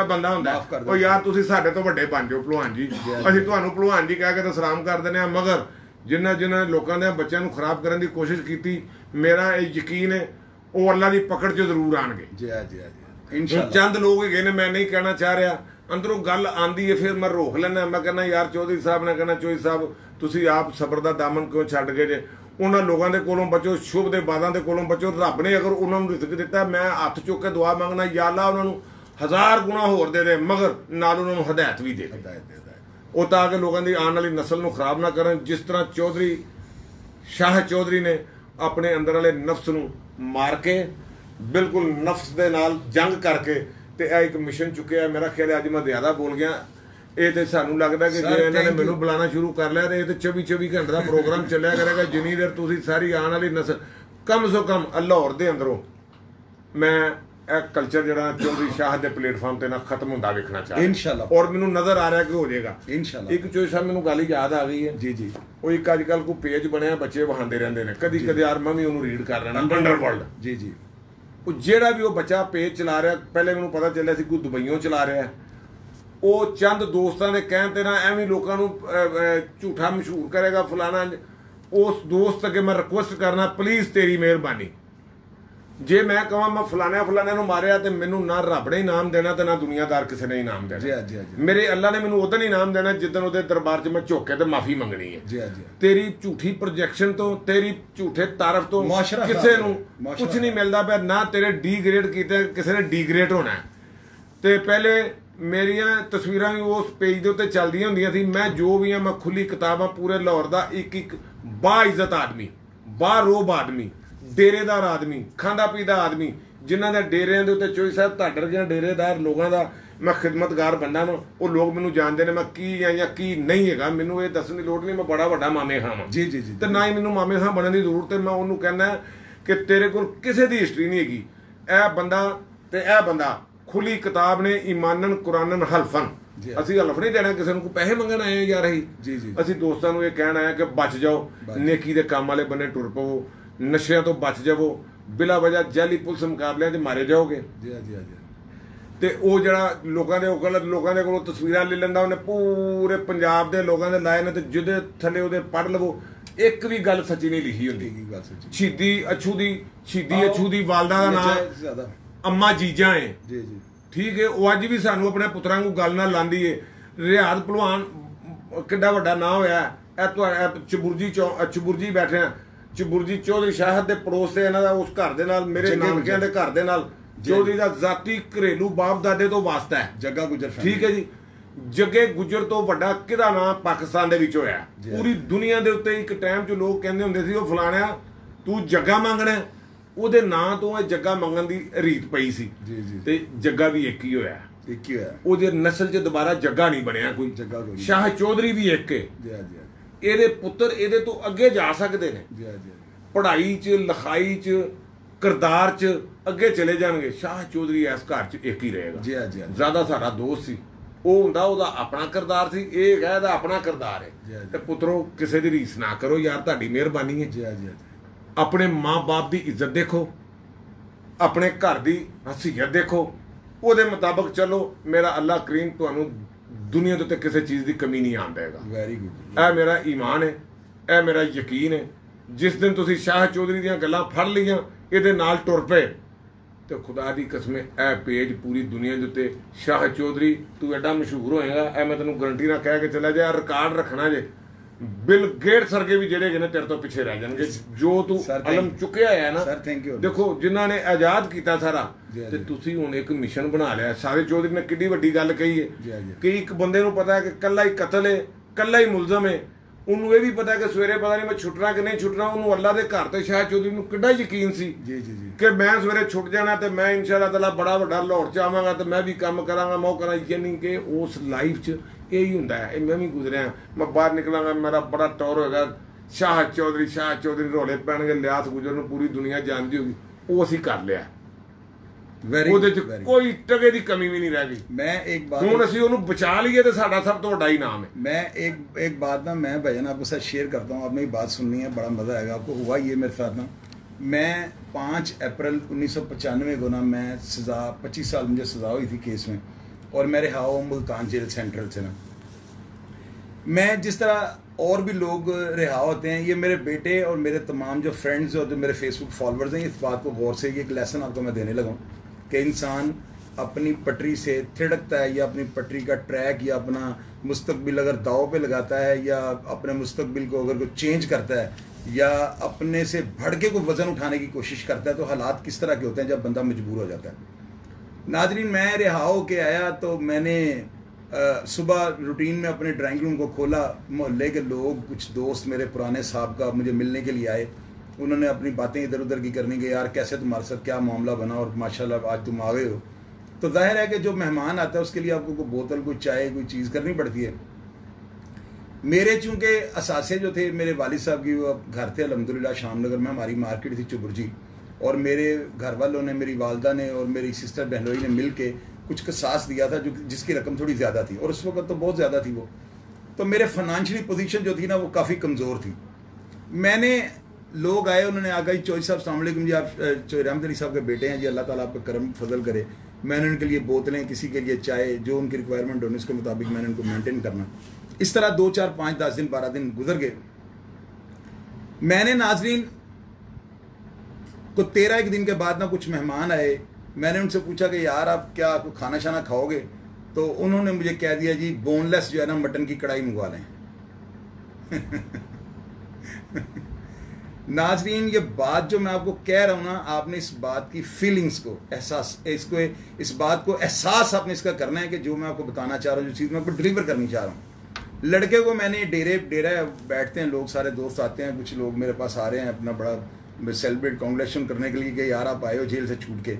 ਬੰਦਾ ਹੁੰਦਾ। ਉਹ ਯਾਰ ਤੁਸੀਂ ਸਾਡੇ ਤੋਂ ਵੱਡੇ ਬਣ ਜਾਓ ਭਲਵਾਨ ਜੀ। ਅਸੀਂ ਤੁਹਾਨੂੰ ਭਲਵਾਨ ਜੀ ਕਹਿ ਕੇ ਤਾਂ ਸਲਾਮ ਕਰ ਦਿੰਦੇ ਆ ਮਗਰ ਜਿਨ੍ਹਾਂ ਜਿਨ੍ਹਾਂ ਨੇ ਲੋਕਾਂ ਦੇ ਬੱਚਿਆਂ ਨੂੰ ਖਰਾਬ ਕਰਨ ਦੀ ਕੋਸ਼ਿਸ਼ ਕੀਤੀ ਮੇਰਾ ਇਹ ਯਕੀਨ ਹੈ ਉਹ ਅੱਲਾਹ ਦੀ ਪਕੜ 'ਚ ਜ਼ਰੂਰ ਆਣਗੇ ਜੀ ਜੀ ਜੀ ਇਨਸ਼ਾਅੱਲਾ। ਚੰਦ ਲੋਕ ਹੈਗੇ ਨੇ ਮੈਂ ਨਹੀਂ ਕਹਿਣਾ ਚਾਹ ਰਿਹਾ। ਅੰਦਰੋਂ ਗੱਲ ਆਂਦੀ ਹੈ ਫਿਰ ਮੈਂ ਰੋਕ ਲੈਣਾ ਮੈਂ ਕਹਿੰਦਾ ਯਾਰ ਚੌਧਰੀ ਸਾਹਿਬ ਨੇ ਕਹਿੰਦਾ ਚੌਧਰੀ ਸਾਹਿਬ ਤੁਸੀਂ ਆਪ ਸਬਰ ਦਾ ਦਾਮਨ ਕਿਉਂ ਛੱਡ ਗਏ ਜੇ? ਉਹਨਾਂ ਲੋਕਾਂ ਦੇ ਕੋਲੋਂ ਬਚੋ ਸ਼ੁਭ ਦੇ ਬਾਦਾਂ ਦੇ ਕੋਲੋਂ ਬਚੋ ਰੱਬ ਨੇ ਅਗਰ ਉਹਨਾਂ ਨੂੰ ਰਿਜ਼ਕ ਦਿੱਤਾ ਮੈਂ ਹੱਥ ਚੁੱਕ ਕੇ ਦੁਆ ਮੰਗਣਾ ਯਾ ਅੱਲਾ ਉਹਨਾਂ ਨੂੰ ਹਜ਼ਾਰ ਗੁਣਾ ਹੋਰ ਦੇ ਦੇ ਮਗਰ ਨਾਲ ਉਹਨਾਂ ਨੂੰ ਹਦਾਇਤ ਵੀ ਦੇ ਦੇ। ਉਹ ਤਾਂ ਕਿ ਲੋਕਾਂ ਦੀ ਆਉਣ ਵਾਲੀ ਨਸਲ ਨੂੰ ਖਰਾਬ ਨਾ ਕਰਨ ਜਿਸ ਤਰ੍ਹਾਂ ਚੌਧਰੀ ਸ਼ਾਹ ਚੌਧਰੀ ਨੇ ਆਪਣੇ ਅੰਦਰ ਵਾਲੇ ਨਫਸ ਨੂੰ ਮਾਰ ਕੇ ਬਿਲਕੁਲ ਨਫਸ ਦੇ ਨਾਲ ਜੰਗ ਕਰਕੇ ਤੇ ਇਹ ਇੱਕ ਮਿਸ਼ਨ ਚੁੱਕਿਆ ਮੇਰਾ ਖਿਆਲ ਅੱਜ ਮੈਂ ਜ਼ਿਆਦਾ ਬੋਲ ਗਿਆ। ਇਹ ਤੇ ਸਾਨੂੰ ਲੱਗਦਾ ਕਿ ਜੇ ਇਹਨਾਂ ਨੇ. ਮੈਨੂੰ ਬੁਲਾਣਾ ਸ਼ੁਰੂ ਕਰ ਲਿਆ ਤੇ ਇਹ ਤੇ 24 24 ਘੰਟੇ ਦਾ ਪ੍ਰੋਗਰਾਮ ਚੱਲਿਆ ਕਰੇਗਾ ਜਿੰਨੀ ਦੇਰ ਤੁਸੀਂ ਸਾਰੀ ਆਉਣ ਵਾਲੀ ਨਸਲ ਕਮ ਸੋ ਕਮ ਲਾਹੌਰ ਦੇ ਅੰਦਰੋਂ ਮੈਂ ਇਹ ਕਲਚਰ ਜਿਹੜਾ ਚੌਧਰੀ ਸ਼ਾਹ ਦੇ ਪਲੇਟਫਾਰਮ ਤੇ ਨਾ ਖਤਮ ਹੁੰਦਾ ਵੇਖਣਾ ਚਾਹੁੰਦਾ ਇਨਸ਼ਾਅੱਲਾ। ਔਰ ਮੈਨੂੰ ਨਜ਼ਰ ਆ ਰਿਹਾ ਕਿ ਹੋ ਜਾਏਗਾ। ਇਨਸ਼ਾਅੱਲਾ। ਇੱਕ ਚੋਈ ਸਾਹਿਬ ਮੈਨੂੰ ਗੱਲ ਯਾਦ ਆ ਗਈ ਹੈ। ਜੀ ਜੀ। ਉਹ ਇੱਕ ਅੱਜ ਕੱਲ ਕੋ ਪੇਜ ਬਣਿਆ ਬੱਚੇ ਵਹਾਉਂਦੇ ਰਹਿੰਦੇ ਨੇ। ਕਦੀ ਕਦੀ ਯਾਰ ਮੈਂ ਵੀ ਉਹਨੂੰ ਰੀਡ ਕਰ ਲੈਣਾ। ਅੰਡਰਵਰਲਡ ਜੀ ਜੀ। ਉਹ ਜਿਹੜਾ ਵੀ ਉਹ ਬੱਚਾ ਪੇਜ ਚਲਾ ਰਿਹਾ, ਪਹਿਲੇ ਮੈਨੂੰ ਪਤਾ ਚੱਲਿਆ ਸੀ ਕੋਈ ਦੁਬਈੋਂ ਚਲਾ ਰਿਹਾ। ਉਹ ਚੰਦ ਦੋਸਤਾਂ ਦੇ ਕਹਿਣ ਤੇ ਨਾ ਐਵੇਂ ਲੋਕਾਂ ਨੂੰ ਝੂਠਾ ਮਸ਼ਹੂਰ ਕਰੇਗਾ ਫਲਾਣਾ। ਉਸ ਦੋਸਤ ਅੱਗੇ ਮੈਂ ਰਿਕੁਐਸਟ ਕਰਨਾ ਪਲੀਜ਼ ਤੇਰੀ ਮਿਹਰਬਾਨੀ। ਜੇ ਮੈਂ ਕਹਾਂ ਮੈਂ ਫਲਾਣਿਆਂ ਫਲਾਣਿਆਂ ਨੂੰ ਮਾਰਿਆ ਤੇ ਮੈਨੂੰ ਨਾ ਰੱਬ ਨੇ ਇਨਾਮ ਦੇਣਾ ਤੇ ਨਾ ਦੁਨੀਆਦਾਰ ਕਿਸੇ ਨੇ ਇਨਾਮ ਜੀ ਦੇਣਾ। ਜੀ ਹਾਂ, ਜੀ ਮੇਰੇ ਅੱਲਾ ਨੇ ਮੈਨੂੰ ਉਦੋਂ ਇਨਾਮ ਦੇਣਾ ਜਿੱਦਣ ਉਹਦੇ ਦਰਬਾਰ 'ਚ ਮੈਂ ਝੁੱਕ ਕੇ ਤੇ ਮਾਫੀ ਮੰਗਣੀ ਹੈ। ਜੀ ਹਾਂ, ਜੀ। ਤੇਰੀ ਝੂਠੀ ਪ੍ਰੋਜੈਕਸ਼ਨ ਤੋਂ ਤੇਰੀ ਝੂਠੇ ਤਾਰਫ ਤੋਂ ਕਿਸੇ ਨੂੰ ਕੁਝ ਨਹੀਂ ਮਿਲਦਾ ਪਿਆ ਨਾ ਤੇਰੇ ਡੀਗ੍ਰੇਡ ਕੀਤੇ ਕਿਸੇ ਨੇ ਡੀਗ੍ਰੇਡ ਹੋਣਾ। ਤੇ ਪਹਿਲੇ ਮੇਰੀਆਂ ਤਸਵੀਰਾਂ ਵੀ ਉਸ ਪੇਜ ਦੇ ਉੱਤੇ ਚੱਲਦੀਆਂ ਹੁੰਦੀਆਂ ਸੀ। ਮੈਂ ਜੋ ਵੀ ਆ ਮੈਂ ਖੁੱਲੀ ਕਿਤਾਬਾਂ ਪੂਰੇ ਲਾਹੌਰ ਦਾ ਇੱਕ ਇੱਕ ਬਾ ਇੱਜ਼ਤ ਆਦਮੀ ਬਾ ਰੋਬ ਆਦਮੀ। ਡੇਰੇਦਾਰ ਆਦਮੀ ਖਾਂਦਾ ਪੀਦਾ ਆਦਮੀ ਜਿਨ੍ਹਾਂ ਦੇ ਡੇਰਿਆਂ ਦੇ ਉੱਤੇ ਚੋਈ ਸਾਹਿਬ ਤੁਹਾਡੇ ਵਰਗੀਆਂ ਡੇਰੇਦਾਰ ਲੋਕਾਂ ਦਾ ਮੈਂ ਖਿਦਮਤਗਾਰ ਬੰਦਾ ਵਾਂ ਉਹ ਲੋਕ ਮੈਨੂੰ ਜਾਣਦੇ ਨੇ ਮੈਂ ਕੀ ਆ ਜਾਂ ਕੀ ਨਹੀਂ ਹੈਗਾ ਮੈਨੂੰ ਇਹ ਦੱਸਣ ਦੀ ਲੋੜ ਨਹੀਂ ਮੈਂ ਬੜਾ ਵੱਡਾ ਮਾਮੇ ਖਾਂ ਵਾਂ ਜੀ, ਜੀ, ਜੀ। ਤੇ ਨਾ ਹੀ ਮੈਨੂੰ ਮਾਮੇ ਖਾਂ ਬਣਨ ਦੀ ਜ਼ਰੂਰਤ ਹੈ ਮੈਂ ਉਹਨੂੰ ਕਹਿੰਦਾ ਕਿ ਤੇਰੇ ਕੋਲ ਕਿਸੇ ਦੀ ਹਿਸਟਰੀ ਨਹੀਂ ਹੈਗੀ ਇਹ ਬੰਦਾ ਤੇ ਇਹ ਬੰਦਾ ਖੁੱਲੀ ਕਿਤਾਬ ਨੇ ਈਮਾਨਨ ਕੁਰਾਨਨ ਹਲਫਨ। ਅਸੀਂ ਹਲਫ ਨਹੀਂ ਦੇਣਾ ਕਿਸੇ ਨੂੰ ਕੋਈ ਪੈਸੇ ਮੰਗਣ ਆਏ ਯਾਰ ਅਸੀਂ ਜੀ, ਜੀ। ਅਸੀਂ ਦੋਸਤਾਂ ਨੂੰ ਇਹ ਕਹਿਣ ਆਏ ਆ ਕਿ ਬਚ ਜਾਓ। ਨੇਕੀ ਦੇ ਕੰਮ ਵਾਲੇ ਬੰਨੇ ਟੁਰ ਪਵੋ ਨਸ਼ਿਆਂ ਤੋਂ ਬਚ ਜਾਵੋ ਬਿਲਾ ਵਜ੍ਹਾ ਜੈਲੀ ਪੁਲਿਸ ਮੁਕਾਬਲਿਆਂ 'ਚ ਮਾਰੇ ਜਾਓਗੇ। ਜੀ ਜੀ ਜੀ। ਤੇ ਉਹ ਜਿਹੜਾ ਲੋਕਾਂ ਦੇ ਉਹ ਗਲਤ ਲੋਕਾਂ ਦੇ ਕੋਲੋਂ ਤਸਵੀਰਾਂ ਲੈ ਲੈਂਦਾ ਉਹਨੇ ਪੂਰੇ ਪੰਜਾਬ ਦੇ ਲੋਕਾਂ ਦੇ ਲਾਏ ਨੇ ਤੇ ਜਿਹਦੇ ਥੱਲੇ ਉਹਦੇ ਪੜ ਲਵੋ ਇੱਕ ਵੀ ਗੱਲ ਸੱਚੀ ਨਹੀਂ ਲਿਖੀ ਹੁੰਦੀ। ਹੀ ਗੱਲ ਸੱਚੀ ਸ਼ਹੀਦੀ ਅਛੂ ਦੀ ਸ਼ਹੀਦੀ ਅਛੂ ਦੀ ਵਾਲਦਾ ਦਾ ਨਾਮ ਅੰਮਾ ਜੀਜਾ ਹੈ ਜੀ ਜੀ। ਠੀਕ ਹੈ ਉਹ ਅੱਜ ਵੀ ਸਾਨੂੰ ਆਪਣੇ ਪੁੱਤਰਾਂ ਨੂੰ ਗੱਲ ਨਾਲ ਲਾਂਦੀ ਏ। ਰਿਆਦ ਭਲਵਾਨ ਕਿੱਡਾ ਵੱਡਾ ਨਾਂ ਹੋਇਆ ਇਹ ਤੁਹਾਡਾ ਚਬੁਰਜੀ ਚਬੁਰਜੀ ਬੈਠੇ ਆ। ਚਬੁਰਜੀ ਚੌਧਰੀ ਸ਼ਾਹਦ ਦੇ ਪੜੋਸ ਤੇ ਇਹਨਾਂ ਦਾ ਉਸ ਘਰ ਦੇ ਨਾਲ ਮੇਰੇ ਨਾਨਕਿਆਂ ਦੇ ਘਰ ਦੇ ਨਾਲ ਚੌਧਰੀ ਦਾ ਜ਼ਾਤੀ ਘਰੇਲੂ ਬਾਪ ਦਾਦੇ ਤੋਂ ਵਾਸਤਾ ਹੈ। ਜੱਗਾ ਗੁਜਰ ਠੀਕ ਹੈ ਜੀ। ਜੱਗੇ ਗੁੱਜਰ ਤੋਂ ਵੱਡਾ ਕਿਹਦਾ ਨਾਮ ਪਾਕਿਸਤਾਨ ਦੇ ਵਿੱਚ ਹੋਇਆ। ਪੂਰੀ ਦੁਨੀਆ ਦੇ ਉੱਤੇ ਇੱਕ ਟਾਈਮ 'ਚ ਲੋਕ ਕਹਿੰਦੇ ਹੁੰਦੇ ਸੀ ਉਹ ਫਲਾਣਿਆ ਤੂੰ ਜੱਗਾ ਮੰਗਣਾ। ਉਹਦੇ ਨਾਂ ਤੋਂ ਇਹ ਜੱਗਾ ਮੰਗਣ ਦੀ ਰੀਤ ਪਈ ਸੀ। ਜੀ, ਜੀ। ਤੇ ਜੱਗਾ ਵੀ ਇੱਕ ਹੀ ਹੋਇਆ। ਇੱਕ ਹੀ ਹੋਇਆ। ਉਹਦੇ ਨਸਲ 'ਚ ਦੁਬਾਰਾ ਜੱਗਾ ਨਹੀਂ ਬਣਿਆ ਕੋਈ। ਜੱਗਾ ਕੋਈ। ਸ਼ਾਹ ਚੌਧਰੀ ਵੀ ਇੱਕ ਹੈ ਜੀ ਜੀ ਇਹਦੇ ਪੁੱਤਰ ਇਹਦੇ ਤੋਂ ਅੱਗੇ ਜਾ ਸਕਦੇ ਨੇ। ਜੀ ਜੀ। ਪੜ੍ਹਾਈ 'ਚ ਲਿਖਾਈ 'ਚ ਕਿਰਦਾਰ 'ਚ ਅੱਗੇ ਚਲੇ ਜਾਣਗੇ। ਸ਼ਾਹ ਚੌਧਰੀ ਇਸ ਘਰ 'ਚ ਇੱਕ ਹੀ ਰਹੇਗਾ। ਜੀ ਜੀ। ਜ਼ਿਆਦਾ ਸਾਡਾ ਦੋਸਤ ਸੀ। ਉਹ ਹੁੰਦਾ ਉਹਦਾ ਆਪਣਾ ਕਿਰਦਾਰ ਸੀ। ਇਹ ਹੈਗਾ ਇਹਦਾ ਆਪਣਾ ਕਿਰਦਾਰ ਹੈ। ਤੇ ਪੁੱਤਰੋ ਕਿਸੇ ਦੀ ਰੀਸ ਨਾ ਕਰੋ ਯਾਰ ਤੁਹਾਡੀ ਮਿਹਰਬਾਨੀ ਹੈ। ਜੀ ਜੀ। ਆਪਣੇ ਮਾਂ-ਬਾਪ ਦੀ ਇੱਜ਼ਤ ਦੇਖੋ। ਆਪਣੇ ਘਰ ਦੀ ਹਸੀਅਤ ਦੇਖੋ। ਉਹਦੇ ਮੁਤਾਬਕ ਚੱਲੋ। ਮੇਰਾ ਅੱਲਾਹ ਕਰੀਮ ਤੁਹਾਨੂੰ ਦੁਨੀਆ ਦੇ ਉੱਤੇ ਕਿਸੇ ਚੀਜ਼ ਦੀ ਕਮੀ ਨਹੀਂ ਆਉਣ ਦੇਗਾ ਵੈਰੀ ਗੁੱਡ ਇਹ ਮੇਰਾ ਈਮਾਨ ਹੈ ਇਹ ਮੇਰਾ ਯਕੀਨ ਹੈ। ਜਿਸ ਦਿਨ ਤੁਸੀਂ ਸ਼ਾਹ ਚੌਧਰੀ ਦੀਆਂ ਗੱਲਾਂ ਫੜ ਲਈਆਂ ਇਹਦੇ ਨਾਲ ਟੁਰ ਪਏ। ਤੇ ਖੁਦਾ ਦੀ ਕਸਮੇ ਇਹ ਪੇਜ ਪੂਰੀ ਦੁਨੀਆ ਦੇ ਉੱਤੇ ਸ਼ਾਹ ਚੌਧਰੀ ਤੂੰ ਐਡਾ ਮਸ਼ਹੂਰ ਹੋਏਗਾ ਇਹ ਮੈਂ ਤੈਨੂੰ ਗਰੰਟੀ ਨਾਲ ਕਹਿ ਕੇ ਚੱਲਿਆ ਜੇ ਰਿਕਾਰਡ ਰੱਖਣਾ ਜੇ। ਬਿਲ ਗੇਟਸ ਵਰਗੇ ਵੀ ਜਿਹੜੇ ਨੇ ਤੇਰੇ ਤੋਂ ਪਿੱਛੇ ਰਹਿ ਜਾਣਗੇ ਜੋ ਤੂੰ you. ਚੁੱਕਿਆ ਹੈ ਨਾ. ਦੇਖੋ ਜਿਨ੍ਹਾਂ ਨੇ ਆਜ਼ਾਦ ਕੀਤਾ ਸਾਰਾ ਤੇ। ਤੁਸੀਂ ਹੁਣ ਇੱਕ ਮਿਸ਼ਨ ਬਣਾ ਲਿਆ ਸਾਰੇ ਚੌਧਰੀ ਨੇ ਕਿੰਨੀ ਵੱਡੀ ਗੱਲ ਕਹੀ ਹੈ। ਕਿ ਇੱਕ ਬੰਦੇ ਨੂੰ ਪਤਾ ਹੈ ਕਿ ਕੱਲਾ ਹੀ ਕਤਲ ਹੈ ਕੱਲਾ ਹੀ ਮੁਲਜ਼ਮ ਹੈ ਉਹਨੂੰ ਇਹ ਵੀ ਪਤਾ ਕਿ ਸਵੇਰੇ ਪਤਾ ਨਹੀਂ ਮੈਂ ਛੁੱਟਣਾ ਕਿ ਨਹੀਂ ਛੁੱਟਣਾ ਉਹਨੂੰ ਅੱਲਾ ਦੇ ਘਰ ਤੇ ਸ਼ਾਹ ਚੌਧਰੀ ਨੂੰ ਕਿੱਡਾ ਯਕੀਨ ਸੀ ਜੀ ਜੀ ਜੀ ਕਿ ਮੈਂ ਸਵੇਰੇ ਛੁੱਟ ਜਾਣਾ ਤੇ ਮੈਂ ਇਨਸ਼ਾਅੱਲਾ ਤਾਲਾ ਬੜਾ ਵੱਡਾ ਲਾਹੌਰ ਚ ਆਵਾਂਗਾ ਤੇ ਮੈਂ ਵੀ ਕੰਮ ਕਰਾਂਗਾ ਮੈਂ ਉਹ ਕਰਾਂ ਯਾਨੀ ਕਿ ਉਸ ਲਾਈਫ 'ਚ ਇਹ ਹੀ ਹੁੰਦਾ ਹੈ ਇਹ ਮੈਂ ਵੀ ਗੁਜ਼ਰਿਆ ਮੈਂ ਬਾਹਰ ਨਿਕਲਾਂਗਾ ਮੇਰਾ ਬੜਾ ਟੌਰ ਹੋਏਗਾ ਸ਼ਾਹ ਚੌਧਰੀ ਸ਼ਾਹ ਚੌਧਰੀ ਰੋਲੇ ਪੈਣਗੇ ਲਿਆਸ ਗੁਜਰ ਨੂੰ ਪੂਰੀ ਦੁਨੀਆ ਜਾਣਦੀ ਹੋਗੀ ਉਹ ਅਸੀਂ ਕਰ ਲਿਆ ਵੈਰੀ ਉਹਦੇ 'ਚ ਕੋਈ ਟਕੇ ਦੀ ਕਮੀ ਵੀ ਨਹੀਂ ਰਹਿ ਗਈ मैं एक बात ਹੁਣ ਅਸੀਂ ਉਹਨੂੰ ਬਚਾ ਲਈਏ ਤੇ ਸਾਡਾ ਸਭ ਤੋਂ ਵੱਡਾ ਇਨਾਮ ਹੈ मैं एक एक बात ना मैं भजन आपके साथ शेयर करता हूँ आपने एक बात सुननी है बड़ा मज़ा आएगा आपको हुआ ये मेरे साथ ना मैं पाँच अप्रैल उन्नीस सौ पचानवे को ना मैं सज़ा पच्चीस साल मुझे सज़ा हुई थी केस में और मैं रिहा हुआ मुल्तान जेल सेंट्रल से ना। मैं जिस तरह और भी लोग रिहा होते हैं, ये मेरे बेटे और मेरे तमाम जो फ्रेंड्स और जो मेरे फेसबुक फॉलोअर्स हैं, इस बात को गौर से ये एक लेसन आपको मैं देने लगा हूँ कि इंसान अपनी पटरी से थिड़कता है या अपनी पटरी का ट्रैक या अपना मुस्तबिल अगर दाव पे लगाता है या अपने मुस्तबिल को अगर कोई चेंज करता है या अपने से भड़ के वज़न उठाने की कोशिश करता है तो हालात किस तरह के होते हैं जब बंदा मजबूर हो जाता है। नाजरीन, मैं रिहा होके आया तो मैंने सुबह रूटीन में अपने ड्राइंग रूम को खोला। मोहल्ले के लोग, कुछ दोस्त मेरे पुराने साहब का मुझे मिलने के लिए आए। उन्होंने अपनी बातें इधर उधर की करनी कि यार, कैसे तुम्हारे साथ क्या मामला बना और माशाल्लाह आज तुम आ गए हो? तो ज़ाहिर है कि जो मेहमान आता है, उसके लिए आपको कोई बोतल, कोई चाय, कोई चीज़ करनी पड़ती है। मेरे चूँकि असासे जो थे, मेरे वालिद साहब की वो घर थे अलहमदिल्ला शामनगर में हमारी मार्केट थी चुबुरजी और मेरे घर वालों ने, मेरी वालदा ने और मेरी सिस्टर बहनोई ने मिल के कुछ कसास दिया था जो जिसकी रकम थोड़ी ज़्यादा थी और उस वक्त तो बहुत ज़्यादा थी वो। तो मेरे फाइनेंशियली पोजीशन जो थी ना वो काफ़ी कमज़ोर थी। मैंने लोग आए, उन्होंने आगे चौधरी साहब सलामकुम जी आप रहमत अली साहब के बेटे हैं जी, अल्लाह ताला आपका करम, फजल करे। मैंने उनके लिए बोतलें, किसी के लिए चाय, जो उनकी रिक्वायरमेंट होने, उसके मुताबिक मैंने उनको मेंटेन करना। इस तरह दो, चार, पाँच, दस दिन, बारह दिन गुजर गए। मैंने नाजरीन को तेरह एक दिन के बाद ना कुछ मेहमान आए। मैंने उनसे पूछा कि, यार, आप क्या आपको खाना शाना खाओगे? तो उन्होंने मुझे कह दिया, जी बोनलेस जो है ना, मटन की कढ़ाई मंगवा लें। [laughs] नाजरीन, ये बात जो मैं आपको कह रहा हूँ ना, आपने इस बात की फीलिंग्स को, एहसास, इसको, इस बात को एहसास आपने इसका करना है कि जो मैं आपको बताना चाह रहा हूँ, जो चीज़ मैं आपको डिलीवर करनी चाह रहा हूँ। लड़के को मैंने डेरे, डेरा बैठते हैं, लोग सारे दोस्त आते हैं, कुछ लोग मेरे पास आ रहे हैं, अपना बड़ा सेलिब्रेट कॉन्ग्रेशन करने के लिए कि यार आप आए हो जेल से छूट के।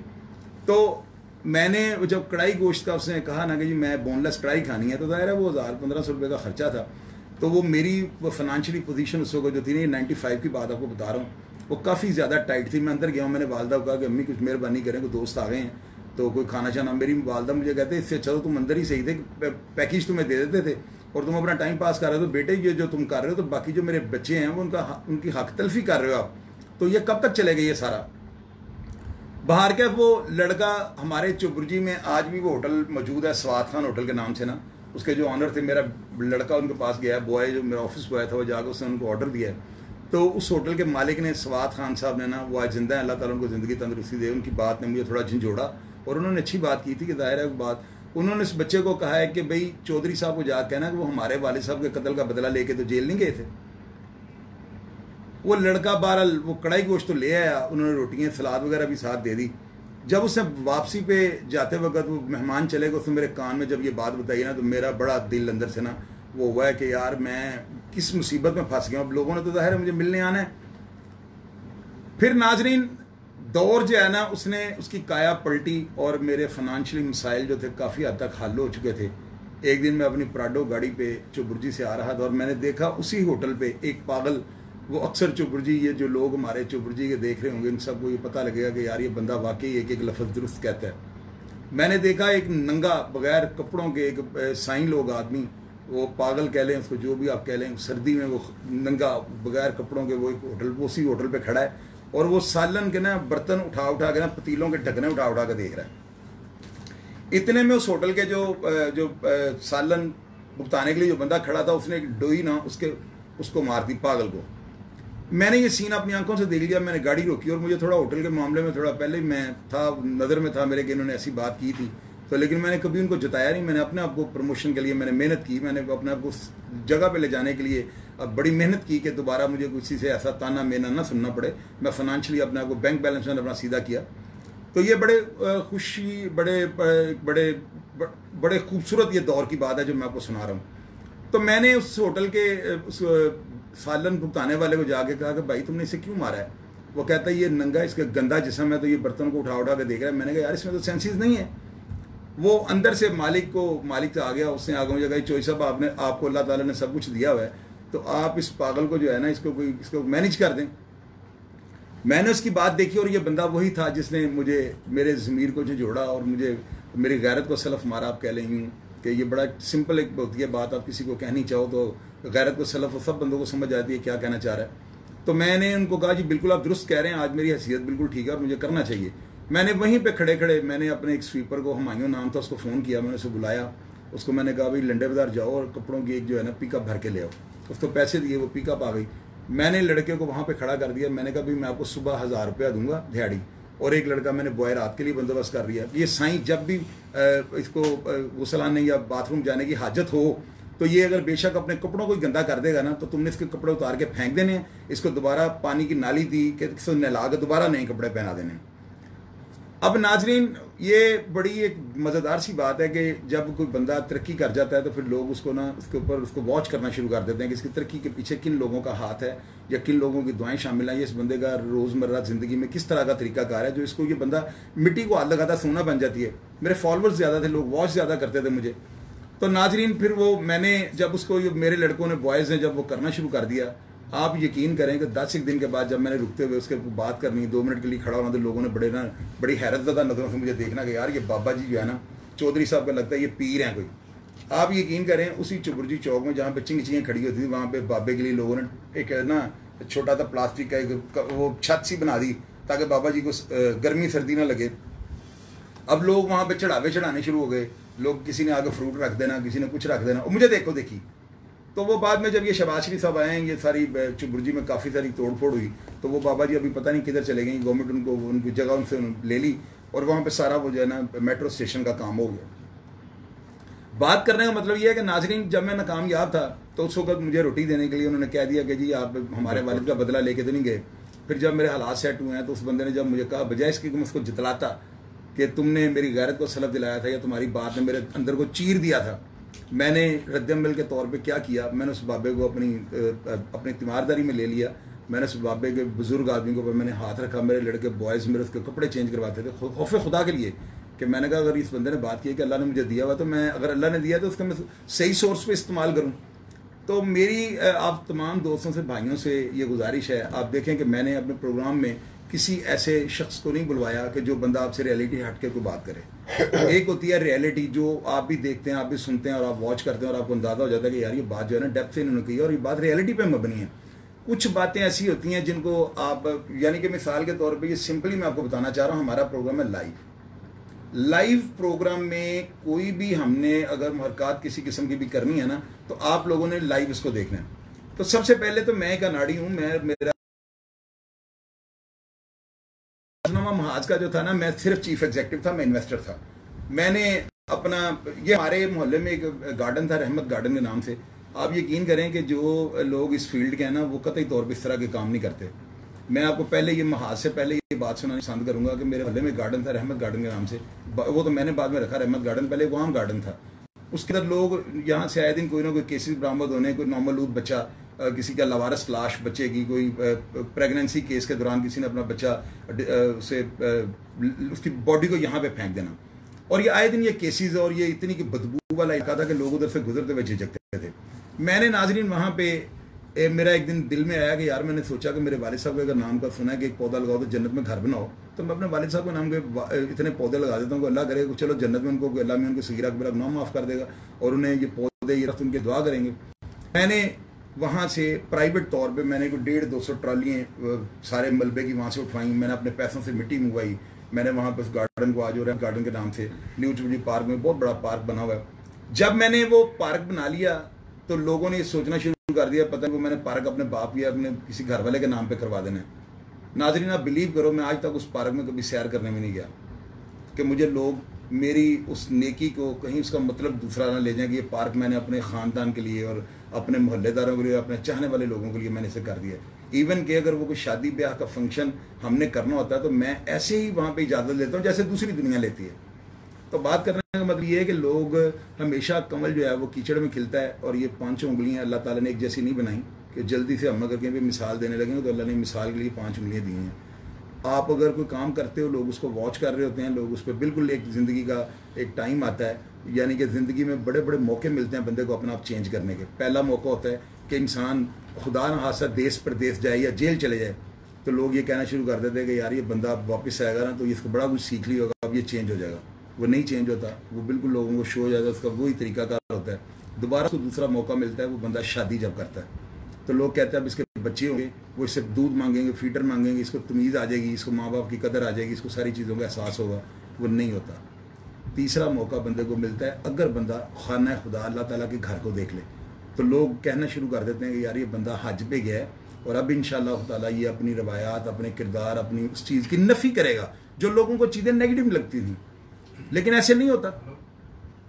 तो मैंने जब कढ़ाई गोश्त का उसने कहा ना कि जी मैं बोनलेस कढ़ाई खानी है तो ज़ाहिर है वो हज़ार पंद्रह सौ रुपये का खर्चा था। तो वो मेरी फाइनेंशियली पोजीशन उस वक्त जो थी ना नाइन्टी फाइव की बात आपको बता रहा हूँ, वो काफ़ी ज़्यादा टाइट थी। मैं अंदर गया हूँ, मैंने वालदा को कहा कि अम्मी कुछ मेहरबानी करें, कोई दोस्त आ गए हैं तो कोई खाना शाना मेरी वालदा मुझे कहते इससे अच्छा तो तुम अंदर ही सही थे पैकेज तुम्हें दे देते थे, और तुम अपना टाइम पास कर रहे हो तो बेटे ये जो तुम कर रहे हो तो बाकी जो मेरे बच्चे हैं, वो उनका उनकी हक तलफी कर रहे हो आप। तो ये कब तक चलेगा ये सारा? बाहर के वो लड़का हमारे चुबुरजी में आज भी वो होटल मौजूद है, स्वाद खान होटल के नाम से ना। उसके जो ऑनर थे, मेरा लड़का उनके पास गया बॉय जो मेरा ऑफ़िस बॉय था, वो जाकर उसने उनको ऑर्डर दिया। तो उस होटल के मालिक ने, स्वाद खान साहब ने ना, वो आज ज़िंदा है, अल्लाह ताला उनको ज़िंदगी तंदरुस्ती दे। उनकी बात ने मुझे थोड़ा झंझोड़ा और उन्होंने अच्छी बात की थी कि दायरा बात। उन्होंने इस बच्चे को कहा है कि भाई चौधरी साहब को जा कहना कि वो हमारे वाले साहब के कत्ल का बदला लेके तो जेल नहीं गए थे। वो लड़का बहरहाल वो कढ़ाई गोश्त तो ले आया, उन्होंने रोटियाँ, सलाद वगैरह भी साथ दे दी। जब उसने वापसी पे जाते वक्त वो मेहमान चले गए, उसने मेरे कान में जब ये बात बताई ना तो मेरा बड़ा दिल अंदर से ना वो हुआ है कि यार मैं किस मुसीबत में फंस गया अब लोगों ने तो ज़ाहिर है मुझे मिलने आना है। फिर नाजरीन, दौर जो है ना, उसने उसकी काया पलटी और मेरे फाइनेंशियली मसाइल जो थे काफ़ी हद तक हल हो चुके थे। एक दिन मैं अपनी प्राडो गाड़ी पे चुबुर्जी से आ रहा था और मैंने देखा उसी होटल पे एक पागल वो अक्सर चुबुरजी ये जो लोग हमारे चुबुरजी के देख रहे होंगे इन सबको ये पता लगेगा कि यार ये बंदा वाकई एक एक लफ्ज़ दुरुस्त कहता है। मैंने देखा एक नंगा बगैर कपड़ों के एक साई लोग आदमी, वो पागल कह लें, उसको जो भी आप कह लें, सर्दी में वो नंगा बगैर कपड़ों के वो एक होटल उसी होटल पे खड़ा है और वो सालन के ना बर्तन उठा उठा के ना पतीलों के ढकने उठा उठा के देख रहा है। इतने में उस होटल के जो जो सालन भुगताने के लिए जो बंदा खड़ा था, उसने एक डोई ना उसके, उसको मार दी पागल को। मैंने ये सीन अपनी आँखों से देख लिया, मैंने गाड़ी रोकी और मुझे थोड़ा होटल के मामले में थोड़ा पहले मैं था, नज़र में था मेरे कि इन्होंने ऐसी बात की थी। तो लेकिन मैंने कभी उनको जताया नहीं, मैंने अपने आप को प्रमोशन के लिए, मैंने मेहनत की, मैंने अपने आप को जगह पे ले जाने के लिए अब बड़ी मेहनत की कि दोबारा मुझे किसी से ऐसा ताना मेना ना सुनना पड़े। मैं फाइनेंशियली अपने आप को बैंक बैलेंस मैंने अपना सीधा किया। तो ये बड़े खुशी, बड़े बड़े बड़े खूबसूरत ये दौर की बात है जो मैं आपको सुना रहा हूँ। तो मैंने उस होटल के उस सालन भुगताने वाले को जाके कहा कि भाई तुमने इसे क्यों मारा है? वो कहता है, ये नंगा, इसका गंदा जिसम है तो ये बर्तन को उठा उठा के देख रहा है। मैंने कहा, यार, इसमें तो सेंसिस नहीं है। वो अंदर से मालिक को, मालिक से आ गया, उसने आगे मुझे कहा चोई साहब, आपने, आपको अल्लाह ताला ने सब कुछ दिया हुआ है तो आप इस पागल को जो है ना, इसको कोई, इसको मैनेज कर दें। मैंने उसकी बात देखी और ये बंदा वही था जिसने मुझे, मेरे ज़मीर को जो जोड़ा और मुझे, मेरी गैरत को सलफ मारा, आप कह लेंगे कि ये बड़ा सिंपल एक होती है बात, आप किसी को कहनी चाहो तो गैरत को सलफ सब बंदों को समझ आती है क्या कहना चाह रहा है। तो मैंने उनको कहा, जी, बिल्कुल आप दुरुस्त कह रहे हैं, आज मेरी हैसियत बिल्कुल ठीक है और मुझे करना चाहिए। मैंने वहीं पे खड़े खड़े, मैंने अपने एक स्वीपर को, हमायूं नाम था, उसको फ़ोन किया, मैंने उसे बुलाया। उसको मैंने कहा, भाई, लंडे बाज़ार जाओ और कपड़ों की एक जो है ना पिकअप भर के ले आओ। उसको पैसे दिए, वो पिकअप आ गई। मैंने लड़के को वहाँ पे खड़ा कर दिया। मैंने कहा, भाई, मैं आपको सुबह हज़ार रुपया दूँगा, दिहाड़ी। और एक लड़का मैंने बॉय रात के लिए बंदोबस्त कर लिया। ये साई जब भी इसको गुसलाने या बाथरूम जाने की हाजत हो तो ये अगर बेशक अपने कपड़ों को गंदा कर देगा ना तो तुमने इसके कपड़े उतार के फेंक देने हैं। इसको दोबारा पानी की नाली दी कि नहला के दोबारा नए कपड़े पहना देने अब नाजरीन ये बड़ी एक मज़ेदार सी बात है कि जब कोई बंदा तरक्की कर जाता है तो फिर लोग उसको ना, उसके ऊपर उसको वॉच करना शुरू कर देते हैं कि इसकी तरक्की के पीछे किन लोगों का हाथ है या किन लोगों की दुआएँ शामिल हैं इस बंदे का रोज़मर्रा ज़िंदगी में किस तरह का तरीकाकार है जो इसको, ये बंदा मिट्टी को हाथ लगाता सोना बन जाती है। मेरे फॉलोअर्स ज़्यादा थे, लोग वॉच ज़्यादा करते थे मुझे। तो नाजरीन, फिर वो मैंने जब उसको, ये मेरे लड़कों ने बॉयज़ ने जब वो करना शुरू कर दिया आप यकीन करें कि दस एक दिन के बाद जब मैंने रुकते हुए उसके बात करनी, दो मिनट के लिए खड़ा होना तो लोगों ने बड़े ना, बड़ी हैरत ज़्यादा नज़रों से मुझे देखना कि यार ये बाबा जी जो है ना, चौधरी साहब का लगता है ये पीर हैं कोई। आप यकीन करें, उसी चुबरजी चौक में जहाँ पे चिंग खड़ी होती थी, वहाँ पे बाबे के लिए लोगों ने एक, ना, छोटा सा प्लास्टिक का एक वो छत सी बना दी ताकि बाबा जी को गर्मी सर्दी ना लगे। अब लोग वहाँ पे चढ़ावे चढ़ाने शुरू हो गए। लोग किसी ने आगे फ्रूट रख देना, किसी ने कुछ रख देना। और मुझे देखो देखी तो वो बाद में जब ये शबाज शरीफ साहब आए, ये सारी चुबुर्जी में काफ़ी सारी तोड़ फोड़ हुई तो वो बाबा जी अभी पता नहीं किधर चले गए, गवर्नमेंट उनको, उनकी जगह उनसे ले ली और वहाँ पर सारा वो जो है ना, मेट्रो स्टेशन का काम हो गया। बात करने का मतलब ये है कि नाजरीन, जब मैं नाकामयाब था तो उस वक्त मुझे रोटी देने के लिए उन्होंने कह दिया कि जी आप हमारे वालिद का बदला लेके तो नहीं गए। फिर जब मेरे हालात सेट हुए हैं तो उस बंदे ने जब मुझे कहा, बजाय इसकी मैं उसको जितलाता कि तुमने मेरी गैरत को सलब दिलाया था या तुम्हारी बात ने मेरे अंदर को चीर दिया था मैंने रद्दमल के तौर पे क्या किया, मैंने उस बाबे को अपनी अपनी तीमारदारी में ले लिया। मैंने उस बाबे के बुज़ुर्ग आदमी को मैंने हाथ रखा, मेरे लड़के बॉयज़ मेरे उसके कपड़े चेंज करवाते थे खौफ खुदा के लिए कि मैंने कहा, अगर इस बंदे ने बात की कि अल्लाह ने मुझे दिया हुआ तो मैं, अगर अल्लाह ने दिया तो उसका मैं सही सोर्स पे इस्तेमाल करूँ। तो मेरी आप तमाम दोस्तों से, भाइयों से ये गुजारिश है, आप देखें कि मैंने अपने प्रोग्राम में किसी ऐसे शख्स को नहीं बुलवाया कि जो बंदा आपसे रियलिटी हट के कोई बात करे। एक होती है रियलिटी जो आप भी देखते हैं, आप भी सुनते हैं और आप वॉच करते हैं और आपको अंदाज़ा हो जाता है कि यार ये बात जो है ना डेप्थ से इन्होंने की और ये बात रियलिटी पे मबनी है। कुछ बातें ऐसी होती हैं जिनको आप, यानी कि मिसाल के तौर पे ये सिंपली मैं आपको बताना चाह रहा हूँ, हमारा प्रोग्राम है लाइव लाइव प्रोग्राम में कोई भी हमने अगर हरकत किसी किस्म की भी करनी है ना तो आप लोगों ने लाइव इसको देखना है। तो सबसे पहले तो मैं एक अनाड़ी हूँ, मैं, मेरा महाज का जो था ना, मैं सिर्फ़ चीफ एग्जेक्टिव था, मैं इन्वेस्टर था। मैंने अपना, ये हमारे मोहल्ले में एक गार्डन था, रहमत गार्डन के नाम से। आप यकीन करें कि जो लोग इस फ़ील्ड के हैं ना, वो कतई तौर पर इस तरह के काम नहीं करते। मैं आपको पहले ये महाज से पहले ये बात सुनानी पसंद करूँगा कि मेरे मोहल्ले में गार्डन था, रहमत गार्डन के नाम से। वो तो मैंने बाद में रखा, रहमत गार्डन पहले वहाँ गार्डन था। उसके अंदर लोग यहाँ से आए दिन कोई ना कोई केसेस बरामद होने, कोई नॉर्मल बच्चा किसी का लवारस लाश बच्चे की कोई प्रेगनेंसी केस के दौरान किसी ने अपना बच्चा उसे उसकी बॉडी को यहाँ पे फेंक देना। और ये आए दिन ये केसेस और ये इतनी की बदबू वाला इलाका था कि लोग उधर से गुजरते हुए झिझकते थे। मैंने नाजरीन वहाँ पे ए, मेरा एक दिन दिल में आया कि यार मैंने सोचा कि मेरे वालिद साहब के अगर नाम का सुना है कि एक पौधा लगाओ तो जन्नत में घर बनाओ तो मैं अपने वालिद साहब के नाम के इतने पौधे लगा देता हूँ अल्लाह करेगा चलो जन्नत में उनको अल्लाह में उनको सगीरा मेरा नाम माफ़ कर देगा और उन्हें ये पौधे ये रख उनके दुआ करेंगे। मैंने वहाँ से प्राइवेट तौर पे मैंने कोई डेढ़ दो सौ ट्रालियाँ सारे मलबे की वहाँ से उठवाई। मैंने अपने पैसों से मिट्टी मंगवाई। मैंने वहाँ पर गार्डन को आज और गार्डन के नाम से। न्यू चुबली पार्क में बहुत बड़ा पार्क बना हुआ है। जब मैंने वो पार्क बना लिया तो लोगों ने सोचना शुरू कर दिया, पता नहीं वो मैंने पार्क अपने बाप या अपने किसी घर वाले के नाम पर करवा देना है। नाजरीन, आप बिलीव करो, मैं आज तक उस पार्क में कभी सैर करने में नहीं गया। कि मुझे लोग मेरी उस नेकी को कहीं उसका मतलब दूसरा ना ले जाए कि ये पार्क मैंने अपने ख़ानदान के लिए और अपने मोहल्लेदारों के लिए, अपने चाहने वाले लोगों के लिए मैंने इसे कर दिया। इवन कि अगर वो कोई शादी, ब्याह का फ़ंक्शन हमने करना होता है तो मैं ऐसे ही वहाँ पे इजाज़त लेता हूँ, जैसे दूसरी दुनिया लेती है। तो बात करने का मतलब ये है कि लोग हमेशा कमल जो है, वो कीचड़ में खिलता है और ये पाँचों उंगलियाँ अल्लाह ताला ने एक जैसी नहीं बनाई कि जल्दी से हम अगर कहीं पर मिसाल देने लगेंगे तो अल्लाह ने मिसाल के लिए पाँच उंगलियाँ दी हैं। आप अगर कोई काम करते हो, लोग उसको वॉच कर रहे होते हैं, लोग उस पर बिल्कुल एक ज़िंदगी का एक टाइम आता है यानी कि ज़िंदगी में बड़े बड़े मौके मिलते हैं बंदे को अपना आप चेंज करने के। पहला मौका होता है कि इंसान खुदा न हादसा देश प्रदेश जाए या जेल चले जाए तो लोग ये कहना शुरू कर देते हैं कि यार ये बंदा वापस आएगा ना तो इसको बड़ा कुछ सीख लिया होगा, अब ये चेंज हो जाएगा। वो नहीं चेंज होता, वो बिल्कुल लोगों को शो हो जाता है, उसका वही तरीकाकार होता है। दोबारा उसको दूसरा मौका मिलता है, वो बंदा शादी जब करता है तो लोग कहते हैं अब इसके बच्चे होंगे, वो इससे दूध मांगेंगे फीटर मांगेंगे, इसको तमीज़ आ जाएगी, इसको माँ बाप की कदर आ जाएगी, इसको सारी चीज़ों का एहसास होगा। वो नहीं होता। तीसरा मौका बंदे को मिलता है, अगर बंदा खाना खुदा, अल्लाह ताला के घर को देख ले। तो लोग कहना शुरू कर देते हैं कि यार ये बंदा हज पे गया है और अब इन ताला ये अपनी रवायात, अपने किरदार, अपनी उस चीज़ की नफ़ी करेगा, जो लोगों को चीज़ें नेगेटिव लगती थी। लेकिन ऐसे नहीं होता।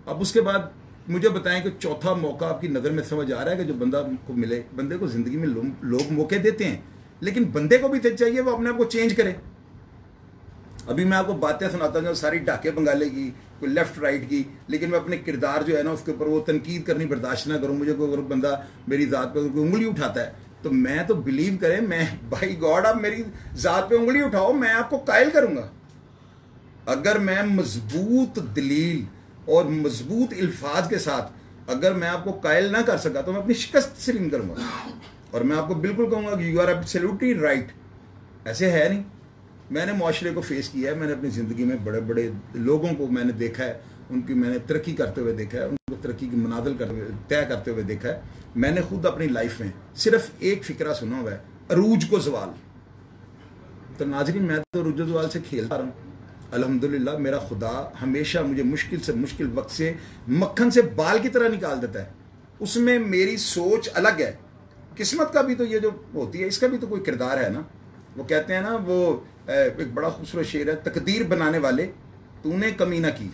अब उसके बाद मुझे बताएँ कि चौथा मौका आपकी नज़र में समझ आ रहा है कि जो बंदा को मिले, बंदे को ज़िंदगी में लोग मौके देते हैं। लेकिन बंदे को भी चाहिए वो अपने आप को चेंज करे। अभी मैं आपको बातें सुनाता हूँ सारी डाके बंगाले की कोई लेफ़्ट राइट की, लेकिन मैं अपने किरदार जो है ना, उसके ऊपर वो तनकीद करनी बर्दाश्त ना करूँ। मुझे कोई अगर बंदा मेरी ज़ात पे कोई उंगली उठाता है तो मैं तो बिलीव करें, मैं भाई गॉड आप मेरी ज़ात पे उंगली उठाओ, मैं आपको कायल करूँगा। अगर मैं मज़बूत दलील और मज़बूत अल्फाज के साथ अगर मैं आपको कायल ना कर सका तो मैं अपनी शिकस्त तस्लीम करूँगा। और मैं आपको बिल्कुल कहूँगा कि यू आर एब्सोल्युटली राइट ऐसे है नहीं। मैंने माशरे को फेस किया है, मैंने अपनी ज़िंदगी में बड़े बड़े लोगों को मैंने देखा है, उनकी मैंने तरक्की करते हुए देखा है, उनको तरक्की की मनादल कर तय करते हुए देखा है। मैंने खुद अपनी लाइफ में सिर्फ़ एक फिक्रा सुना हुआ है, अरूज को सवाल। तो नाजरीन, मैं तो अरूज सवाल से खेलता रहा हूँ। अल्हम्दुलिल्लाह, मेरा खुदा हमेशा मुझे मुश्किल से मुश्किल वक्त से मक्खन से बाल की तरह निकाल देता है। उसमें मेरी सोच अलग है। किस्मत का भी तो ये जो होती है, इसका भी तो कोई किरदार है ना? वो कहते हैं ना, वो एक बड़ा खूबसूरत शेर है, तकदीर बनाने वाले, तूने कमी ना की।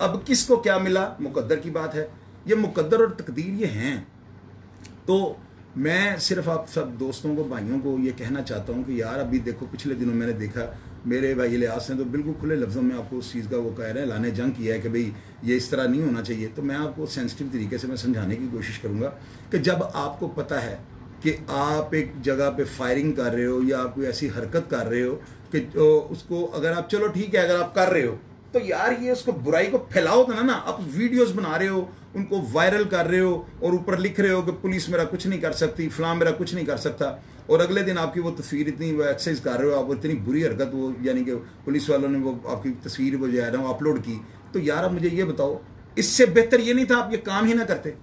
अब किसको क्या मिला? मुकद्दर की बात है। ये मुकद्दर और तकदीर ये हैं। तो मैं सिर्फ़ आप सब दोस्तों को, भाइयों को ये कहना चाहता हूँ कि यार, अभी देखो, पिछले दिनों मैंने देखा, मेरे भाई लिहाज ने तो बिल्कुल खुले लफ्ज़ों में आपको उस चीज़ का वो कह रहे हैं, लाने जंग किया है कि भाई, ये इस तरह नहीं होना चाहिए। तो मैं आपको सेंसिटिव तरीके से मैं समझाने की कोशिश करूँगा कि जब आपको पता है कि आप एक जगह पे फायरिंग कर रहे हो या आप कोई ऐसी हरकत कर रहे हो कि उसको अगर आप, चलो ठीक है, अगर आप कर रहे हो तो यार ये उसको बुराई को फैलाओ तो ना ना। आप वीडियोस बना रहे हो, उनको वायरल कर रहे हो और ऊपर लिख रहे हो कि पुलिस मेरा कुछ नहीं कर सकती फलाम मेरा कुछ नहीं कर सकता। और अगले दिन आपकी वो तस्वीर इतनी वो एक्सरसाइज कर रहे हो, आप इतनी बुरी हरकत वो, यानी कि पुलिस वालों ने वो आपकी तस्वीर वो जो है ना अपलोड की। तो यार आप मुझे ये बताओ, इससे बेहतर ये नहीं था आप ये काम ही ना करते।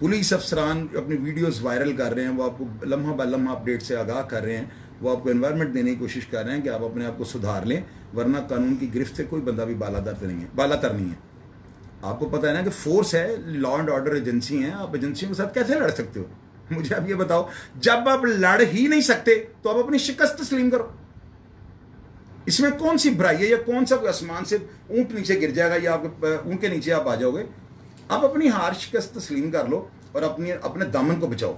पुलिस अफसरान अपनी वीडियोस वायरल कर रहे हैं, वो आपको लम्हा ब लम्हा अपडेट से आगाह कर रहे हैं, वो आपको इन्वायरमेंट देने की कोशिश कर रहे हैं कि आप अपने आप को सुधार लें, वरना कानून की गिरफ्त से कोई बंदा भी बालादर नहीं है बालातर नहीं है। आपको पता है ना कि फोर्स है लॉ एंड ऑर्डर एजेंसी है, आप एजेंसियों के साथ कैसे लड़ सकते हो? मुझे आप ये बताओ, जब आप लड़ ही नहीं सकते तो आप अपनी शिकस्त तस्लीम करो। इसमें कौन सी बुराई है या कौन सा कोई आसमान से ऊँट नीचे गिर जाएगा या आप ऊँट के नीचे आप आ जाओगे? आप अपनी हार शिकस्त तस्लीम कर लो और अपनी, अपने दामन को बचाओ।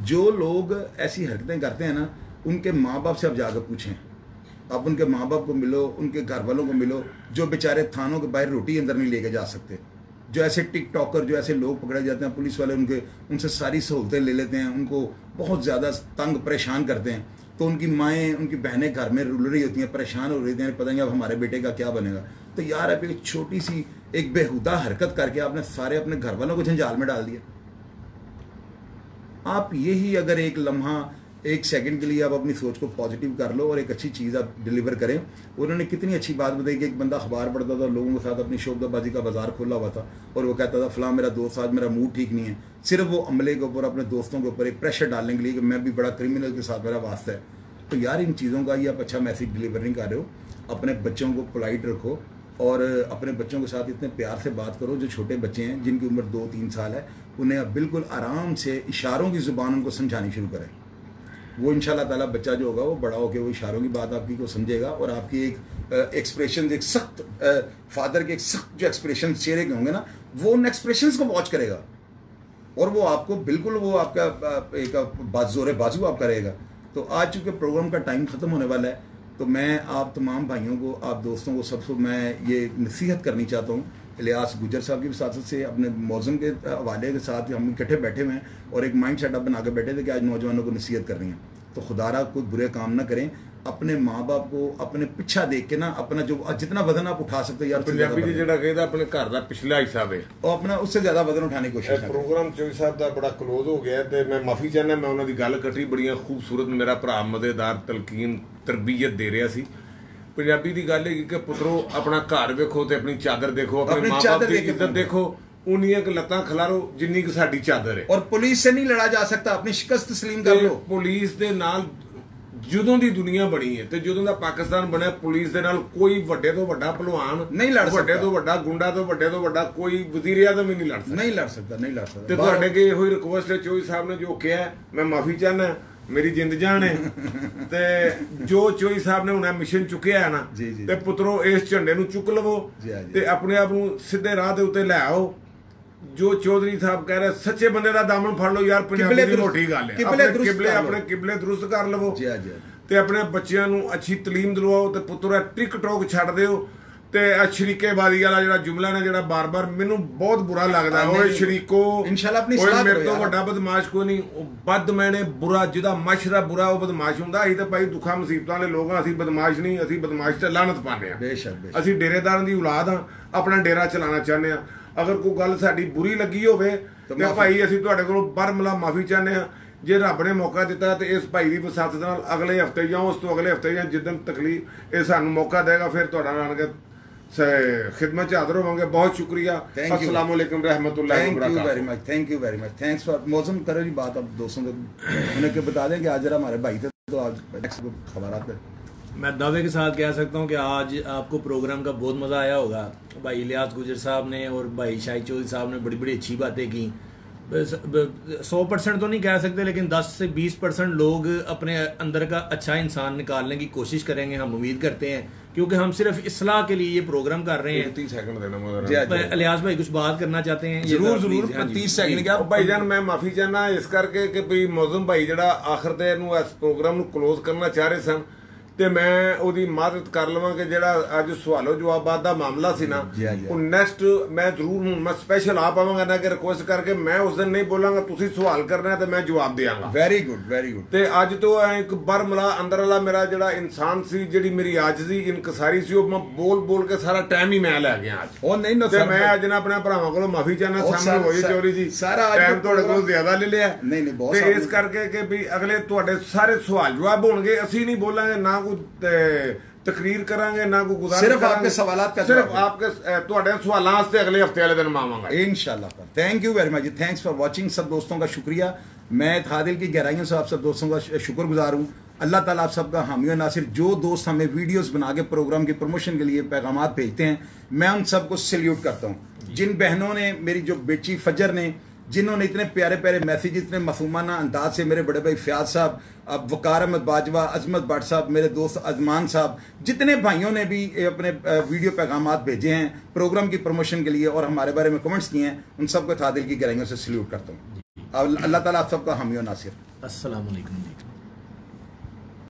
जो लोग ऐसी हरकतें करते हैं ना, उनके माँ बाप से आप जाकर पूछें। आप उनके माँ बाप को मिलो, उनके घर वालों को मिलो, जो बेचारे थानों के बाहर रोटी अंदर नहीं लेके जा सकते। जो ऐसे टिक टॉकर जो ऐसे लोग पकड़े जाते हैं, पुलिस वाले उनके, उनसे सारी सहूलतें ले लेते हैं, उनको बहुत ज़्यादा तंग परेशान करते हैं। तो उनकी माएँ, उनकी बहनें घर में रुल रही होती हैं, परेशान हो रही थी पता नहीं अब हमारे बेटे का क्या बनेगा। तो यार एक छोटी सी, एक बेहुदा हरकत करके आपने सारे अपने घर वालों को झंझाल में डाल दिया। आप यही अगर एक लम्हा, एक सेकंड के लिए आप अपनी सोच को पॉजिटिव कर लो और एक अच्छी चीज़ आप डिलीवर करें। उन्होंने कितनी अच्छी बात बताई कि एक बंदा अखबार पढ़ता था, लोगों के साथ अपनी शोबदाबाजी का बाज़ार खोला हुआ था और वो कहता था, फलां मेरा दोस्त, आज मेरा मूड ठीक नहीं है। सिर्फ़ वो अमले के ऊपर, अपने दोस्तों के ऊपर एक प्रेशर डालने के लिए कि मैं भी बड़ा क्रिमिनल के साथ मेरा वास्ता है। तो यार, इन चीज़ों का ही आप अच्छा मैसेज डिलीवर नहीं कर रहे हो। अपने बच्चों को पोलाइट रखो और अपने बच्चों के साथ इतने प्यार से बात करो, जो छोटे बच्चे हैं, जिनकी उम्र दो तीन साल है, उन्हें आप बिल्कुल आराम से इशारों की ज़ुबान उनको समझानी शुरू करें। वो इन ताला बच्चा जो होगा, वो बड़ा होकर वो इशारों की बात आपकी को समझेगा और आपकी एक एक्सप्रेशन एक सख्त फादर के एक सख्त जो एक्सप्रेशन चेहरे के होंगे ना, वो उन एक्सप्रेशन को वॉच करेगा। और वो आपको बिल्कुल वो आपका एक बाजोर बाजू आपका रहेगा। तो आज चूँकि प्रोग्राम का टाइम ख़त्म होने वाला है तो मैं आप तमाम भाइयों को, आप दोस्तों को सबसे मैं ये नसीहत करनी चाहता हूँ। इलियास गुजर साहब की साथ से, अपने मौज़म के हवाले के साथ हम इकट्ठे बैठे हुए हैं और एक माइंड सेटअप बना के बैठे थे कि आज नौजवानों को नसीहत करनी है। तो खुदारा कोई बुरे काम ना करें। अपने माँ बाप को अपने पिछा देख के ना अपना जो जितना वजन आप उठा सकते हो यार ਪੰਜਾਬੀ ਦੀ ਜਿਹੜਾ ਕਹਿੰਦਾ ਆਪਣੇ ਘਰ ਦਾ ਪਿਛਲਾ ਹਿੱਸਾ ਵੇ और अपना उससे ज़्यादा वजन उठाने की कोशिश करें ਪ੍ਰੋਗਰਾਮ ਚੋਈ ਸਾਹਿਬ ਦਾ ਬੜਾ ਕਲੋਜ਼ ਹੋ ਗਿਆ ਤੇ ਮੈਂ ਮਾਫੀ ਚਾਹੁੰਦਾ ਮੈਂ ਉਹਨਾਂ ਦੀ ਗੱਲ ਕੱਟੀ ਬੜੀਆਂ ਖੂਬਸੂਰਤ ਮੇਰਾ ਭਰਾ ਮਦੇਦਾਰ ਤਲਕੀਨ ਤਰਬੀਅਤ ਦੇ ਰਿਹਾ ਸੀ ਪੰਜਾਬੀ ਦੀ ਗੱਲ ਹੈ ਕਿ ਪੁੱਤਰੋ ਆਪਣਾ ਘਰ ਵੇਖੋ ਤੇ ਆਪਣੀ ਚਾਦਰ ਦੇਖੋ ਆਪਣੇ ਆਪਣੀ ਮਾਪੇ ਚਾਦਰ ਦੀ ਦੇਖ ਕੇ ਇੱਜ਼ਤ ਦੇਖੋ ਉਨੀਆਂ ਕੁ ਲੱਤਾਂ ਖਿਲਾਰੋ ਜਿੰਨੀ ਕਿ ਸਾਡੀ ਚਾਦਰ ਹੈ और पुलिस से नहीं लड़ा जा सकता अपनी शिकस्त तस्लीम कर ਤੇ लो ਪੁਲਿਸ ਦੇ ਨਾਲ ਜਦੋਂ ਦੀ ਦੁਨੀਆ ਬਣੀ ਹੈ ਤੇ ਜਦੋਂ ਦਾ ਪਾਕਿਸਤਾਨ ਬਣਿਆ ਪੁਲਿਸ ਦੇ ਨਾਲ ਕੋਈ ਵੱਡੇ ਤੋਂ ਵੱਡਾ ਪਹਿਲਵਾਨ ਨਹੀਂ ਲੜ ਸਕਦਾ। ਵੱਡੇ ਤੋਂ ਵੱਡਾ ਗੁੰਡਾ ਤੋਂ ਵੱਡੇ ਤੋਂ ਵੱਡਾ ਕੋਈ ਵਜ਼ੀਰ ਆਜ਼ਮ ਵੀ ਨਹੀਂ ਲੜ ਸਕਦਾ। ਨਹੀਂ ਲੜ ਸਕਦਾ ਨਹੀਂ ਲੜ ਸਕਦਾ। ਤੇ ਤੁਹਾਡੇ ਕੇ ਇਹੋ ਹੀ ਰਿਕੁਐਸਟ ਹੈ ਚੋਈ ਸਾਹਿਬ ਨੇ ਜੋ ਕਿਹਾ ਮੈਂ ਮਾਫੀ ਚਾਹਨਾ ਮੇਰੀ ਜਿੰਦ ਜਾਨ ਹੈ। [laughs] ਤੇ ਜੋ ਚੋਈ ਸਾਹਿਬ ਨੇ ਹੁਣ ਮਿਸ਼ਨ ਚੁੱਕਿਆ ਹੈ ਨਾ ਤੇ ਪੁੱਤਰੋ ਇਸ ਝੰਡੇ ਨੂੰ ਚੁੱਕ ਲਵੋ ਤੇ ਆਪਣੇ ਆਪ ਨੂੰ ਸਿੱਧੇ ਰਾਹ ਦੇ ਉੱਤੇ ਲੈ ਆਓ। ਜੋ ਚੌਧਰੀ ਸਾਹਿਬ ਕਹਿ ਰਹੇ ਸੱਚੇ ਬੰਦੇ ਦਾ ਦਾਮਨ ਫੜ ਲਓ ਯਾਰ ਪੰਜਾਬੀ ਦੀ ਮੋਟੀ ਗੱਲ ਹੈ। ਆਪਣੇ ਕਿਬਲੇ ਆਪਣੇ ਕਿਬਲੇ ਦਰੁਸਤ ਕਰ ਲਵੋ। ਜੀ ਜੀ ਤੇ ਆਪਣੇ ਬੱਚਿਆਂ ਨੂੰ ਅੱਛੀ تعلیم ਦਿਲਵਾਓ ਤੇ ਪੁੱਤਰਾ ਟਿਕ ਟੋਕ ਛੱਡ ਦਿਓ। ਤੇ ਆ ਸ਼ਰੀਕੇਬਾਜ਼ੀ ਵਾਲਾ ਜਿਹੜਾ ਜੁਮਲਾ ਨੇ ਜਿਹੜਾ ਬਾਰ-ਬਾਰ ਮੈਨੂੰ ਬਹੁਤ ਬੁਰਾ ਲੱਗਦਾ। ਓਏ ਸ਼ਰੀਕੋ ਇਨਸ਼ਾਅੱਲਾ ਆਪਣੀ ਸਲਾਹ ਮੇਰੇ ਤੋਂ ਵੱਡਾ ਬਦਮਾਸ਼ ਕੋਈ ਨਹੀਂ। ਉਹ ਬਦ ਮੈਨੇ ਬੁਰਾ ਜਿਹਦਾ ਮਸ਼ਰਾ ਬੁਰਾ ਉਹ ਬਦਮਾਸ਼ ਹੁੰਦਾ। ਅਸੀਂ ਤਾਂ ਭਾਈ ਦੁੱਖਾਂ ਮੁਸੀਬਤਾਂ ਵਾਲੇ ਲੋਕ ਆ ਅਸੀਂ ਬਦਮਾਸ਼ ਨਹੀਂ ਅਸੀਂ ਬਦਮਾਸ਼ ਤੇ ਲਾਨਤ ਪਾਉਂਦੇ ਆ ਬੇਸ਼ੱਕ ਅਸੀਂ ਡੇਰੇਦਾਰਾਂ ਦੀ ਔਲਾਦ ਆ ਆਪਣਾ ਡੇਰਾ ਚਲਾਣਾ ਚਾਹੁੰਦੇ ਆ ਅਗਰ ਕੋਈ ਗੱਲ ਸਾਡੀ ਬੁਰੀ ਲੱਗੀ ਹੋਵੇ ਤੇ ਭਾਈ ਅਸੀਂ ਤੁਹਾਡੇ ਕੋਲੋਂ ਬਰਮਲਾ ਮਾਫੀ ਚਾਹੁੰਦੇ ਆ ਜੇ ਰੱਬ ਨੇ ਮੌਕਾ ਦਿੱਤਾ ਤੇ ਇਸ ਭਾਈ ਦੀ ਵਸਾਤ ਨਾਲ ਅਗਲੇ ਹਫ਼ਤੇ ਜਾਂ ਉਸ ਤੋਂ ਅਗਲੇ ਹਫ਼ਤੇ ਜਾਂ ਜਿੱਦਨ ਤਕਲੀਫ ਇਹ ਸਾਨੂੰ ਮੌਕਾ ਦੇਗਾ ਫਿਰ ਤੁਹਾਡਾ ਨਾਲ ਕੇ ਖਿਦਮਤ ਚ ਹਾਜ਼ਰ ਹੋਵਾਂਗੇ। ਬਹੁਤ ਸ਼ੁਕਰੀਆ। ਅਸਲਾਮ ਅਲੈਕਮ ਰਹਿਮਤੁल्लाह thank you very much thank you very much thanks for मौसम करो जी बात अब दोस्तों को उन्हें के बता दें कि आज जरा हमारे भाई थे तो आज खबरात मैं दावे के साथ कह सकता हूँ कि आज आपको प्रोग्राम का बहुत मज़ा आया होगा भाई इलियास गुजर साहब ने और भाई शाहिद चौधरी साहब ने बड़ी बड़ी अच्छी बातें की सौ परसेंट तो नहीं कह सकते लेकिन दस से बीस परसेंट लोग अपने अंदर का अच्छा इंसान निकालने की कोशिश करेंगे हम उम्मीद करते हैं क्योंकि हम सिर्फ इसलाह के लिए ये प्रोग्राम कर रहे हैं 30 सेकंड देना जी, मुझे जी। भाई, इलियास भाई कुछ बात करना चाहते हैं ये जरूर तो जरूर please, हाँ जी, तीस सेकंड जी। क्या ਭਾਈ ਜਾਨ ਮੈਂ ਮਾਫੀ ਚਾਹਨਾ ਇਸ ਕਰਕੇ ਕਿ ਵੀ ਮੌਜ਼ਮ ਭਾਈ ਜਿਹੜਾ ਆਖਰ ਤੇ ਇਹਨੂੰ ਇਸ ਪ੍ਰੋਗਰਾਮ ਨੂੰ ਕਲੋਜ਼ ਕਰਨਾ ਚਾਹ ਰਹੇ ਸਨ ਤੇ ਮੈਂ ਉਹਦੀ ਮਦਦ ਕਰ ਲਵਾਂ ਕਿ ਜਿਹੜਾ ਅੱਜ ਸਵਾਲੋ ਜਵਾਬਾਂ ਦਾ ਮਾਮਲਾ ਸੀ ਨਾ ਉਹ ਨੈਕਸਟ ਮੈਂ ਜ਼ਰੂਰ ਹੁਣ ਮੈਂ ਸਪੈਸ਼ਲ ਆ ਪਾਵਾਂਗਾ ਨਾ ਕਿ ਰਿਕੁਐਸਟ ਕਰਕੇ ਮੈਂ ਉਸ ਦਿਨ ਨਹੀਂ ਬੋਲਾਂਗਾ ਤੁਸੀਂ ਸਵਾਲ ਕਰਨਾ ਤੇ ਮੈਂ ਜਵਾਬ ਦੇਵਾਂਗਾ। ਵੈਰੀ ਗੁੱਡ ਵੈਰੀ ਗੁੱਡ ਤੇ ਅੱਜ ਤੋਂ ਇੱਕ ਬਰਮਲਾ ਅੰਦਰਲਾ ਮੇਰਾ ਜਿਹੜਾ ਇਨਸਾਨ ਸੀ ਜਿਹੜੀ ਮੇਰੀ ਆਜਜ਼ੀ ਇਨਕਸਾਰੀ ਸੀ ਉਹ ਮੈਂ ਬੋਲ ਬੋਲ ਕੇ ਸਾਰਾ ਟਾਈਮ ਹੀ ਮੈਂ ਲੈ ਗਿਆ ਅੱਜ। ਉਹ ਨਹੀਂ ਨਾ ਤੇ ਮੈਂ ਅੱਜ ਨਾ ਆਪਣੇ ਭਰਾਵਾਂ ਕੋਲੋਂ ਮਾਫੀ ਚਾਹਨਾ ਸਾਹਮਣੇ ਹੋਈ ਚੋਰੀ ਜੀ। ਸਾਰਾ ਅੱਜ ਟਾਈਮ ਤੁਹਾਡੇ ਕੋਲ ਜ਼ਿਆਦਾ ਲੈ ਲਿਆ। ਨਹੀਂ ਨਹੀਂ ਬਹੁਤ ਤੇ ਇਸ ਕਰਕੇ ਕਿ ਵੀ ਅਗਲੇ ਤੁਹਾਡੇ ਸਾਰੇ ਸਵਾਲ ਜਵਾਬ ਹੋਣਗੇ ਅਸੀਂ ਨਹੀਂ ਬੋਲਾਂਗੇ ਨਾ ਕੋਈ ਤੇ, ਤਕਰੀਰ ਕਰਾਂਗੇ ਨਾ ਕੋਈ ਗੁਜ਼ਾਰਿਸ਼ ਸਿਰਫ ਕਰਾਂਗੇ। ਆਪਕੇ ਸਵਾਲਾਤ का ਸਿਰਫ जवाब। ਆਪਕੇ ਅ, ਤੁਹਾਡੇ ਸਵਾਲਾਂ ਵਾਸਤੇ ਅਗਲੇ ਹਫਤੇ ਵਾਲੇ ਦਿਨ ਮਾਵਾਂਗਾ इंशाल्लाह thank you very much thanks for watching सब दोस्तों का शुक्रिया मैं थादिल की गहराइयों से आप सब दोस्तों का शुक्रगुजार हूँ अल्लाह ताला आप सबका हामी और नासिर जो दोस्त हमें वीडियोस बना के प्रोग्राम की प्रमोशन के लिए पैगाम भेजते हैं मैं उन सबको सल्यूट करता हूँ जिन बहनों ने मेरी जो बेटी फजर ने जिन्होंने इतने प्यारे प्यारे मैसेज इतने मासूमाना अंदाज से मेरे बड़े भाई फयाज साहब, अब वकार अहमद बाजवा, अजमत भट साहब, मेरे दोस्त अजमान साहब, जितने भाइयों ने भी अपने वीडियो पैगाम भेजे हैं, प्रोग्राम की प्रमोशन के लिए और हमारे बारे में कमेंट्स किए हैं, उन सबको था दिल की गहराइयों से सल्यूट करता हूँ। अल्लाह ताला आप सबका हामी नासिर। असल जी